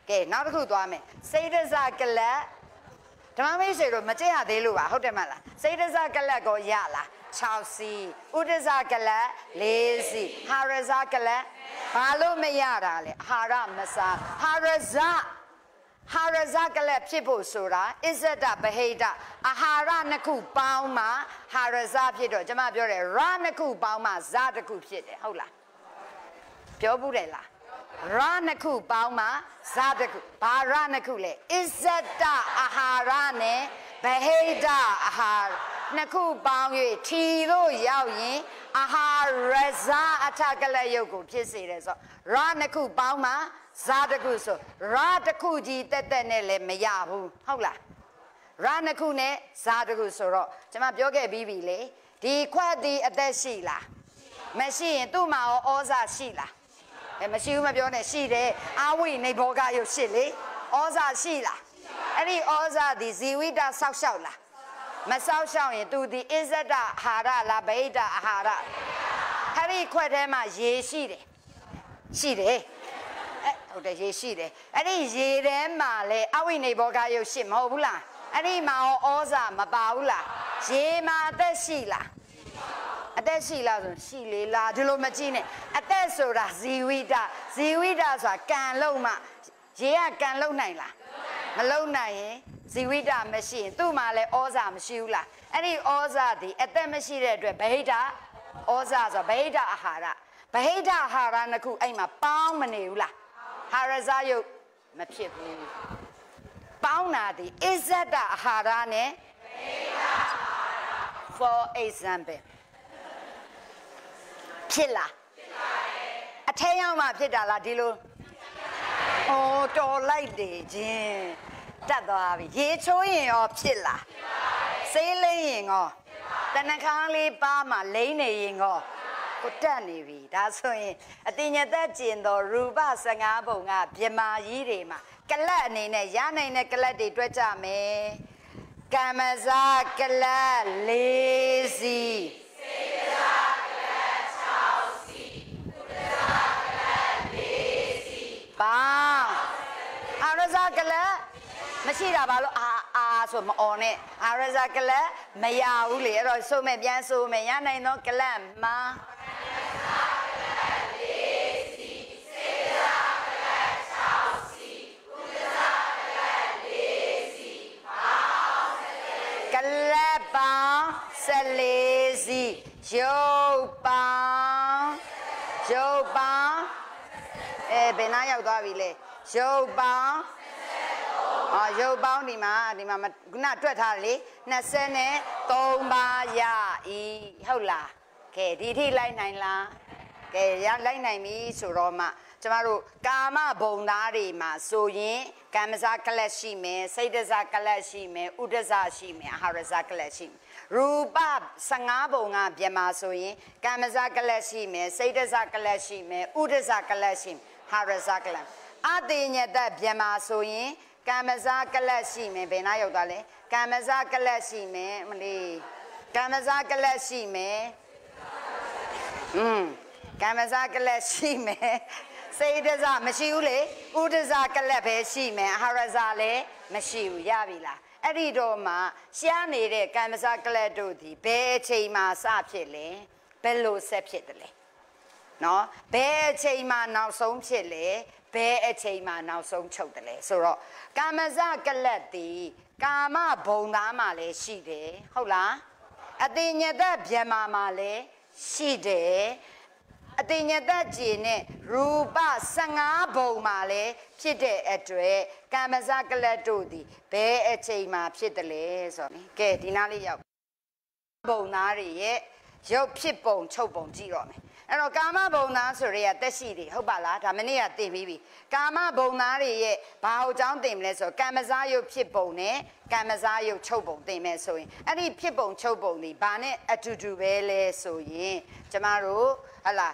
ကဲနောက်တစ်ခုသွားမယ်စိတ်ဒဇကလတ်ဓမ္မမိတ်ဆွေတို့မကြည့်ရသေးလို့ပါဟုတ်တယ်မလားစိတ်ဒဇကလတ်ကိုရလား 6စီဥဒဇကလတ်4စီဟာရဇကလတ်ဘာလို့မရတာလဲအာဟာရမစားဟာရဇဟာရဇကလတ်ဖြစ်ဖို့ဆိုတာအစ္ဆဒဗဟိတအာဟာရနှစ်ခုပေါင်းမှဟာရဇဖြစ်တော့ကျွန်မပြောတယ်ရနှစ်ခုပေါင်းမှဇတစ်ခုဖြစ်တယ်ဟုတ်လားပြောဘူးတယ်လားရနှစ်ခုပေါင်းမှဇတစ်ခုဘာရနှစ်ခုလဲအစ္ဆဒအာဟာရနဲ့ဗဟိတအာဟာရ နှစ်ခုပေါင်း၍ထီလို့ရောက်ရင်အာဟာရဇာအထကလယုတ်ကိုဖြစ်စေတယ်ဆိုရနှစ်ခုပေါင်းမှဇာတစ်ခုဆိုရတစ်ခုကြီးတက်တက်နဲ့လည်းမရဘူးဟုတ်လားရနှစ်ခုနဲ့ဇာတစ်ခုဆိုတော့ကျွန်မပြောခဲ့ပြီးပြီလေဒီခွက်ဒီအသက်ရှိလားမရှိရင်သူ့မှာရောဩဇာရှိလားအဲမရှိဘူးမပြောနဲ့ရှိတယ်အာဝိနေဘောကယုတ်ရှိလေဩဇာရှိလားအဲ့ဒီဩဇာဒီဇီဝိတဆောက်ရှောက်လား မဆောက်ရှောက်ရင်သူဒီအစ္ဆဒအာဟာရလားဗိဒအာဟာရအဲ့ဒီခွက်ထဲမှာရေရှိတယ်ရှိတယ်အဲဟုတ်တယ်ရေရှိတယ်အဲ့ဒီရေထဲမှာလဲအဝိနေဘောကယုတ်ရှိမဟုတ်ဘူးလားအဲ့ဒီမှာဩဇာမပါဘူးလားရေမှာအသက်ရှိလားအသက်ရှိလားဆိုရှိလေလားဒီလိုမကြည့်နဲ့အသက်ဆိုတာဇီဝိတဇီဝိတဆိုတာကံလုံးမှရေကကံလုံးနိုင်လားမလုံးနိုင်ရင် ဇီဝိတမရှိရင်သူ့မှာလည်းဩဇာမရှိဘူးလားအဲ့ဒီဩဇာဒီအသက်မရှိတဲ့အတွက်ဗဟိတဩဇာဆိုဗဟိတအာဟာရဗဟိတအာဟာရနှစ်ခုအဲ့မှာပေါင်းမနေဘူးလားဟာရဇယုတ်မဖြစ်ဘူးပေါင်းတာဒီအစ္ဆဒအာဟာရနဲ့ for example ဖြစ်လားဖြစ်ပါတယ်အထဲရောက်မှဖြစ်တာလားဒီလိုဩတော်လိုက်တယ်ချင်း တက်သွားပြီရေချိုးရင်ရောဖြစ်လားစေးလိမ့်ရင်ရောတနခန်းလေးပါမှလိမ့်နေရင်ရောကိုတက်နေပြီဒါဆိုရင်အတင်ညသက်ကျင်တော်ရူပ15ပုံကမြမာကြီးတွေမှာကလတ်အနေနဲ့ရနိုင်တဲ့ကလတ်တွေတွက်ကြမယ်ကမ္မဇာကလတ်၄စီပါအာရဇာကလတ် မရှိတာဘာလို့အာအာဆိုမအော်နဲ့အာရဇာကလတ်မရဘူးလေအဲ့တော့ဆိုမဲ့ပြန်ဆိုမဲ့ရနိုင်တော့ကလတ်မှာကလပ်ပေါင်း14စီရုပ်ပေါင်းရုပ်ပေါင်းအဲဘယ်နာရောက်သွားပြီလဲရုပ်ပေါင်း အော်ရုပ်ပေါင်းဒီမှာဒီမှာခုနတွက်ထားတယ်လေ23ပါးရဤဟုတ်လားကဲဒီထိလိုက်နိုင်လားကဲရလိုက်နိုင်ပြီဆိုတော့မှကျမတို့ကာမဘုံသားတွေမှာဆိုရင်ကမ္မဇကလတ်ရှိမယ်စိတ်တဇကလတ်ရှိမယ်ဥဒဇရှိမယ်အာဟာရဇကလတ်ရှိမယ်ရူပ15ဘုံကပြမဆိုရင်ကမ္မဇကလတ်ရှိမယ်စိတ်တဇကလတ်ရှိမယ်ဥဒဇကလတ်ရှိမယ်ဟာရဇကလတ်အတေညတပြမဆိုရင် ကမ္မဇကလတ်ရှိမယ်ဘယ်နာရောက်သွားလဲကမ္မဇကလတ်ရှိမယ်မလေးကမ္မဇကလတ်ရှိမယ်อืมကမ္မဇကလတ်ရှိမယ်စေတဇမရှိဘူးလေဥဒဇကလတ်ပဲရှိမယ်အာဟာရဇလည်းမရှိဘူးရပြီလားအဲ့ဒီတော့မှရှားနေတဲ့ကမ္မဇကလတ်တို့ဒီဘယ်အချိန်မှစဖြစ်လဲဘယ်လိုဆက်ဖြစ်တယ်လဲနော်ဘယ်အချိန်မှနောက်ဆုံးဖြစ်လဲ ဘယ်အချိန်မှနောက်ဆုံးချုပ်တယ်လဲဆိုတော့ကာမဇကလတ်ဒီကာမဘုံသားမှလည်းရှိတယ်ဟုတ်လားအတိညာတဗျမမှာလည်းရှိတယ်အတင်ညတကြည်နဲ့ရူပ15ဘုံမှာလည်းဖြစ်တဲ့အတွက်ကာမဇကလတ်တို့သည်ဘယ်အချိန်မှာဖြစ်တယ်လဲဆိုတော့ကဲဒီနားလေးရောက်ဘုံသားတွေရဲ့ရုပ်ဖြစ်ပုံချုပ်ပုံကြည့်တော့မယ် အဲ့တော့ကာမဘုံသားဆိုရဲတက်ရှိတယ်ဟုတ်ပါလားဒါမနေ့ကသိပြီးပြီကာမဘုံသားတွေရဲ့ဘာအကြောင်းသိမလဲဆိုကာမဇာယုတ်ဖြစ်ပုံနဲ့ကာမဇာယုတ်ချုပ်ပုံသိမယ်ဆိုရင်အဲ့ဒီဖြစ်ပုံချုပ်ပုံဒီဘာနဲ့အတူတူပဲလဲဆိုရင်ကျမတို့ဟလာ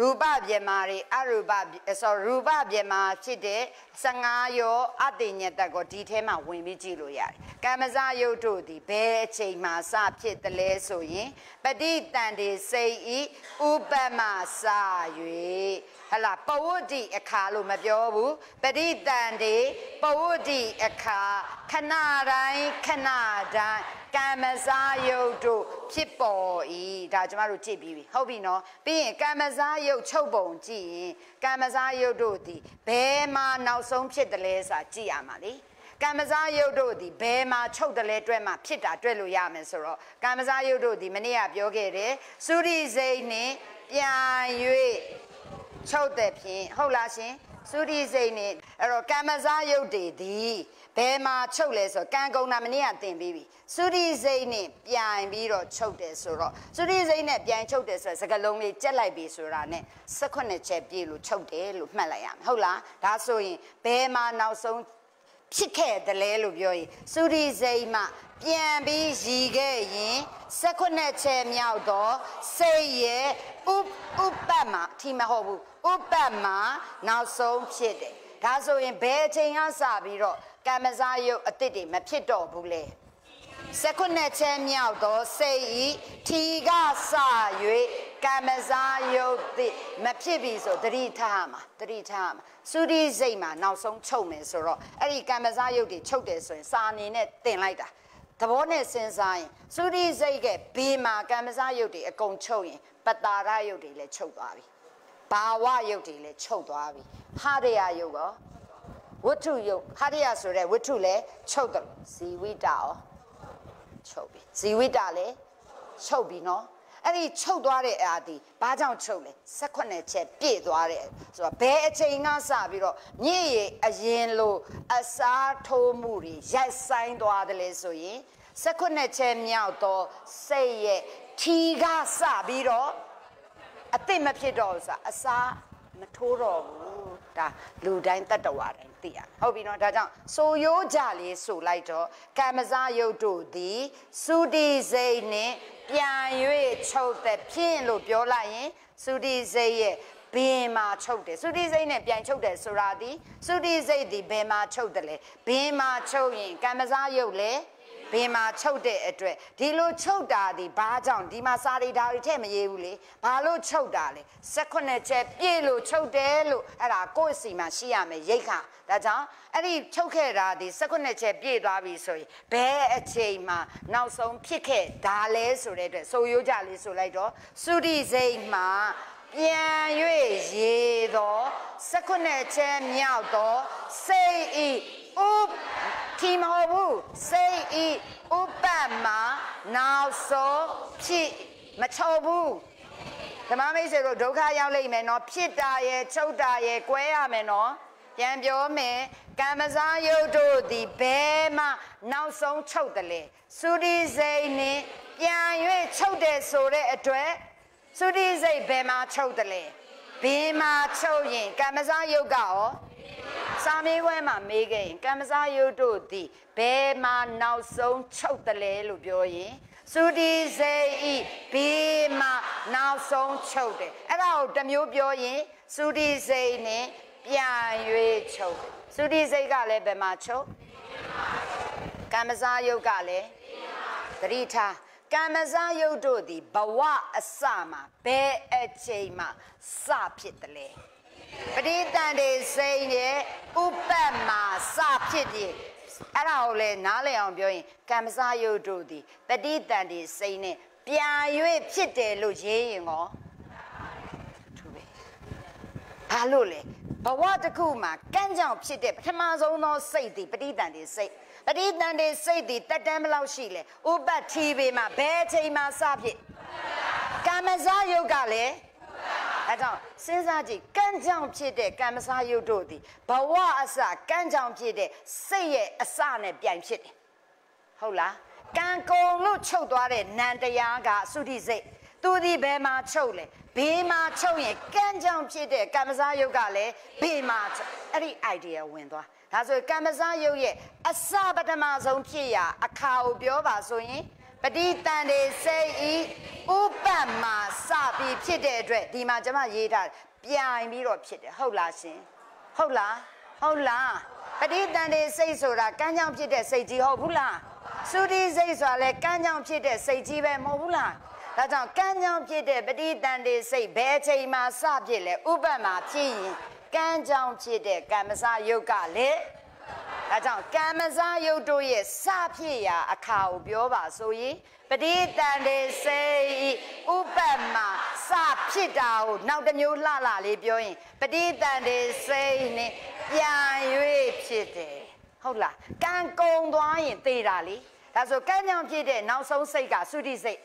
ရူပပြမာတွေအရူပဆိုရူပပြမာဖြစ်တဲ့15ရောအတိညတကိုဒီထဲမှာဝင်ပြီးကြည့်လို့ရတယ်။ကမ္မဇယုတ်တို့ဒီဘယ်အချိန်မှာစဖြစ်တယ်လဲဆိုရင်ပဋိတန်တေစိတ်ဤဥပမစ၍ ဟလာပဝတ္တိအခါလို့မပြောဘူးပဋိတန်တေပဝတ္တိအခါခဏတိုင်းခဏတိုင်းကမ္မဇာယုတ်တို့ဖြစ်ပေါ်ဤဒါကျမတို့ကြည့်ပြီးပြီဟုတ်ပြီနော်ပြီးရင်ကမ္မဇာယုတ်ချုပ်ပုံကြည့်ရင်ကမ္မဇာယုတ်တို့ဒီဘယ်မှာနောက်ဆုံးဖြစ်တယ်လဲဆိုတာကြည့်ရမှာလေကမ္မဇာယုတ်တို့ဒီဘယ်မှာချုပ်တယ်လဲတွဲမှာဖြစ်တာတွဲလို့ရမယ်ဆိုတော့ကမ္မဇာယုတ်တို့ဒီမနေ့ကပြောခဲ့တယ်သုရိစိတ်နဲ့ပြန်၍ ချုပ်တဲ့ဖြင့်ဟုတ်လားရှင်သုရိစိတ်နဲ့အဲ့တော့ကမ္မဇာယုတ်တွေဒီဘယ်မှာချုပ်လဲဆိုကံကုံနာမနေ့ကသင်ပြီးပြီသုရိစိတ်နဲ့ပြိုင်ပြီးတော့ချုပ်တယ်ဆိုတော့သုရိစိတ်နဲ့ပြိုင်ချုပ်တယ်ဆိုတဲ့စကားလုံးလေးကြက်လိုက်ပြီဆိုတာ ਨੇ 18ချက်ပြည့်လို့ချုပ်တယ်လို့မှတ်လိုက်ရမယ်ဟုတ်လားဒါဆိုရင်ဘယ်မှာနောက်ဆုံးဖြစ်ခဲ့တယ်လဲလို့ပြောရင်သုရိစိတ်မှ ပြန်ပြီးရည်ခဲ့ရင်18ချက်မြောက်တော့စိတ်ရဲ့ဥဥပ္ပမအထီမဟုတ်ဘူးဥပ္ပမနောက်ဆုံးဖြစ်တယ်ဒါဆိုရင်ဘယ်အချိန်ကစပြီးတော့ကမ္မဇာယုတ်အစ်စ်တွေမဖြစ်တော့ဘူးလေစကုနဲ့ချဲမြောက်သောစိတ်ဤထီကစ၍ကမ္မဇာယုတ်တိမဖြစ်ပြီဆိုတတိထားမှာတတိထားမှာသုရိစိတ်မှာနောက်ဆုံးချုပ်မယ်ဆိုတော့အဲ့ဒီကမ္မဇာယုတ်တွေချုပ်တယ်ဆိုရင်စာအနေနဲ့တင်လိုက်တာ သဘောနဲ့စဉ်းစားရင်သုရိစိတ်ကဘေးမှာကမ္မဇာယုတ်တွေအကုန်ချုပ်ရင်ပတာရယုတ်တွေလည်းချုပ်သွားပြီဘာဝယုတ်တွေလည်းချုပ်သွားပြီဟာရယယုတ်ရောဝတ္ထုယုတ်ဟာရယဆိုတဲ့ဝတ္ထုလည်းချုပ်တယ်ဇီဝိတရောချုပ်ပြီဇီဝိတလည်းချုပ်ပြီနော် အဲ့ဒီချုပ်သွားတဲ့အာဒီဘာကြောင့်ချုပ်လဲ18ချက်ပြည့်သွားတယ်ဆိုတော့ဘယ်အချိန်ကစပြီးတော့မြင့်ရအရင်လိုအစားထိုးမှုတွေရိုက်ဆိုင်သွားတယ်လေဆိုရင်18ချက်မြောက်တော့စိတ်ရဲ့ထီကစပြီးတော့အသိမဖြစ်တော့ဆိုတာအစားမထိုးတော့ဘူးဒါလူတိုင်းတတ္တဝါတိုင်း သိရဟုတ်ပြီနော်ဒါကြောင့်ဆိုရိုးကြလေးဆိုလိုက်တော့ကမ္မဇယုတ်တို့သည်သုတိစိတ်နှင့်ပြန်၍ချုပ်တဲ့ဖြင့်လို့ပြောလိုက်ရင်သုတိစိတ်ရဲ့ဘင်းမှာချုပ်တယ်သုတိစိတ်နဲ့ပြန်ချုပ်တယ်ဆိုတာဒီသုတိစိတ်ဒီဘယ်မှာချုပ်တယ်လဲဘင်းမှာချုပ်ရင်ကမ္မဇယုတ်လည်း ဘင်းမှာချုပ်တဲ့အတွက်ဒီလိုချုပ်တာဒီဘာကြောင့်ဒီမှာစာရိဓာတွေထည့်မရေးဘူးလေဘာလို့ချုပ်တာလဲ18ချက်ပြည့်လို့ချုပ်တယ်လို့အဲ့ဒါကိုယ့်စီမှာရှိရမယ်ရိတ်ခါဒါကြောင့်အဲ့ဒီချုပ်ခဲ့တာဒီ18ချက်ပြည့်သွားပြီဆိုရင်ဘယ်အချိန်မှာနောက်ဆုံးဖြစ်ခဲ့ဒါလဲဆိုတဲ့အတွက်ဆိုရိုးကြလေးဆိုလိုက်တော့သုတိစိတ်မှာပြန်၍ရေသော18ချက်မြောက်သောစိတ်ဤ ဥထီမဟုတ်ဘူးစိတ်ဤဥပတ်မှာနောက်ဆုံးဖြစ်မချော်ဘူးဓမ္မမိတ်ဆွေတို့ဒုက္ခရောက်လိမ့်မယ်နော်ဖြစ်တာရဲ့ချုပ်တာရဲ့ကွဲရမယ်နော်ပြန်ပြောမယ်ကမ္မဇာယုတ်တို့သည်ဘယ်မှနောက်ဆုံးချုပ်တယ်လေသုတိစိတ်နှင့်ပြန်၍ချုပ်တယ်ဆိုတဲ့အတွက်သုတိစိတ်ဘယ်မှာချုပ်တယ်လဲဘင်းမှာချုပ်ရင်ကမ္မဇာယုတ်ကရော စာမေးပွဲမှာမေးခဲ့ရင်ကမ္မဇာယုတ်တို့သည်ဘယ်မှာနောက်ဆုံးချုပ်တယ်လဲလို့ပြောရင်သုတိစိတ်ဤဘေးမှာနောက်ဆုံးချုပ်တယ်အဲ့ဒါကိုတစ်မျိုးပြောရင်သုတိစိတ်နဲ့ပြန်၍ချုပ်တယ်သုတိစိတ်ကလည်းဘယ်မှာချုပ်ကမ္မဇာယုတ်ကလည်းသတိထားကမ္မဇာယုတ်တို့သည်ဘဝအစမှာဘယ်အချိန်မှာစဖြစ်တယ်လဲ ပဋိသန္ဓေစိတ်ရဲ့ဥပ္ပမှာစဖြစ်တယ်အဲ့ဒါကိုလည်းနားလည်အောင်ပြောရင်ကမ္မဇာယုတ်တို့သည်တတိတန်ဒီစိတ်နဲ့ပြန်၍ဖြစ်တယ်လို့ရေးရင်ရောထူပဲဘာလို့လဲဘဝတစ်ခုမှာကန်းကြောင်ဖြစ်တဲ့ပထမဆုံးသောစိတ်သည်ပဋိသန္ဓေစိတ်ပဋိသန္ဓေစိတ်သည်တက်တန်းဘလောက်ရှိလဲဥပ္ပထီပေမှာဘယ်အချိန်မှာစဖြစ်ကမ္မဇာယုတ်ကလည်း အဲကြောင့်စဉ်းစားကြည့်ကန်းကြောင်ဖြစ်တဲ့ကမ္မစာယုတ်တို့သည်ဘဝအစကန်းကြောင်ဖြစ်တဲ့စိတ်ရဲ့အစနဲ့ပြိုင်ဖြစ်တယ်ဟုတ်လားကံကုံလို့ချုပ်သွားတဲ့နန္တရားကသုတိစိတ်သူဒီဘယ်မှာချုပ်လဲဘေးမှာချုပ်ရင်ကန်းကြောင်ဖြစ်တဲ့ကမ္မစာယုတ်ကလည်းဘေးမှာအဲ့ဒီ idea ဝင်သွားဒါဆိုကမ္မစာယုတ်ရဲ့အစပထမဆုံးဖြစ်ရာအခါကိုပြောပါဆိုရင် ပဋိတန်တွေစိတ်ဤဥပ္ပမှာစပြီးဖြစ်တဲ့အတွက်ဒီမှာကျွန်မရေးထားပြိုင်ပြီးတော့ဖြစ်တယ်ဟုတ်လားရှင်ဟုတ်လားဟုတ်လားပဋိတန်တွေစိတ်ဆိုတာကမ်းကြောင်ဖြစ်တဲ့စိတ်ကြီးဟုတ်ဘူးလားသုတိစိတ်ဆိုတာလည်းကမ်းကြောင်ဖြစ်တဲ့စိတ်ကြီးပဲမဟုတ်ဘူးလားဒါကြောင့်ကမ်းကြောင်ဖြစ်တဲ့ပဋိတန်တွေစိတ်ဘယ်ချိန်မှစဖြစ်လဲဥပ္ပမှာဖြစ်ရင်ကမ်းကြောင်ဖြစ်တဲ့ကမ္မစယုတ်ကလည်း ဒါကြောင့်ကမ္မဇယုတ်တို့ရဲ့စဖြစ်ရာအခါကိုပြောပါဆိုရင်ပဋိတန်တေစေဥပ္ပမစဖြစ်တာကိုနောက်တစ်မျိုးလှလှလေးပြောရင်ပဋိတန်တေစေနဲ့ပြန်၍ဖြစ်တယ်ဟုတ်လားကံကုံသွားရင်သေတာလေဒါဆိုကံကြောင့်ဖြစ်တဲ့နောက်ဆုံးစိတ်ကသုတိစိတ်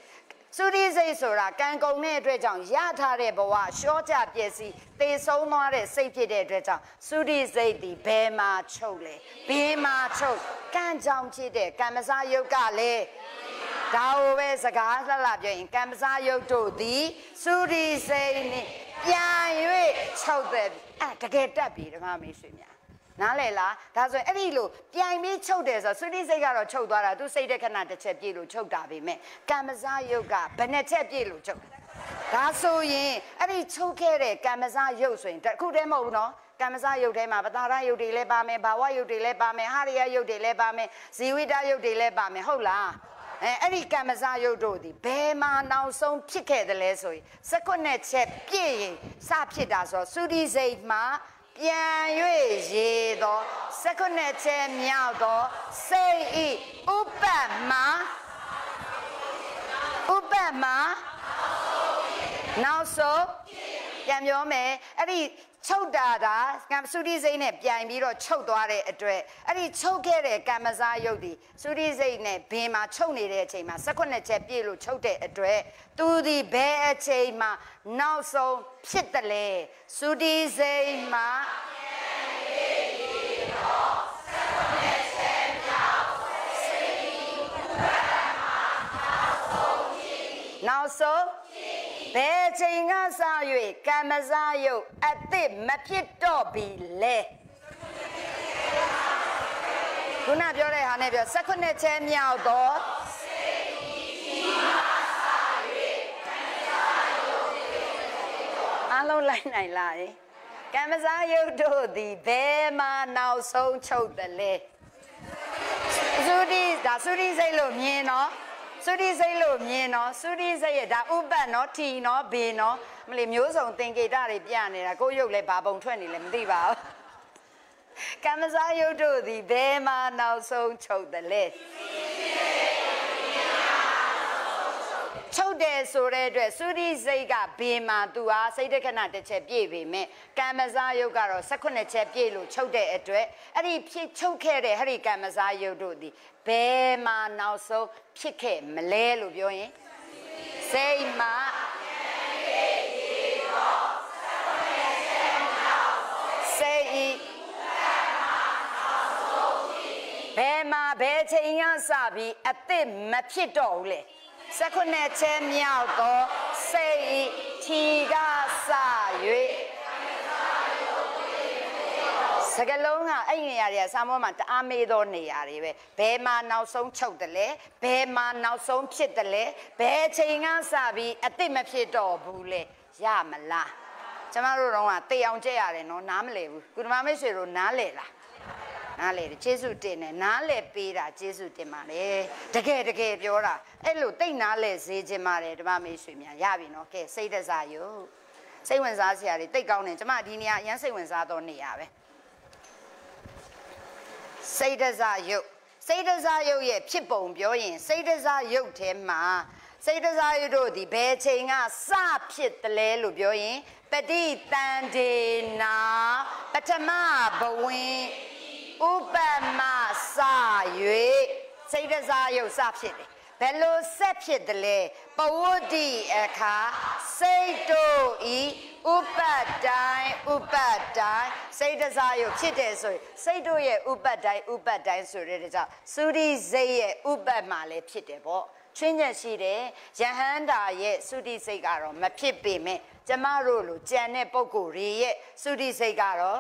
သုတိစိတ်ဆိုတာကံကုန်တဲ့အတွက်ကြောင့်ရထားတဲ့ဘဝရှော့ကြပျက်စီးသေဆုံးသွားတဲ့စိတ်ဖြစ်တဲ့အတွက်ကြောင့်သုတိစိတ်ဒီဘယ်မှာချုပ်လဲဘေးမှာချုပ်ကံကြောင့်ဖြစ်တဲ့ကံမစားယုတ်ကလည်းဒါဟိုပဲစကားလှလှပြောရင်ကံမစားယုတ်တို့သည်သုတိစိတ်နဲ့ပြန်၍ချုပ်တဲ့အဲတကယ်တက်ပြီဓမ္မမေးဆွေများ နားလေလားဒါဆိုရင်အဲ့ဒီလိုပြိုင်ပြီးချုပ်တယ်ဆိုဆွတိစိတ်ကတော့ချုပ်သွားတာသူစိတ်တဲ့ခဏတစ်ချက်ပြည့်လို့ချုပ်တာပဲမဲ့ကမ္မဇယုတ်ကဘယ်နှချက်ပြည့်လို့ချုပ်ဒါဆိုရင်အဲ့ဒီချုပ်ခဲ့တဲ့ကမ္မဇယုတ်ဆိုရင်တခုတည်းမဟုတ်ဘူးနော်ကမ္မဇယုတ်ထဲမှာပတာရယုတ်တွေလည်းပါမယ်ဘာဝယုတ်တွေလည်းပါမယ်ဟာရိယယုတ်တွေလည်းပါမယ်ဇီဝိတယုတ်တွေလည်းပါမယ်ဟုတ်လားအဲအဲ့ဒီကမ္မဇယုတ်တို့ဒီဘယ်မှာနောက်ဆုံးဖြစ်ခဲ့တယ်လဲဆိုရင်စကွနဲ့ချက်ပြည့်ရင်စဖြစ်တာဆိုသုတိစိတ်မှာ ပြန်၍ရေသောစကုနဲ့ချဲမြောက်သောစိတ်ဤဥပ္ပမဥပ္ပမနောက်ဆုံးပြန်ပြောမယ်အဲ့ဒီ ချုပ်တာတာကံသုတိစိတ်နဲ့ပြိုင်ပြီးတော့ချုပ်သွားတဲ့အတွက်အဲ့ဒီချုပ်ခဲ့တဲ့ကမ္မဇာယုတ်ဒီသုတိစိတ်နဲ့ဘင်းမှာချုပ်နေတဲ့အချိန်မှာ18ချက်ပြည့်လို့ချုပ်တဲ့အတွက်သူဒီဘယ်အချိန်မှာနောက်ဆုံးဖြစ်တယ်လဲသုတိစိတ်မှာနောက်ဆုံး ဘယ်ချိန်ကစ၍ကမ္မဇယုတ်အသစ်မဖြစ်တော့ပြီလဲခုနပြောတဲ့ဟာနဲ့ပြော16ချက်မြောက်တော့အလုံးလိုက်နိုင်လားကမ္မဇယုတ်တို့သည်ဘယ်မှာနောက်ဆုံးချုပ်တယ်လဲသုတိဒါသုတိစိတ်လို့မြင်နော် သုတိစိတ်လို့မြင်နော်သုတိစိတ်ရဲ့ဒါဥပတ်နော်ထီနော်ဘေနော်မလီမျိုးစုံသင်္ကေတတွေပြနေတာကိုရုပ်လဲဘာပုံထွက်နေလဲမသိပါဘူးကမ္မဇယုတ်တို့သည်ဘယ်မှာနောက်ဆုံးချုပ်တယ်လဲ ချုပ်တယ်ဆိုတဲ့အတွက်သုရိစိတ်ကဘေးမှာသူဟာစိတ်တခဏတစ်ချက်ပြည့်ပေမဲ့ကမ္မဇယုတ်ကတော့18ချက်ပြည့်လို့ချုပ်တဲ့အတွက်အဲ့ဒီဖြစ်ချုပ်ခဲ့တဲ့ဟရိကမ္မဇယုတ်တို့ဒီဘယ်မှာနောက်ဆုံးဖြစ်ခဲ့မလဲလို့ပြောရင်စိတ်မှာစိတ်ဤဘယ်မှာဘယ်ချိန်ကစပြီးအစ်စ်မဖြစ်တော့ဘူးလေ 19ချက်မြောက်သောစိတ်ထီကစ၍စကလုံးကအဲ့နေရာတွေကစာမောမှာတအားမေးသောနေရာတွေပဲဘယ်မှာနောက်ဆုံးချုပ်တယ်လဲဘယ်မှာနောက်ဆုံးဖြစ်တယ်လဲဘယ်ချိန်ကစပြီးအစ်စ်မဖြစ်တော့ဘူးလေရမလားကျမတို့တော့ကတေအောင်ကြက်ရတယ်နော်နားမလည်ဘူးကုဓမမိတ်ဆွေတို့နားလည်လား နားလေတယ်ကျေးဇူးတင်တယ်နားလေပေးတာကျေးဇူးတင်ပါတယ်တကယ်တကယ်ပြောတာအဲ့လိုတိတ်နားလေစေခြင်းပါတယ်ဓမ္မမေဆွေများရပြီနော်ကဲစိတ်တစားယုတ်စိတ်ဝင်စားစရာတွေတိတ်ကောင်းတယ်ကျမဒီနေရာအရန်စိတ်ဝင်စားတော့နေရပဲစိတ်တစားယုတ်စိတ်တစားယုတ်ရဲ့ဖြစ်ပုံပြောရင်စိတ်တစားယုတ်ထဲမှာစိတ်တစားယုတ်တို့ဒီဘယ်ချိန်ကစဖြစ်တယ်လဲလို့ပြောရင်ပฏิတန်ဒေနာပထမဘဝင် ဥပမစ၍စိတ်တစားယုတ်စဖြစ်တယ်ဘယ်လိုဆက်ဖြစ်တယ်လဲပဝတ္တိအခါစိတ်တို့ဤဥပတိုင်းဥပတိုင်းစိတ်တစားယုတ်ဖြစ်တယ်ဆိုရင်စိတ်တို့ရဲ့ဥပတိုင်းဥပတိုင်းဆိုတဲ့ကြောင့်သုရိစိတ်ရဲ့ဥပမှာလည်းဖြစ်တယ်ပေါ့ချင်းချက်ရှိတယ်ယဟန္တာရဲ့သုတိစိတ်ကတော့မဖြစ်ပေမဲ့ကျမတို့လိုကြံတဲ့ပုံကိုယ်တွေရဲ့သုတိစိတ်ကတော့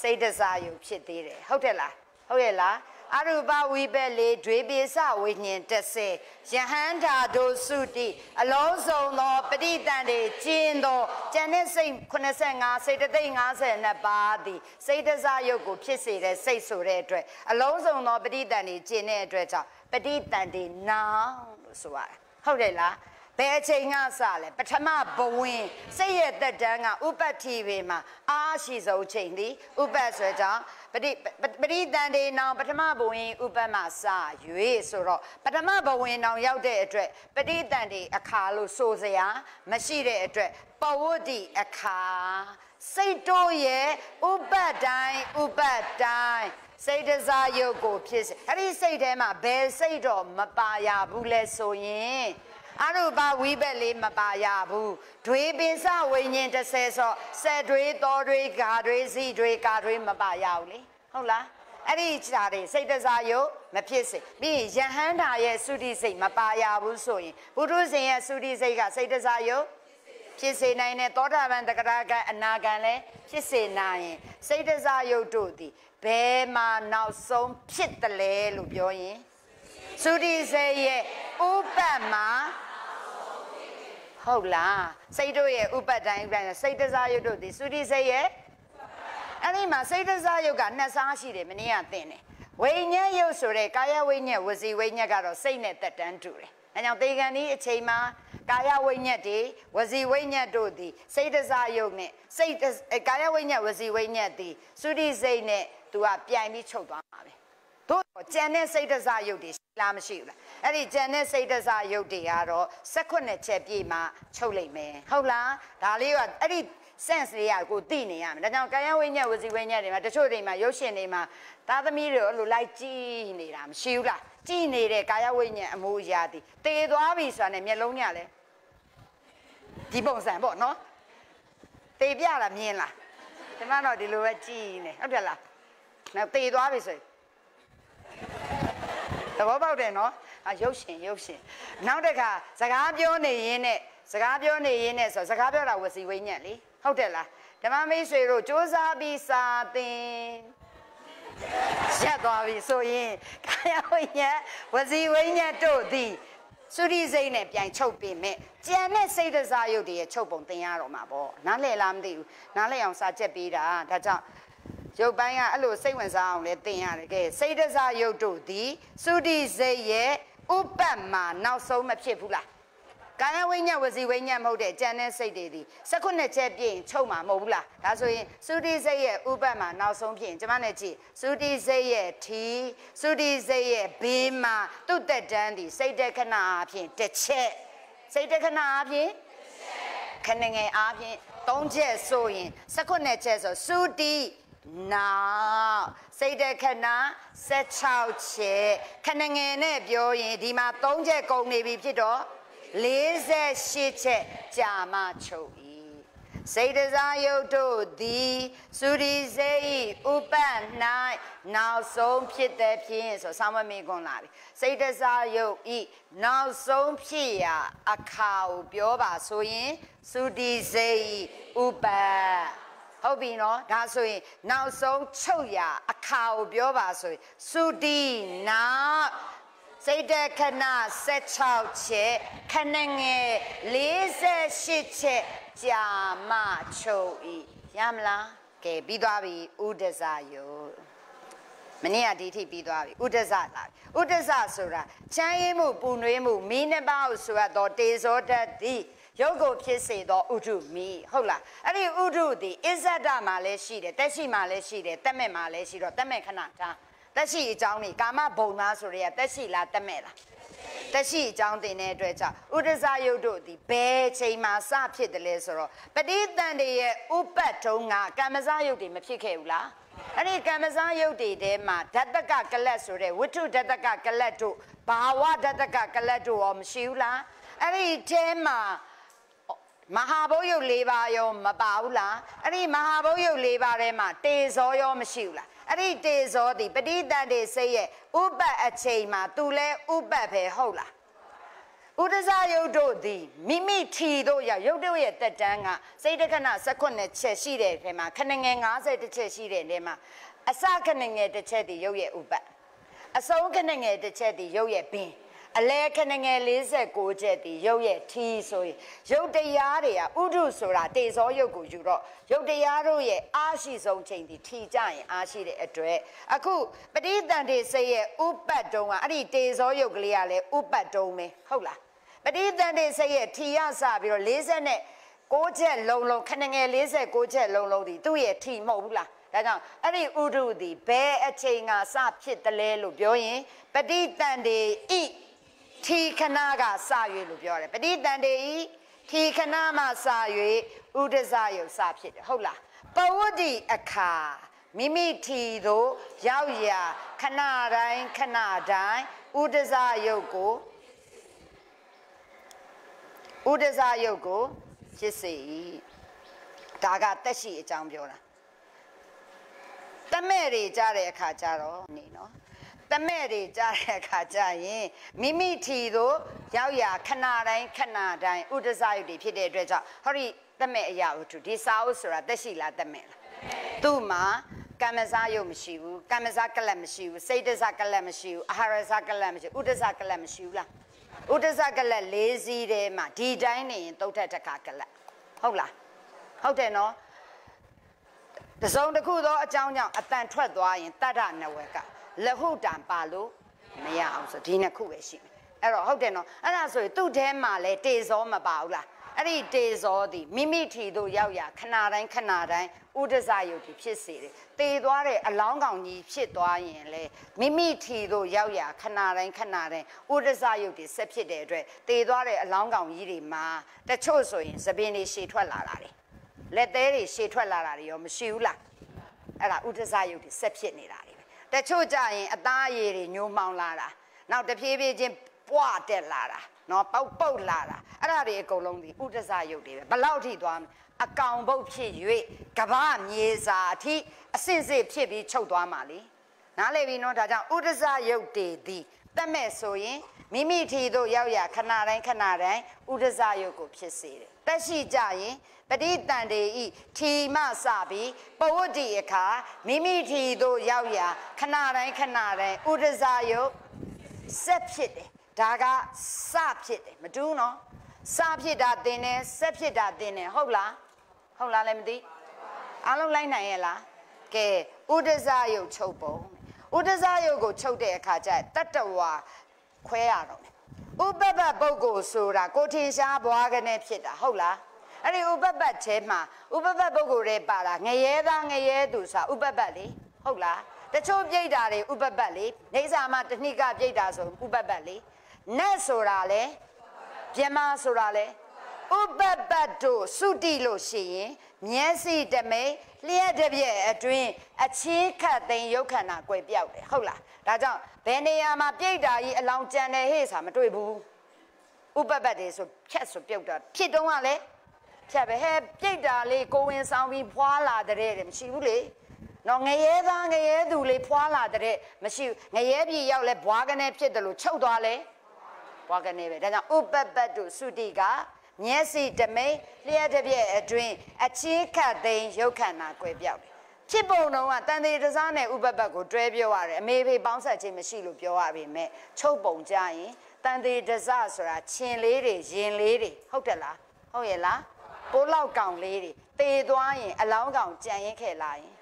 စိတ်တစားယုတ်ဖြစ်သေးတယ်ဟုတ်တယ်လားဟုတ်ရဲ့လားအရူပဝိပက်လေဒွေပိစဝိညာဉ်30ယဟန္တာတို့စုတိအလုံးစုံသောပဋိသန္ဓေကျင်းသောကျန်တဲ့စိတ်85စိတ်တသိန်း52ပါးသည်စိတ်တစားယုတ်ကိုဖြစ်စေတဲ့စိတ်ဆိုတဲ့အတွက်အလုံးစုံသောပဋိသန္ဓေကျင်းတဲ့အတွက်ကြောင့်ပဋိသန္ဓေနောင်လို့ဆိုရတယ်ဟုတ်တယ်လား ဘယ်အချိန်ကစလဲပထမဘဝင်စိတ်ရဲ့တက်တန်းကဥပ္ပတိပေမှာအားရှိဆုံးချိန်သည်ဥပ္ပဆွဲကြောင့်ပရိပရိတန်ဒေနောင်ပထမဘဝင်ဥပ္ပမစ၍ဆိုတော့ပထမဘဝင်နောင်ရောက်တဲ့အတွက်ပရိတန်ဒေအခါလို့ဆိုစရာမရှိတဲ့အတွက်ပဝတ္တိအခါစိတ်တို့ရဲ့ဥပ္ပတိုင်းဥပ္ပတိုင်းစိတ်တစားယုတ်ကိုဖြစ်စေအဲ့ဒီစိတ်ထဲမှာဘယ်စိတ်တော့မပါရဘူးလဲဆိုရင် အရုပဝိဘက်လေးမပါရဘူးဒွေပင်စဝိညာဉ်30ဆိုဆက်တွေတော်တွေဂါတွေစီတွေကာတွေမပါရဘူးလေဟုတ်လားအဲ့ဒီခြားတွေစိတ်တစားယုတ်မဖြစ်စေပြီးရင်ယဟန္တာရဲ့သုတိစိတ်မပါရဘူးဆိုရင်ဘုဒ္ဓဇင်ရဲ့သုတိစိတ်ကစိတ်တစားယုတ်ဖြစ်စေနိုင်တဲ့သောတာပန်တဂရကအနာဂံလည်းဖြစ်စေနိုင်ရင်စိတ်တစားယုတ်တို့သည်ဘယ်မှာနောက်ဆုံးဖြစ်တယ်လဲလို့ပြောရင် သုတိစိတ်ရဲ့ဥပ္ပမှာဟုတ်လားစိတ်တို့ရဲ့ဥပ္ပတိုင်းဥပ္ပတိုင်းစိတ်တစားယုတ်တို့ဒီသုတိစိတ်ရဲ့အဲ့ဒီမှာစိတ်တစားယုတ်ကနှစ်စားရှိတယ်မင်းကသင်တယ်ဝိညာဉ်ယုတ်ဆိုတဲ့ကာယဝိညာဉ်ဝစီဝိညာဉ်ကတော့စိတ်နဲ့တက်တန်းတူတယ်အဲကြောင့်တေကန်ဒီအချိန်မှာကာယဝိညာဉ်တွေဝစီဝိညာဉ်တို့သည်စိတ်တစားယုတ်နဲ့စိတ်ကာယဝိညာဉ်ဝစီဝိညာဉ်သည်သုတိစိတ်နဲ့သူကပြိုင်ပြီးချုပ်သွားမှာပဲ တို့ကြံတဲ့စိတ်တစားယုတ်တွေရှိလားမရှိဘူးလားအဲ့ဒီကြံတဲ့စိတ်တစားယုတ်တွေကတော့16ချက်ပြည့်မှချုပ်လိုက်မယ်ဟုတ်လားဒါလေးကအဲ့ဒီ sense တွေကကိုသိနေရမယ်ဒါကြောင့်ကာယဝိညာဉ်ဝစီဝိညာဉ်တွေမှာတချို့တွေမှာရုပ်ရှင်တွေမှာသားသမီးတွေအဲ့လိုလိုက်ကြည့်နေတာမရှိဘူးလားကြည့်နေတဲ့ကာယဝိညာဉ်အမှုအရာတွေတည်သွားပြီဆိုတာနဲ့မျက်လုံးညလဲဒီပုံစံပေါ့နော်တည်ပြတာမြင်လားဒီမှာတော့ဒီလိုပဲကြည့်နေဟုတ်တယ်လားနောက်တည်သွားပြီဆိုရင်သ ဘောပေါက်တယ်နော်အရုပ်ရှင်ရုပ်ရှင်နောက်တစ်ခါစကားပြောနေရင်းနဲ့စကားပြောနေရင်းနဲ့ဆိုစကားပြောတာဝစီဝိညာဉ်လေဟုတ်တယ်လားဓမ္မမိတ်ဆွေတို့စ조사ပြီးစာသင်ရက်သွားပြီဆိုရင်ကာယဝိညာဉ်ဝစီဝိညာဉ်တို့သည်သုရိစိတ်နဲ့ပြန်ချုပ်ပြင်မဲ့ကြံတဲ့စိတ်တစားရုပ်တွေရဲ့ချုပ်ပုံသင်ရတော့မှာပေါ့နားလည်လားမသိဘူးနားလည်အောင်စာချက်ပေးတာဒါကြောင့် ရုပ်ပိုင်းကအဲ့လိုစိတ်ဝင်စားအောင်လဲသင်ရတယ်ကဲစိတ်တစားရုပ်တို့သည်သုတိစိတ်ရဲ့ဥပ္ပမှာနောက်ဆုံးမဖြစ်ဘူးလားကာယဝိညာဉ်ဝစီဝိညာဉ်မဟုတ်တဲ့ကြံတဲ့စိတ်တွေဒီ၁ခုနှစ်ချက်ပြည့်ရင်ချုပ်မှာမဟုတ်ဘူးလားဒါဆိုရင်သုတိစိတ်ရဲ့ဥပ္ပမှာနောက်ဆုံးဖြစ်ရင်ကျမနဲ့ကြည့်သုတိစိတ်ရဲ့ထီသုတိစိတ်ရဲ့ဘေးမှာသူ့တက်တန်းဒီစိတ်တခဏအဖြစ်တစ်ချက်စိတ်တခဏအဖြစ်ခဏငယ်အားဖြင့်၃ချက်ဆိုရင်၁ခုနှစ်ချက်ဆိုသုတိ နောက်စိတ်တခဏ16ချက်ခဏငယ်နဲ့ပြောရင်ဒီမှာ၃ချက်ကုန်နေပြီဖြစ်တော့48ချက်ကြာမှချုပ်၏စေတစားယုတ်တို့သည်သုရိစေဤဥပ္ပ၌နောက်ဆုံးဖြစ်တဲ့ဖြင့်ဆိုဆောင်းမမေကွန်လာပြီစေတစားယုတ်ဤနောက်ဆုံးဖြစ်ရာအခါကိုပြောပါဆိုရင်သုတိစေဤဥပ္ပ ဟုတ်ပြီနော်ဒါဆိုရင်နောက်ဆုံးချုပ်ရာအခါကိုပြောပါဆိုရင်သုတိနောက်စိတ်တခဏ16ချက်ခဏငယ်48ချက်ကြာမချုပ်ဤရမလားကဲပြီးသွားပြီဥဒဇယုမနေ့ကဒီထိပြီးသွားပြီဥဒဇလာဥဒဇဆိုတာချမ်းရည်မှုပူနွေးမှုမီးနှစ်ပါးကိုဆိုရတော့တေဇောတတ်သည် ရုပ်ကိုဖြစ်စေသောဥဒုမီဟုတ်လားအဲ့ဒီဥဒုသည်အစ္ဆဒမှာလည်းရှိတယ်တက်ရှိမှာလည်းရှိတယ်တက်မဲ့မှာလည်းရှိတော့တက်မဲ့ခဏထားတက်ရှိအကြောင်းနေကာမဘုံသားဆိုရဲတက်ရှိလားတက်မဲ့လားတက်ရှိအကြောင်းတင်တဲ့အတွက်ကြောင့်ဥဒ္ဒဇယုတ်တို့ဒီဘယ်ချိန်မှာစဖြစ်တယ်လဲဆိုတော့ပဋိသန္ဓေရဲ့ဥပတ်တုံးကကမ္မဇယုတ်တွေမဖြစ်ခဲ့ဘူးလားအဲ့ဒီကမ္မဇယုတ်တွေထဲမှာဓတ္တကကလတ်ဆိုတဲ့ဝိထုဓတ္တကကလတ်တို့ဘာဝဓတ္တကကလတ်တို့ရောမရှိဘူးလားအဲ့ဒီထဲမှာ မဟာဘုတ်ရုပ်၄ပါးရောမပါဘူးလားအဲ့ဒီမဟာဘုတ်ရုပ်၄ပါးထဲမှာတေဇောရောမရှိဘူးလားအဲ့ဒီတေဇောဒီပဋိတန်တေစိတ်ရဲ့ဥပတ်အချိန်မှာသူလဲဥပတ်ပဲဟုတ်လားဥဒဇယုတ်တို့သည်မိမိထီတို့ရယုတ်တို့ရဲ့တက်တန်းကစိတ်တခဏ18ချက်ရှိတဲ့ထဲမှာခဏငယ်50ချက်ရှိတဲ့ထဲမှာအစခဏငယ်တစ်ချက်ဒီယုတ်ရဲ့ဥပတ်အဆုံးခဏငယ်တစ်ချက်ဒီယုတ်ရဲ့ပင် အလဲခဏငယ်46ချက်ဒီရုပ်ရဲ့ထီဆိုရင်ရုပ်တရားတွေကဥဒုဆိုတာတေဇောရုပ်ကိုယူတော့ရုပ်တရားတို့ရဲ့အားရှိဆုံးချိန်ဒီထီကြရင်အားရှိတဲ့အတွက်အခုပဋိသန္ဓေစိတ်ရဲ့ဥပတ်တုံးကအဲ့ဒီတေဇောရုပ်ကလေးကလည်းဥပတ်တုံးပဲဟုတ်လားပဋိသန္ဓေစိတ်ရဲ့ထီရစပြီးတော့40နဲ့6ချက်လုံးလုံးခဏငယ်46ချက်လုံးလုံးဒီသူ့ရဲ့ထီမဟုတ်ဘူးလားဒါကြောင့်အဲ့ဒီဥဒုသည်ဘယ်အချိန်ကစဖြစ်တယ်လဲလို့ပြောရင်ပဋိသန္ဓေဤ ထီခဏကစ၍လို့ပြောတယ်ပဋိတန်တေဤထီခဏမှစ၍ဥဒဇယုတ်စဖြစ်တယ်ဟုတ်လားပဝတ္တိအခါမိမိထီတို့ရောက်ရာခဏတိုင်းခဏတိုင်းဥဒဇယုတ်ကိုဥဒဇယုတ်ကိုဖြစ်စေ၏ဒါကတက်ရှိအကြောင်းပြောတာတမဲ့တွေကြားတဲ့အခါကျတော့နေနော် တမဲ့တွေကြားတဲ့အခါကျရင်မိမိထီတို့ရောက်ရခဏတိုင်းခဏတိုင်းဥဒ္ဒဇယုတ်တွေဖြစ်တဲ့အတွက်ကြောင့်ဟောဒီတမဲ့အရာဝတ္ထုဒီစာအုပ်ဆိုတာတက်ရှိလားတမဲ့လားသူ့မှာကမ္မဇာယုတ်မရှိဘူးကမ္မဇာကလတ်မရှိဘူးစိတ်တဇာကလတ်မရှိဘူးအာဟာရဇာကလတ်မရှိဘူးဥဒ္ဒဇာကလတ်မရှိဘူးလားဥဒ္ဒဇာကလတ်၄စီးထဲမှာဒီတိုင်းနေရင်တုတ်ထက်တခါကလတ်ဟုတ်လားဟုတ်တယ်နော်တစုံတစ်ခုသောအကြောင်းကြောင့်အတန်ထွက်သွားရင်တတ္ထနဝက လဟုတံပါလို့မရအောင်ဆိုဒီနှစ်ခုပဲရှိမယ်အဲ့တော့ဟုတ်တယ်နော်အဲ့ဒါဆိုရင်သူ့ထဲမှာလဲတေဇောမပါဘူးလားအဲ့ဒီတေဇောသည်မိမိထီတို့ရောက်ရခဏတိုင်းခဏတိုင်းဥဒဇယုတ်ဒီဖြစ်စေတယ်တေသွားတဲ့အလောင်းကောင်ကြီးဖြစ်သွားရင်လေမိမိထီတို့ရောက်ရခဏတိုင်းခဏတိုင်းဥဒဇယုတ်ဒီဆက်ဖြစ်တဲ့အတွက်တေသွားတဲ့အလောင်းကောင်ကြီးတွေမှာတချို့ဆိုရင်သပင်တွေရှည်ထွက်လာတာတွေလက်သေးတွေရှည်ထွက်လာတာတွေရောမရှိဘူးလားအဲ့ဒါဥဒဇယုတ်ဒီဆက်ဖြစ်နေတာတွေ တချို့ကြရင်အသားအရည်တွေညှိုးမောင်းလာတာနောက်တဖြည်းဖြည်းချင်းပွားတက်လာတာနော်ပေါက်ပုတ်လာတာအဲ့ဒါတွေအကုန်လုံးဒီဥဒ္ဒဇယုတ်တွေပဲဘလောက်ထိသွားအကောင်ပုတ်ဖြစ်၍ကဘာမြေစာအထိအစစ်စစ်ဖြစ်ပြီးချုပ်သွားမှာလေနားလည်ပြီနော်ဒါကြောင့်ဥဒ္ဒဇယုတ်တွေသည်တတ်မဲ့ဆိုရင်မိမိထီတို့ရောက်ရခဏတိုင်းခဏတိုင်းဥဒဇယုတ်ကိုဖြစ်စေတယ်တက်ရှိကြရင် ပဋိတန်တေဤထီမစပြီးပဝတ္တိအခါမိမိထီတို့ရောက်ရခဏတိုင်းခဏတိုင်းဥဒဇယုတ်ဆက်ဖြစ်တယ်ဒါကစဖြစ်တယ်မတူးနော်စဖြစ်တာတင်တယ်ဆက်ဖြစ်တာတင်တယ်ဟုတ်လားဟုတ်လားလည်းမသိအားလုံးလိုက်နိုင်ရဲ့လားကဲဥဒဇယုတ်ချုပ်ပုံဥဒဇယုတ်ကိုချုပ်တဲ့အခါကျတတ္တဝါခွဲရတော့မယ်ဥပပပုဂ္ဂိုလ်ဆိုတာကိုထင်ရှားဘွားကနေဖြစ်တာဟုတ်လား အဲ့ဒီဥပပထဲမှာဥပပပုဂ္ဂိုလ်တွေပါတာငရဲသားငရဲသူဆိုတာဥပပလေဟုတ်လားတချို့ပြိတ္တာတွေဥပပလေနေစာမှာတဏိကပြိတ္တာဆိုဥပပလေနတ်ဆိုတာလေပြမဆိုတာလေဥပပတို့စုတိလို့ရှိရင်မျက်စိတမိတ်လျှက်တစ်ပြက်အတွင်းအချင်းခတ်သိမ်းရုပ်ခန္ဓာကွယ်ပြောက်တယ်ဟုတ်လားဒါကြောင့်ဘယ်နေရာမှာပြိတ္တာကြီးအလောင်းကြံတယ်ဟေ့ဆိုတာမတွေ့ဘူးဥပပတ်တွေဆိုဖြတ်ဆိုပြုတ်တာဖြစ်တော့ကလည်း ဖြတ်ပဲဟဲ့ပြိတ္တာလေးကိုဝင်ဆောင်ပြီးဖွာလာတဲ့တဲ့မရှိဘူးလေနော်ငရဲသားငရဲသူလေးဖွာလာတဲ့မရှိဘူးငရဲပြည်ရောက်လဲဘွားကနေဖြစ်တယ်လို့ချုပ်သွားလဲဘွားကနေပဲဒါကြောင့်ဥပပတ်တို့သုတိကမျက်စိတမိတ်လျှက်တစ်ပြက်အတွင်းအချင်းခတ်သိမ်းရုပ်ခန္ဓာကွယ်ပြောက်တယ်ဖြစ်ပုံတော့ကတန်သေးတစားနဲ့ဥပပတ်ကိုတွဲပြောရတယ်အမေဖေပေါင်းဆက်ခြင်းမရှိလို့ပြောရပေမဲ့ချုပ်ပုံကြရင်တန်သေးတစားဆိုတာခြင်လေးတွေရင်လေးတွေဟုတ်တယ်လားဟုတ်ရဲ့လား ပိုးလောက်ကောင်လေးတွေတေသွားရင်အလောင်းကောင်ကြံရင်ခဲ့လာရင်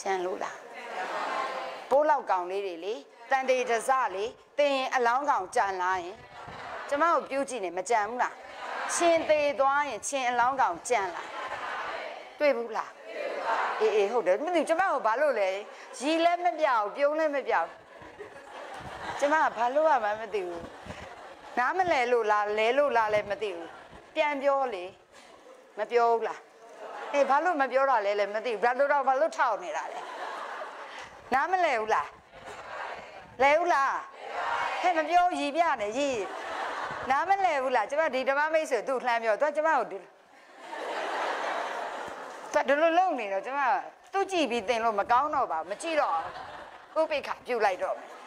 ကြံလို့လားပိုးလောက်ကောင်လေးတွေလေတန်သေးတစားလေတင်ရင်အလောင်းကောင်ကြံလာရင်ကျမကိုပြုတ်ကြည့်နေမကြံဘူးလားချင်းသေးသွားရင်ချင်းအလောင်းကောင်ကြံလာတွေ့ဘူးလားအေးအေးဟုတ်တယ်မသိကျမကဘာလို့လဲရီလည်းမပြောက်ပြုံးလည်းမပြောက်ကျမကဘာလို့ရမှမသိဘူးနားမလဲလို့လားလဲလို့လားလည်းမသိဘူး ပြန်ပြောလေမပြောဘူးလားအေးဘာလို့မပြောတာလဲလည်းမသိဘူးဘာလို့တော့ဘာလို့ထောက်နေတာလဲနားမလဲဘူးလားလဲဘူးလားဟဲ့မပြောရီပြနေရီနားမလဲဘူးလားကျမဒီဓမ္မမိတ်ဆွေသူ့လှမ်းပြောသူကကျမကိုဒီသူဒီလိုလုံနေတော့ကျမသူ့ကြည့်ပြီးတင်လို့မကောင်းတော့ပါမကြည့်တော့ဥပိ္ပခပြုတ်လိုက်တော့မယ်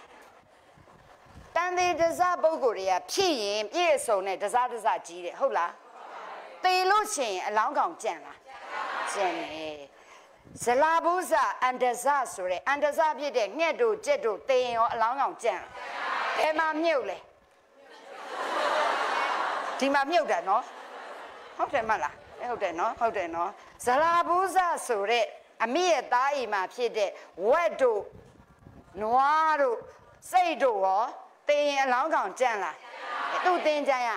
တန်သေးတစားပုဂ္ဂိုလ်တွေကဖြစ်ရင်ပြည့်စုံတဲ့တစားတစားကြီးတယ်ဟုတ်လားသေလို့ရှိရင်အလောင်းကောင်ကြံလားကြံတယ်ဇလာဘုဇအန္တဇဆိုတဲ့အန္တဇဖြစ်တဲ့ငှက်တို့ကြက်တို့သေရင်ရောအလောင်းကောင်ကြံဘယ်မှာမြုပ်လဲဒီမှာမြုပ်တာနော်ဟုတ်တယ်မလားဟုတ်တယ်နော်ဟုတ်တယ်နော်ဇလာဘူးဇဆိုတဲ့အမိရဲ့သားအိမ်မှာဖြစ်တဲ့ဝက်တို့နွားတို့စိတ်တို့ရောတင် ရင်အလောင်းကောင်ကြံ့လားသူ့တင်ကြံ့ရ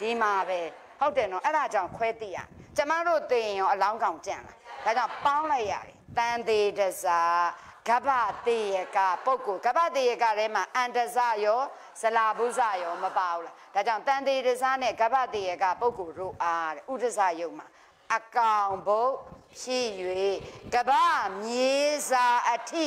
ဒီမှာပဲဟုတ်တယ်နော်အဲ့ဒါကြောင့်ခွဲသိရကျမတို့တင်ရင်ရောအလောင်းကောင်ကြံ့လားဒါကြောင့်ပေါင်းလိုက်ရတယ်တန်သေးတစားကပ္ပတေယကပုဂ္ဂိုလ်ကပ္ပတေယကထဲမှာအန္တဇယောဇလာဘုဇယောမပါဘူးလားဒါကြောင့်တန်သေးတစားနဲ့ကပ္ပတေယကပုဂ္ဂိုလ်တို့အားတဲ့ဥဒဇယုံမှာအကောင်ဘုတ်ဖြစ်၍ကပ္ပမြေစာအထိ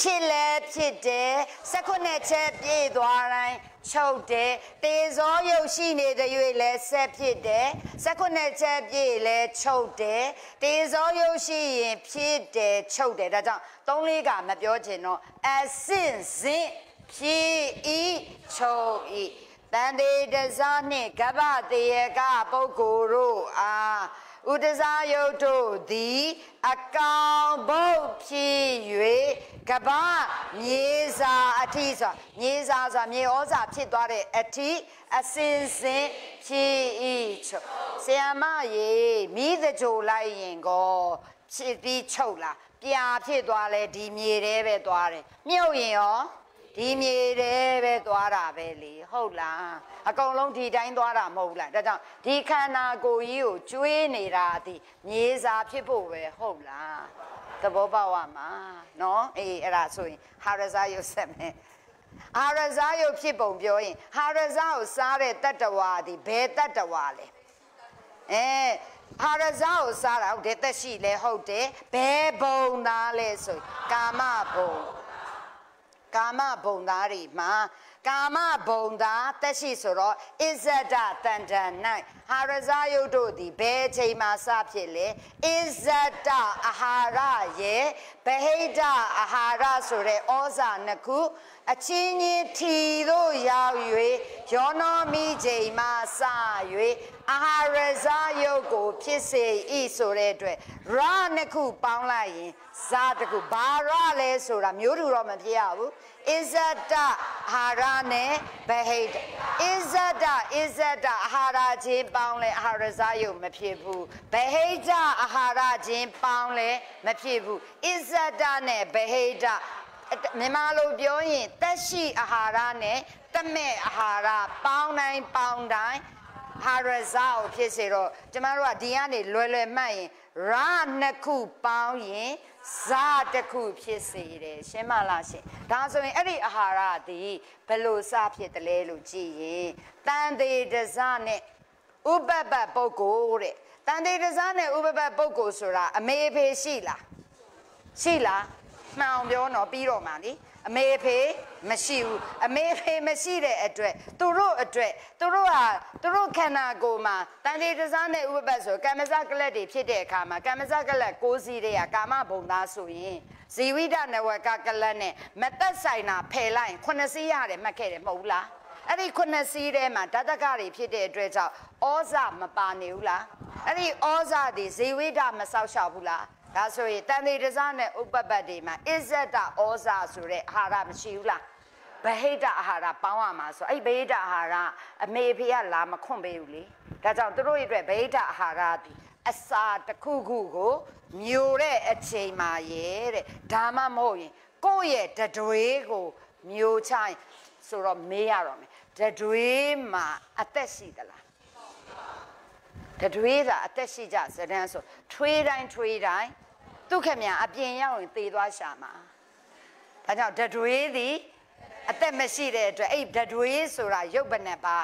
ဖြစ်လဲဖြစ်တယ်စကုနဲ့ချက်ပြေးသွားတိုင်းချုပ်တယ်တေဇောရုပ်ရှိနေတဲ့၍လဲဆက်ဖြစ်တယ်စကုနဲ့ချက်ပြေးလဲချုပ်တယ်တေဇောရုပ်ရှိရင်ဖြစ်တယ်ချုပ်တယ်ဒါကြောင့်သုံးလေးကမပြောချင်တော့အစင့်စင့်ဖြစ်ဤချုပ်ဤတန်တေတစားနှင့်ကပ္ပတေယကပုဂ္ဂိုလ်တို့အား ဥဒဇာယုတ်တို့သည် အကောင်ဘုတ်ဖြစ်၍ကပမြေစာအထိဆိုမြေစာဆိုတာမြေဩဇာဖြစ်သွားတဲ့အထိအစင်စင်ဖြစ်ဤချုပ်ဆရာမရေမိသကြိုလိုက်ရင်ကောဖြစ်ပြီးချုပ်လာပြာဖြစ်သွားလဲဒီမြေတဲပဲသွားတယ်မြုပ်ရင်ရော ဒီမြေတဲပဲသွားတာပဲလေဟုတ်လားအကုန်လုံးဒီတိုင်းသွားတာမဟုတ်လားဒါကြောင့်ဒီခန္ဓာကိုယ်ကြီးကိုကျွေးနေတာဒီမြေစာဖြစ်ဖို့ပဲဟုတ်လားသဘောပေါက်ရမှာနော်အေးအဲ့ဒါဆိုရင်ဟာရဇာယုတ်ဆက်မယ်ဟာရဇာယုတ်ဖြစ်ပုံပြောရင်ဟာရဇာကိုစားတဲ့တတ္တဝါဒီဘယ်တတ္တဝါလဲအဲဟာရဇာကိုစားတာဟုတ်တယ်တက်ရှိလဲဟုတ်တယ်ဘယ်ဘုံသားလဲဆိုကာမဘုံ ကာမဘုံသားတွေမှာကာမဘုံသာတက်ရှိဆိုတော့အစ္ဆဒတန်တန်၌ဟာရဇယုတ်တို့သည်ဘယ်ချိန်မှစဖြစ်လဲအစ္ဆဒအာဟာရရဲ့ဗဟိတအာဟာရဆိုတဲ့ဩဇာနှစ်ခုအချင်းချင်းထီတို့ရောက်၍ယောနောမိချိန်မှစ၍ အာဟာရဇယုတ်ကို ဖြစ်စေဤဆိုတဲ့အတွက်ရနှစ်ခုပေါင်းလိုက်ရင်ဇာတခုဘာရလဲဆိုတာမျိုးတူတော့မဖြစ်ရဘူးအစ္ဆဒအာဟာရနဲ့ဗဟိတအစ္ဆဒအစ္ဆဒအာဟာရချင်းပေါင်းလဲအာဟာရဇယုတ်မဖြစ်ဘူးဗဟိတအာဟာရချင်းပေါင်းလဲမဖြစ်ဘူးအစ္ဆဒနဲ့ဗဟိတမြန်မာလိုပြောရင်တက်ရှိအာဟာရနဲ့တမဲ့အာဟာရပေါင်းတိုင်းပေါင်းတိုင်း ဟာရဇာကိုဖြစ်စေတော့ကျမတို့ကဒီကနေလွယ်လွယ်မှတ်ရင်ရာနှစ်ခုပေါင်းရင်ဇာတစ်ခုဖြစ်စေတယ်ရှင်းမလားရှင်ဒါဆိုရင်အဲ့ဒီအာဟာရသည်ဘယ်လိုစဖြစ်တယ်လဲလို့ကြည့်ရင်တန်သေးတဇနဲ့ဥပပပုဂ္ဂိုလ်တဲ့တန်သေးတဇနဲ့ဥပပပုဂ္ဂိုလ်ဆိုတာအမေဖေရှိလားရှိလားမှန်အောင်ပြောတော့ပြီးတော့မှလေ အမေဖေမရှိဘူးအမေဖေမရှိတဲ့အတွက်သူတို့အတွက်သူတို့ဟာသူတို့ခန္ဓာကိုယ်မှာတန်တေတစားနဲ့ဥပပတ်ဆိုကမ္မဇကလတ်တွေဖြစ်တဲ့အခါမှာကမ္မဇကလတ်၉စီးတွေကကာမဘုံသားဆိုရင်ဇီဝိဒနဝကကလတ်နဲ့မသက်ဆိုင်တာဖယ်လိုက်ရင်ခုနှစ်စီးရတယ်မှတ်ခဲ့တယ်မဟုတ်ဘူးလားအဲ့ဒီခုနှစ်စီးထဲမှာဓာတကတွေဖြစ်တဲ့အတွက်ကြောင့်ဩဇမပါနေဘူးလားအဲ့ဒီဩဇဒီဇီဝိဒမဆောက်ရှောက်ဘူးလား ဒါဆိုရင်တန်တေတစားနဲ့ဥပပတ်တွေမှာအစ္ဆဒဩဇာဆိုတဲ့အာဟာရမရှိဘူးလားဗဟိတအာဟာရပေါင်းရမှာဆိုအဲ့ဗဟိတအာဟာရအမေဖေကလာမခွန့်ပေးဘူးလေဒါကြောင့်သူတို့ရဲ့အတွက်ဗဟိတအာဟာရဒီအစာတစ်ခုခုကိုမျိုးတဲ့အချိန်မှာရဲ့တဲ့ဒါမှမဟုတ်ရင်ကိုယ့်ရဲ့တတွေးကိုမျိုးချိုင်းဆိုတော့မေးရတော့မယ်တတွေးမှာအသက်ရှိသလားတတွေးသာအသက်ရှိကြစတဲ့ဆိုထွေးတိုင်းထွေးတိုင်း ဒုက္ခမြန်အပြင်ရောက်ရင်သေသွားရှာမှာဒါကြောင့်တတွေးသည်အသက်မရှိတဲ့အတွက်အဲ့တတွေးဆိုတာရုပ်ဘနဲ့ပါ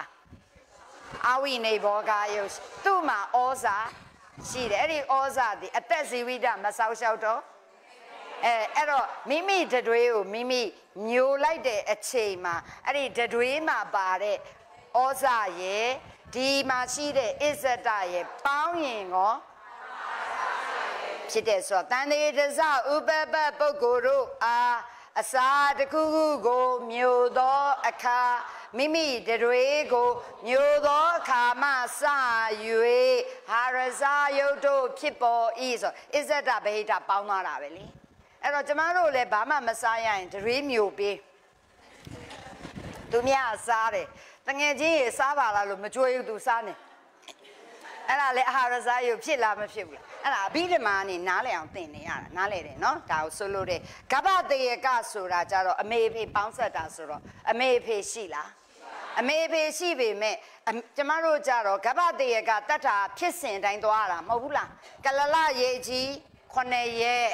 အဝိနေဘောကယုတ်သူ့မှာဩဇာရှိတယ်အဲ့ဒီဩဇာသည်အသက်ဇီဝိတမဆောက်ရှောက်တော့အဲအဲ့တော့မိမိတတွေးကိုမိမိညိုလိုက်တဲ့အချိန်မှာအဲ့ဒီတတွေးမှာပါတဲ့ဩဇာရဲ့ဒီမှာရှိတဲ့အစ္ဆဒရဲ့ပေါင်းရင်ကော ဖြစ်တဲ့ဆိုတော့တန်တေတဇဥပပပုဂ္ဂိုလ်တို့အားအစာတစ်ခုခုကိုမြို့သောအခါမိမိတွေကိုမြို့သောအခါမှစ၍ဟာရဇာယုတ်တို့ဖြစ်ပေါ်ဤဆိုအစ္ဆဒဗဟိတပေါင်းသွားတာပဲလေအဲ့တော့ကျမတို့လည်းဘာမှမစားရရင်တွေမြို့ပေးသူများစားတယ်တငယ်ချင်းရေစားပါလားလို့မကြွေးဘူးသူစားနေ အဲ့ဒါလေအာဟာရစားရုပ်ဖြစ်လားမဖြစ်ဘူးလားအဲ့ဒါအဘိဓမ္မာနေနားလည်အောင်သင်နေရတာနားလည်တယ်နော်ဒါကိုဆိုလို့တဲ့ကပ္ပတေယကဆိုတာကြတော့အမေဖေပေါင်းဆက်တာဆိုတော့အမေဖေရှိလားအမေဖေရှိပေမဲ့ကျမတို့ကြတော့ကပ္ပတေယကတတ်တာဖြစ်စဉ်တိုင်းသွားတာမဟုတ်ဘူးလားကလလရေကြီးခုနှစ်ရက်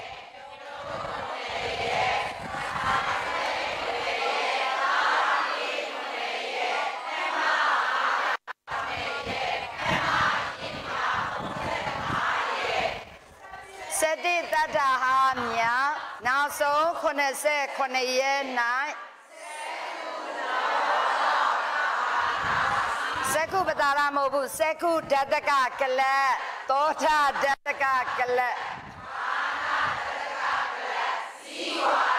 တိတတ္တဟာမြာနောက်ဆုံး89ရက်၌စကုပတာရမဟုတ်ဘူးစကုဓတကကလတ်သောထဓတကကလတ်ဓတကကလတ်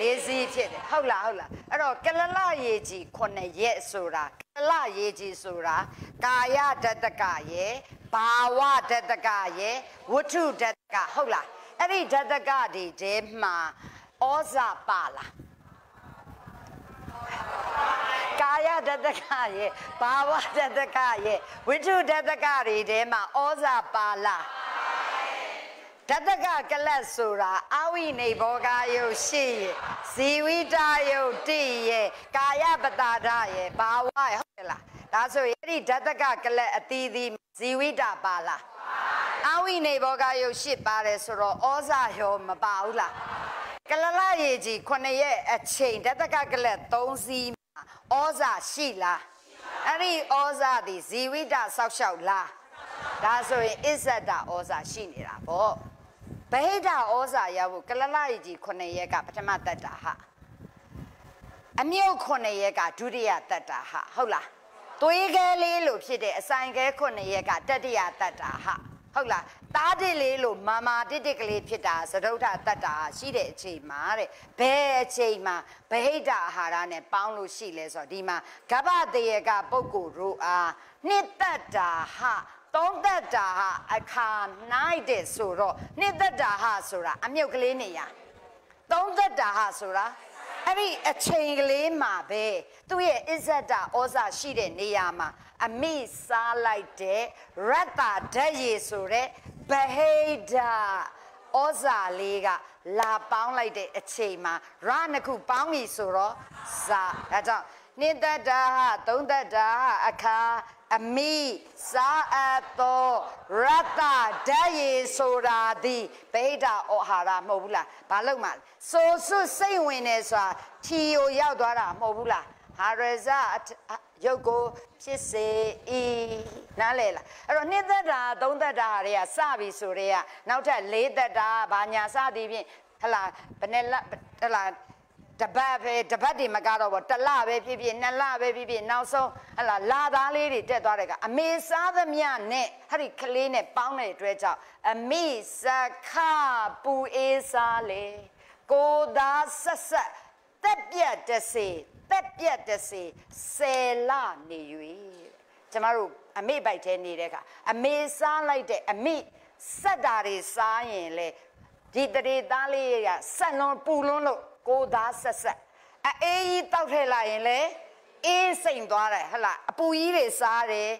လေးစီးဖြစ်တယ်ဟုတ်လားဟုတ်လားအဲ့တော့ကလလရေကြီး9ရက်ဆိုတာကလလရေကြီးဆိုတာကာယဓတကရဲ့ဘာဝဓတကရဲ့ဝတ္ထုဓတကဟုတ်လားအဲ့ဒီဓတကတွေတဲမှာဩဇာပါလားကာယဓတကရဲ့ဘာဝဓတကရဲ့ဝိထုဓတကတွေတဲမှာဩဇာပါလား ဓတကကလတ်ဆိုတာအဝိနေဘောဂယုတ်ရှိရဲ့ဇီဝိတယုတ်တိရဲ့ကာယပတာဒရဲ့ဘာဝရဲ့ဟုတ်ကဲ့လားဒါဆိုရင်အဲ့ဒီဓတကကလတ်အသီးသီးဇီဝိတပါလားအဝိနေဘောဂယုတ်ရှိပါတယ်ဆိုတော့ဩဇာရောမပါဘူးလားကလလရေကြီး9ရက်အချိန်ဓတကကလတ်3စီးမှာဩဇာရှိလားအဲ့ဒီဩဇာဒီဇီဝိတဆောက်ရှောက်လားဒါဆိုရင်အစ္ဆဒဩဇာရှိနေတာပေါ့ ဗဟိတဩဇာရဖို့ကလလရီကြီး9ရက်ကပထမတတ်တာဟာအမြုပ်ခုနှစ်ရက်ကဒုတိယတတ္တာဟဟုတ်လားသွေးခဲလေးလို့ဖြစ်တဲ့အဆိုင်ခဲခုနှစ်ရက်ကတတိယတတ္တာဟဟုတ်လားတားတစ်လေးလို့မာမာတစ်တစ်ကလေးဖြစ်တာသဒုဋ္ဌတတ္တာရှိတဲ့အချိန်မှာတဲ့ဘယ်အချိန်မှာဗဟိတအာဟာရနဲ့ပေါင်းလို့ရှိလဲဆိုတော့ဒီမှာကပ္ပတရေကပုဂ္ဂိုလ်တို့အားနှစ်တတ္တာဟ သုံးသက်တာဟာအခါနိုင်တဲ့ဆိုတော့နှစ်သက်တာဟာဆိုတာအမြုပ်ကလေးနေရသုံးသက်တာဟာဆိုတာအဲ့ဒီအချိန်ကလေးမှာပဲသူ့ရဲ့အစ္ဆတာဩဇာရှိတဲ့နေရာမှာအမိစားလိုက်တဲ့ရတ္တဓာတ်ရည်ဆိုတဲ့ဗဟိဒဩဇာလေးကလာပေါင်းလိုက်တဲ့အချိန်မှာရနှစ်ခုပေါင်းပြီဆိုတော့ဇာဒါကြောင့်နိတ္တတာဟသုံးတ္တာဟအခါ အမိစားအပ်သောရတ္တဓာတ်ရည်ဆိုတာဒီဗိဒဩဟာရမဟုတ်ဘူးလားဘာလို့မှဆိုစွစိတ်ဝင်နေဆိုတာထီကိုရောက်သွားတာမဟုတ်ဘူးလားဟာရဇရုပ်ကိုဖြစ်စေဤနားလေလားအဲ့တော့နှစ်သက်တာသုံးသက်တာတွေကစပြီဆိုတော့နောက်ထပ်လေးသက်တာဘာညာစသည်ဖြင့်ဟလာဘယ်နဲ့ဟလာ တပတ်ပဲတပတ်တွေမကတော့ဘောတလပဲဖြစ်ဖြစ်နှစ်လပဲဖြစ်ဖြစ်နောက်ဆုံးဟလာလာသားလေးတွေတက်သွားတဲ့ကအမေစားသမျှနဲ့ဟဲ့ဒီကလေးနဲ့ပေါင်းတဲ့အတွက်ကြောင့်အမိစခပူအေးစားလေကိုသာဆက်ဆက်တက်ပြတ်တစေတက်ပြတ်တစေဆယ်လနေ၍ကျမတို့အမိပိုက်ထဲနေတဲ့အခါအမေစားလိုက်တဲ့အမိစက်တာတွေစားရင်လေဒီတရေသားလေးရဆက်လွန်ပူလွန်းလို့ ကိုသားဆက်ဆက်အေးကြီးတောက်ထည့်လိုက်ရင်လေအေးစိမ်သွားတယ်ဟဟလားအပူကြီးတွေစားတယ်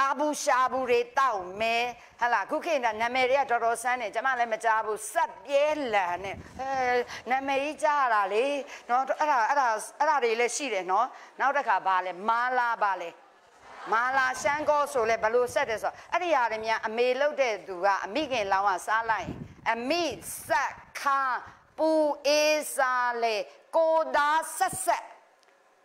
အာဘူးရှာဘူးတွေတောက်မဲဟလာခုခေတ်ကနာမည်တွေကတော်တော်ဆန်းနေကျမလည်းမကြားဘူးစက်ပြဲလန်နဲ့အဲနာမည်ကြီးကြားရတာလေနော်အဲ့ဒါအဲ့ဒါအဲ့ဒါတွေလည်းရှိတယ်နော်နောက်တစ်ခါဘာလဲမာလာဘာလဲမာလာရှမ်းကောဆိုလဲဘလို့ဆက်တယ်ဆိုအဲ့ဒီဟာတွေများအမေလုတ်တဲ့သူကအမိခင်လောင်းကစားလိုက်အမိစက်ခါ ပူအေးစားလေကိုသားဆက်ဆက်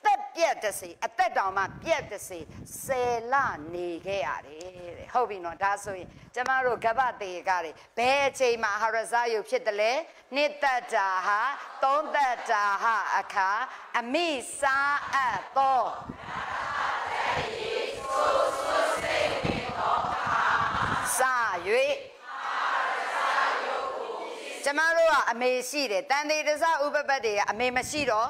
သက်ပြက်တစီအသက်တောင်မှပြက်တစီဆယ်လနေခဲ့ရတယ်တဲ့ဟုတ်ပြီနော်ဒါဆိုရင်ကျမတို့ကပ္ပတေကတွေဘယ်အချိန်မှာဟာရဇယုဖြစ်တယ်လဲနှစ်သက်တာဟာသုံးသက်တာဟာအခါအမိစားအပ်သောစာ၍ ကျမတို့ကအမေရှိတယ်တန်တေတစဥပပတ်တွေကအမေမရှိတော့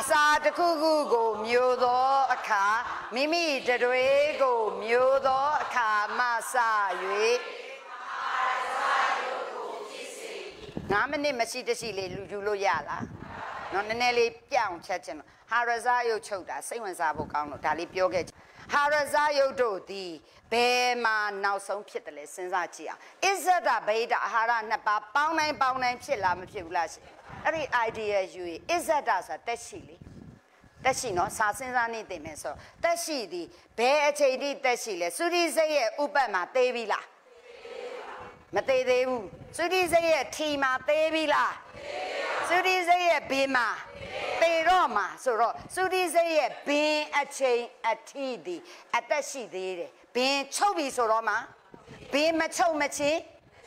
အစာတစ်ခုခုကိုမျိုးသောအခါမိမိတတွေကိုမျိုးသောအခါမှစ၍9မိနစ်မရှိတရှိလေးလူယူလို့ရလားနော်နည်းနည်းလေးပြောင်းချက်ချင်လို့ဟာရဇာယုတ်ချုပ်တာစိတ်ဝင်စားဖို့ကောင်းလို့ဒါလေးပြောခဲ့ချင် ဟာရဇာယုတ်တို့သည်ဘယ်မှာနောက်ဆုံးဖြစ်တယ်လဲစဉ်းစားကြည့်အောင်အစ္ဆဒဗိဒအာဟာရနှစ်ပါးပေါင်းတိုင်းပေါင်းတိုင်းဖြစ်လားမဖြစ်ဘူးလားရှင်အဲ့ဒီ idea ယူရင်အစ္ဆဒဆိုတာတက်ရှိလေတက်ရှိနော်စာစဉ်းစားနေတင်မယ်ဆိုတက်ရှိသည်ဘယ်အချိန်ထိတက်ရှိလဲသုရိစိတ်ရဲ့ဥပတ်မှာသေးပြီလားမသေးသေးဘူးသုရိစိတ်ရဲ့ထီမှာသေးပြီလားသု ရိစိတ်ရဲ့ဘေးမှာပေတော့မှာဆိုတော့သုရိစိတ်ရဲ့ဘင်းအချိန်အထီသည်အသက်ရှိသေးတယ်ဘင်းချုပ်ပြီဆိုတော့မှဘင်းမချုပ်မချင်း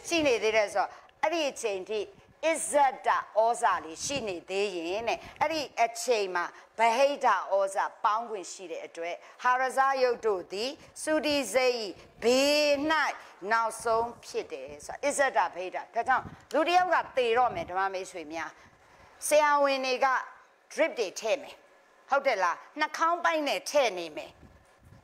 ရှိနေသေးတယ်ဆိုတော့အဲ့ဒီအချိန်ထိအစ္ဆဒဩဇာလေးရှိနေသေးရင်တဲ့အဲ့ဒီအချိန်မှာဗဟိတဩဇာပေါင်းခွင့်ရှိတဲ့အတွက်ဟာရဇာယုတ်တို့သည်သုတိစိတ်ဘေး၌နောက်ဆုံးဖြစ်တယ်ဆိုအစ္ဆဒဗဟိတဒါကြောင့်လူတယောက်ကသေတော့မယ်ဓမ္မမိတ်ဆွေများ ဆရာဝန်တွေက drip တွေထည့်မယ်ဟုတ်တယ်လားနှာခေါင်းပိုင်းနဲ့ထည့်နေမယ်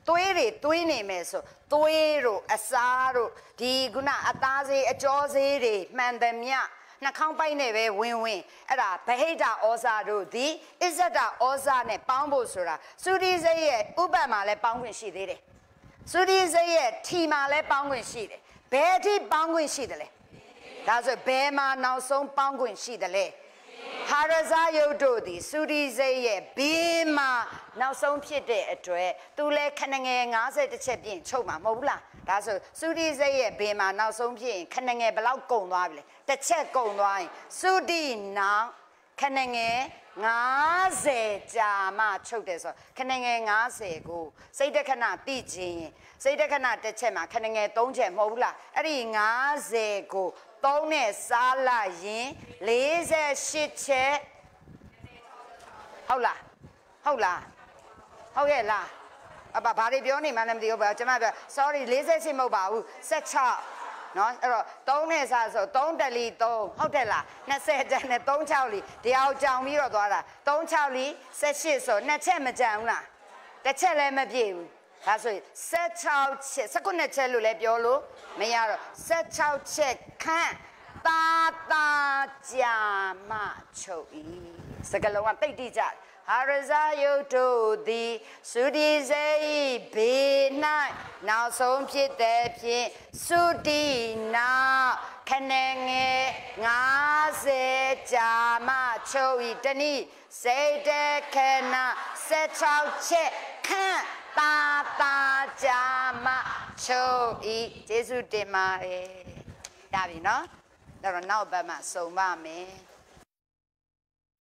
သွေးတွေသွေးနေမယ်ဆိုသွေးတို့အစားတို့ဒီခုနအသားစေးအကြောစေးတွေမှန်သမျှနှာခေါင်းပိုက်နဲ့ပဲဝင်ဝင်အဲ့ဒါဗဟိတဩဇာတို့သည်အစ္ဆဒဩဇာနဲ့ပေါင်းဖို့ဆိုတာသုတိစိတ်ရဲ့ဥပတ်မှာလည်းပေါင်းခွင့်ရှိသေးတယ်သုတိစိတ်ရဲ့ထီမှာလည်းပေါင်းခွင့်ရှိတယ်ဘယ်အထိပေါင်းခွင့်ရှိတယ်လဲဒါဆိုဘယ်မှာနောက်ဆုံးပေါင်းခွင့်ရှိတယ်လဲ ဟာရဇာယုတ်တို့သည်သုရိစိတ်ရဲ့ဘေးမှာနောက်ဆုံးဖြစ်တဲ့အတွက်သူလဲခဏငယ်50တစ်ချက်ပြင်ချုပ်မှာမဟုတ်ဘူးလားဒါဆိုသုရိစိတ်ရဲ့ဘေးမှာနောက်ဆုံးဖြစ်ရင်ခဏငယ်ဘယ်လောက်ကုန်သွားပြီလဲတစ်ချက်ကုန်သွားရင်သုတိနောင်ခဏငယ်90ကြာမှချုပ်တယ်ဆိုခဏငယ်90ကိုစိတ်တခဏတိခြင်းစိတ်တခဏတစ်ချက်မှာခဏငယ်3ချက်မဟုတ်ဘူးလားအဲ့ဒီ90ကို 3နဲ့စားလိုက်ရင်48ချက်ဟုတ်လားဟုတ်လားဟုတ်ရဲ့လားအပဘာတွေပြောနေမှလည်းမသိဘူးဗျာကျွန်မပြော sorry 48မဟုတ်ပါဘူး16နော်အဲ့တော့3နဲ့စားဆို3တက်လီ3ဟုတ်တယ်လား20တက်နဲ့36လီတရားကြောင်ပြီးတော့သွားတာ36လီ18ဆိုနှစ်ချက်မကြံဘူးလားတစ်ချက်လည်းမပြည့်ဘူး ဒါဆိုရင်16ချက်19ချက်လို့လည်းပြောလို့မရတော့16ချက်ခန့်တာတာကြာမချုပ်ဤစကလုံးကတိတ်တိကြတယ်ဟာရဇာယုတ်တို့သည်သုတိစေဘေ၌နောက်ဆုံးဖြစ်တဲ့ဖြင့်သုတိနာခဏငယ်90ကြာမချုပ်ဤတနည်းစေတခဏ16ချက်ခန့် တာတာကြာမချုပ်ဤကျေးဇူးတင်ပါတယ်ဒါပြီနော်ဒါတော့နောက်ဘက်မှာစုံပါမယ်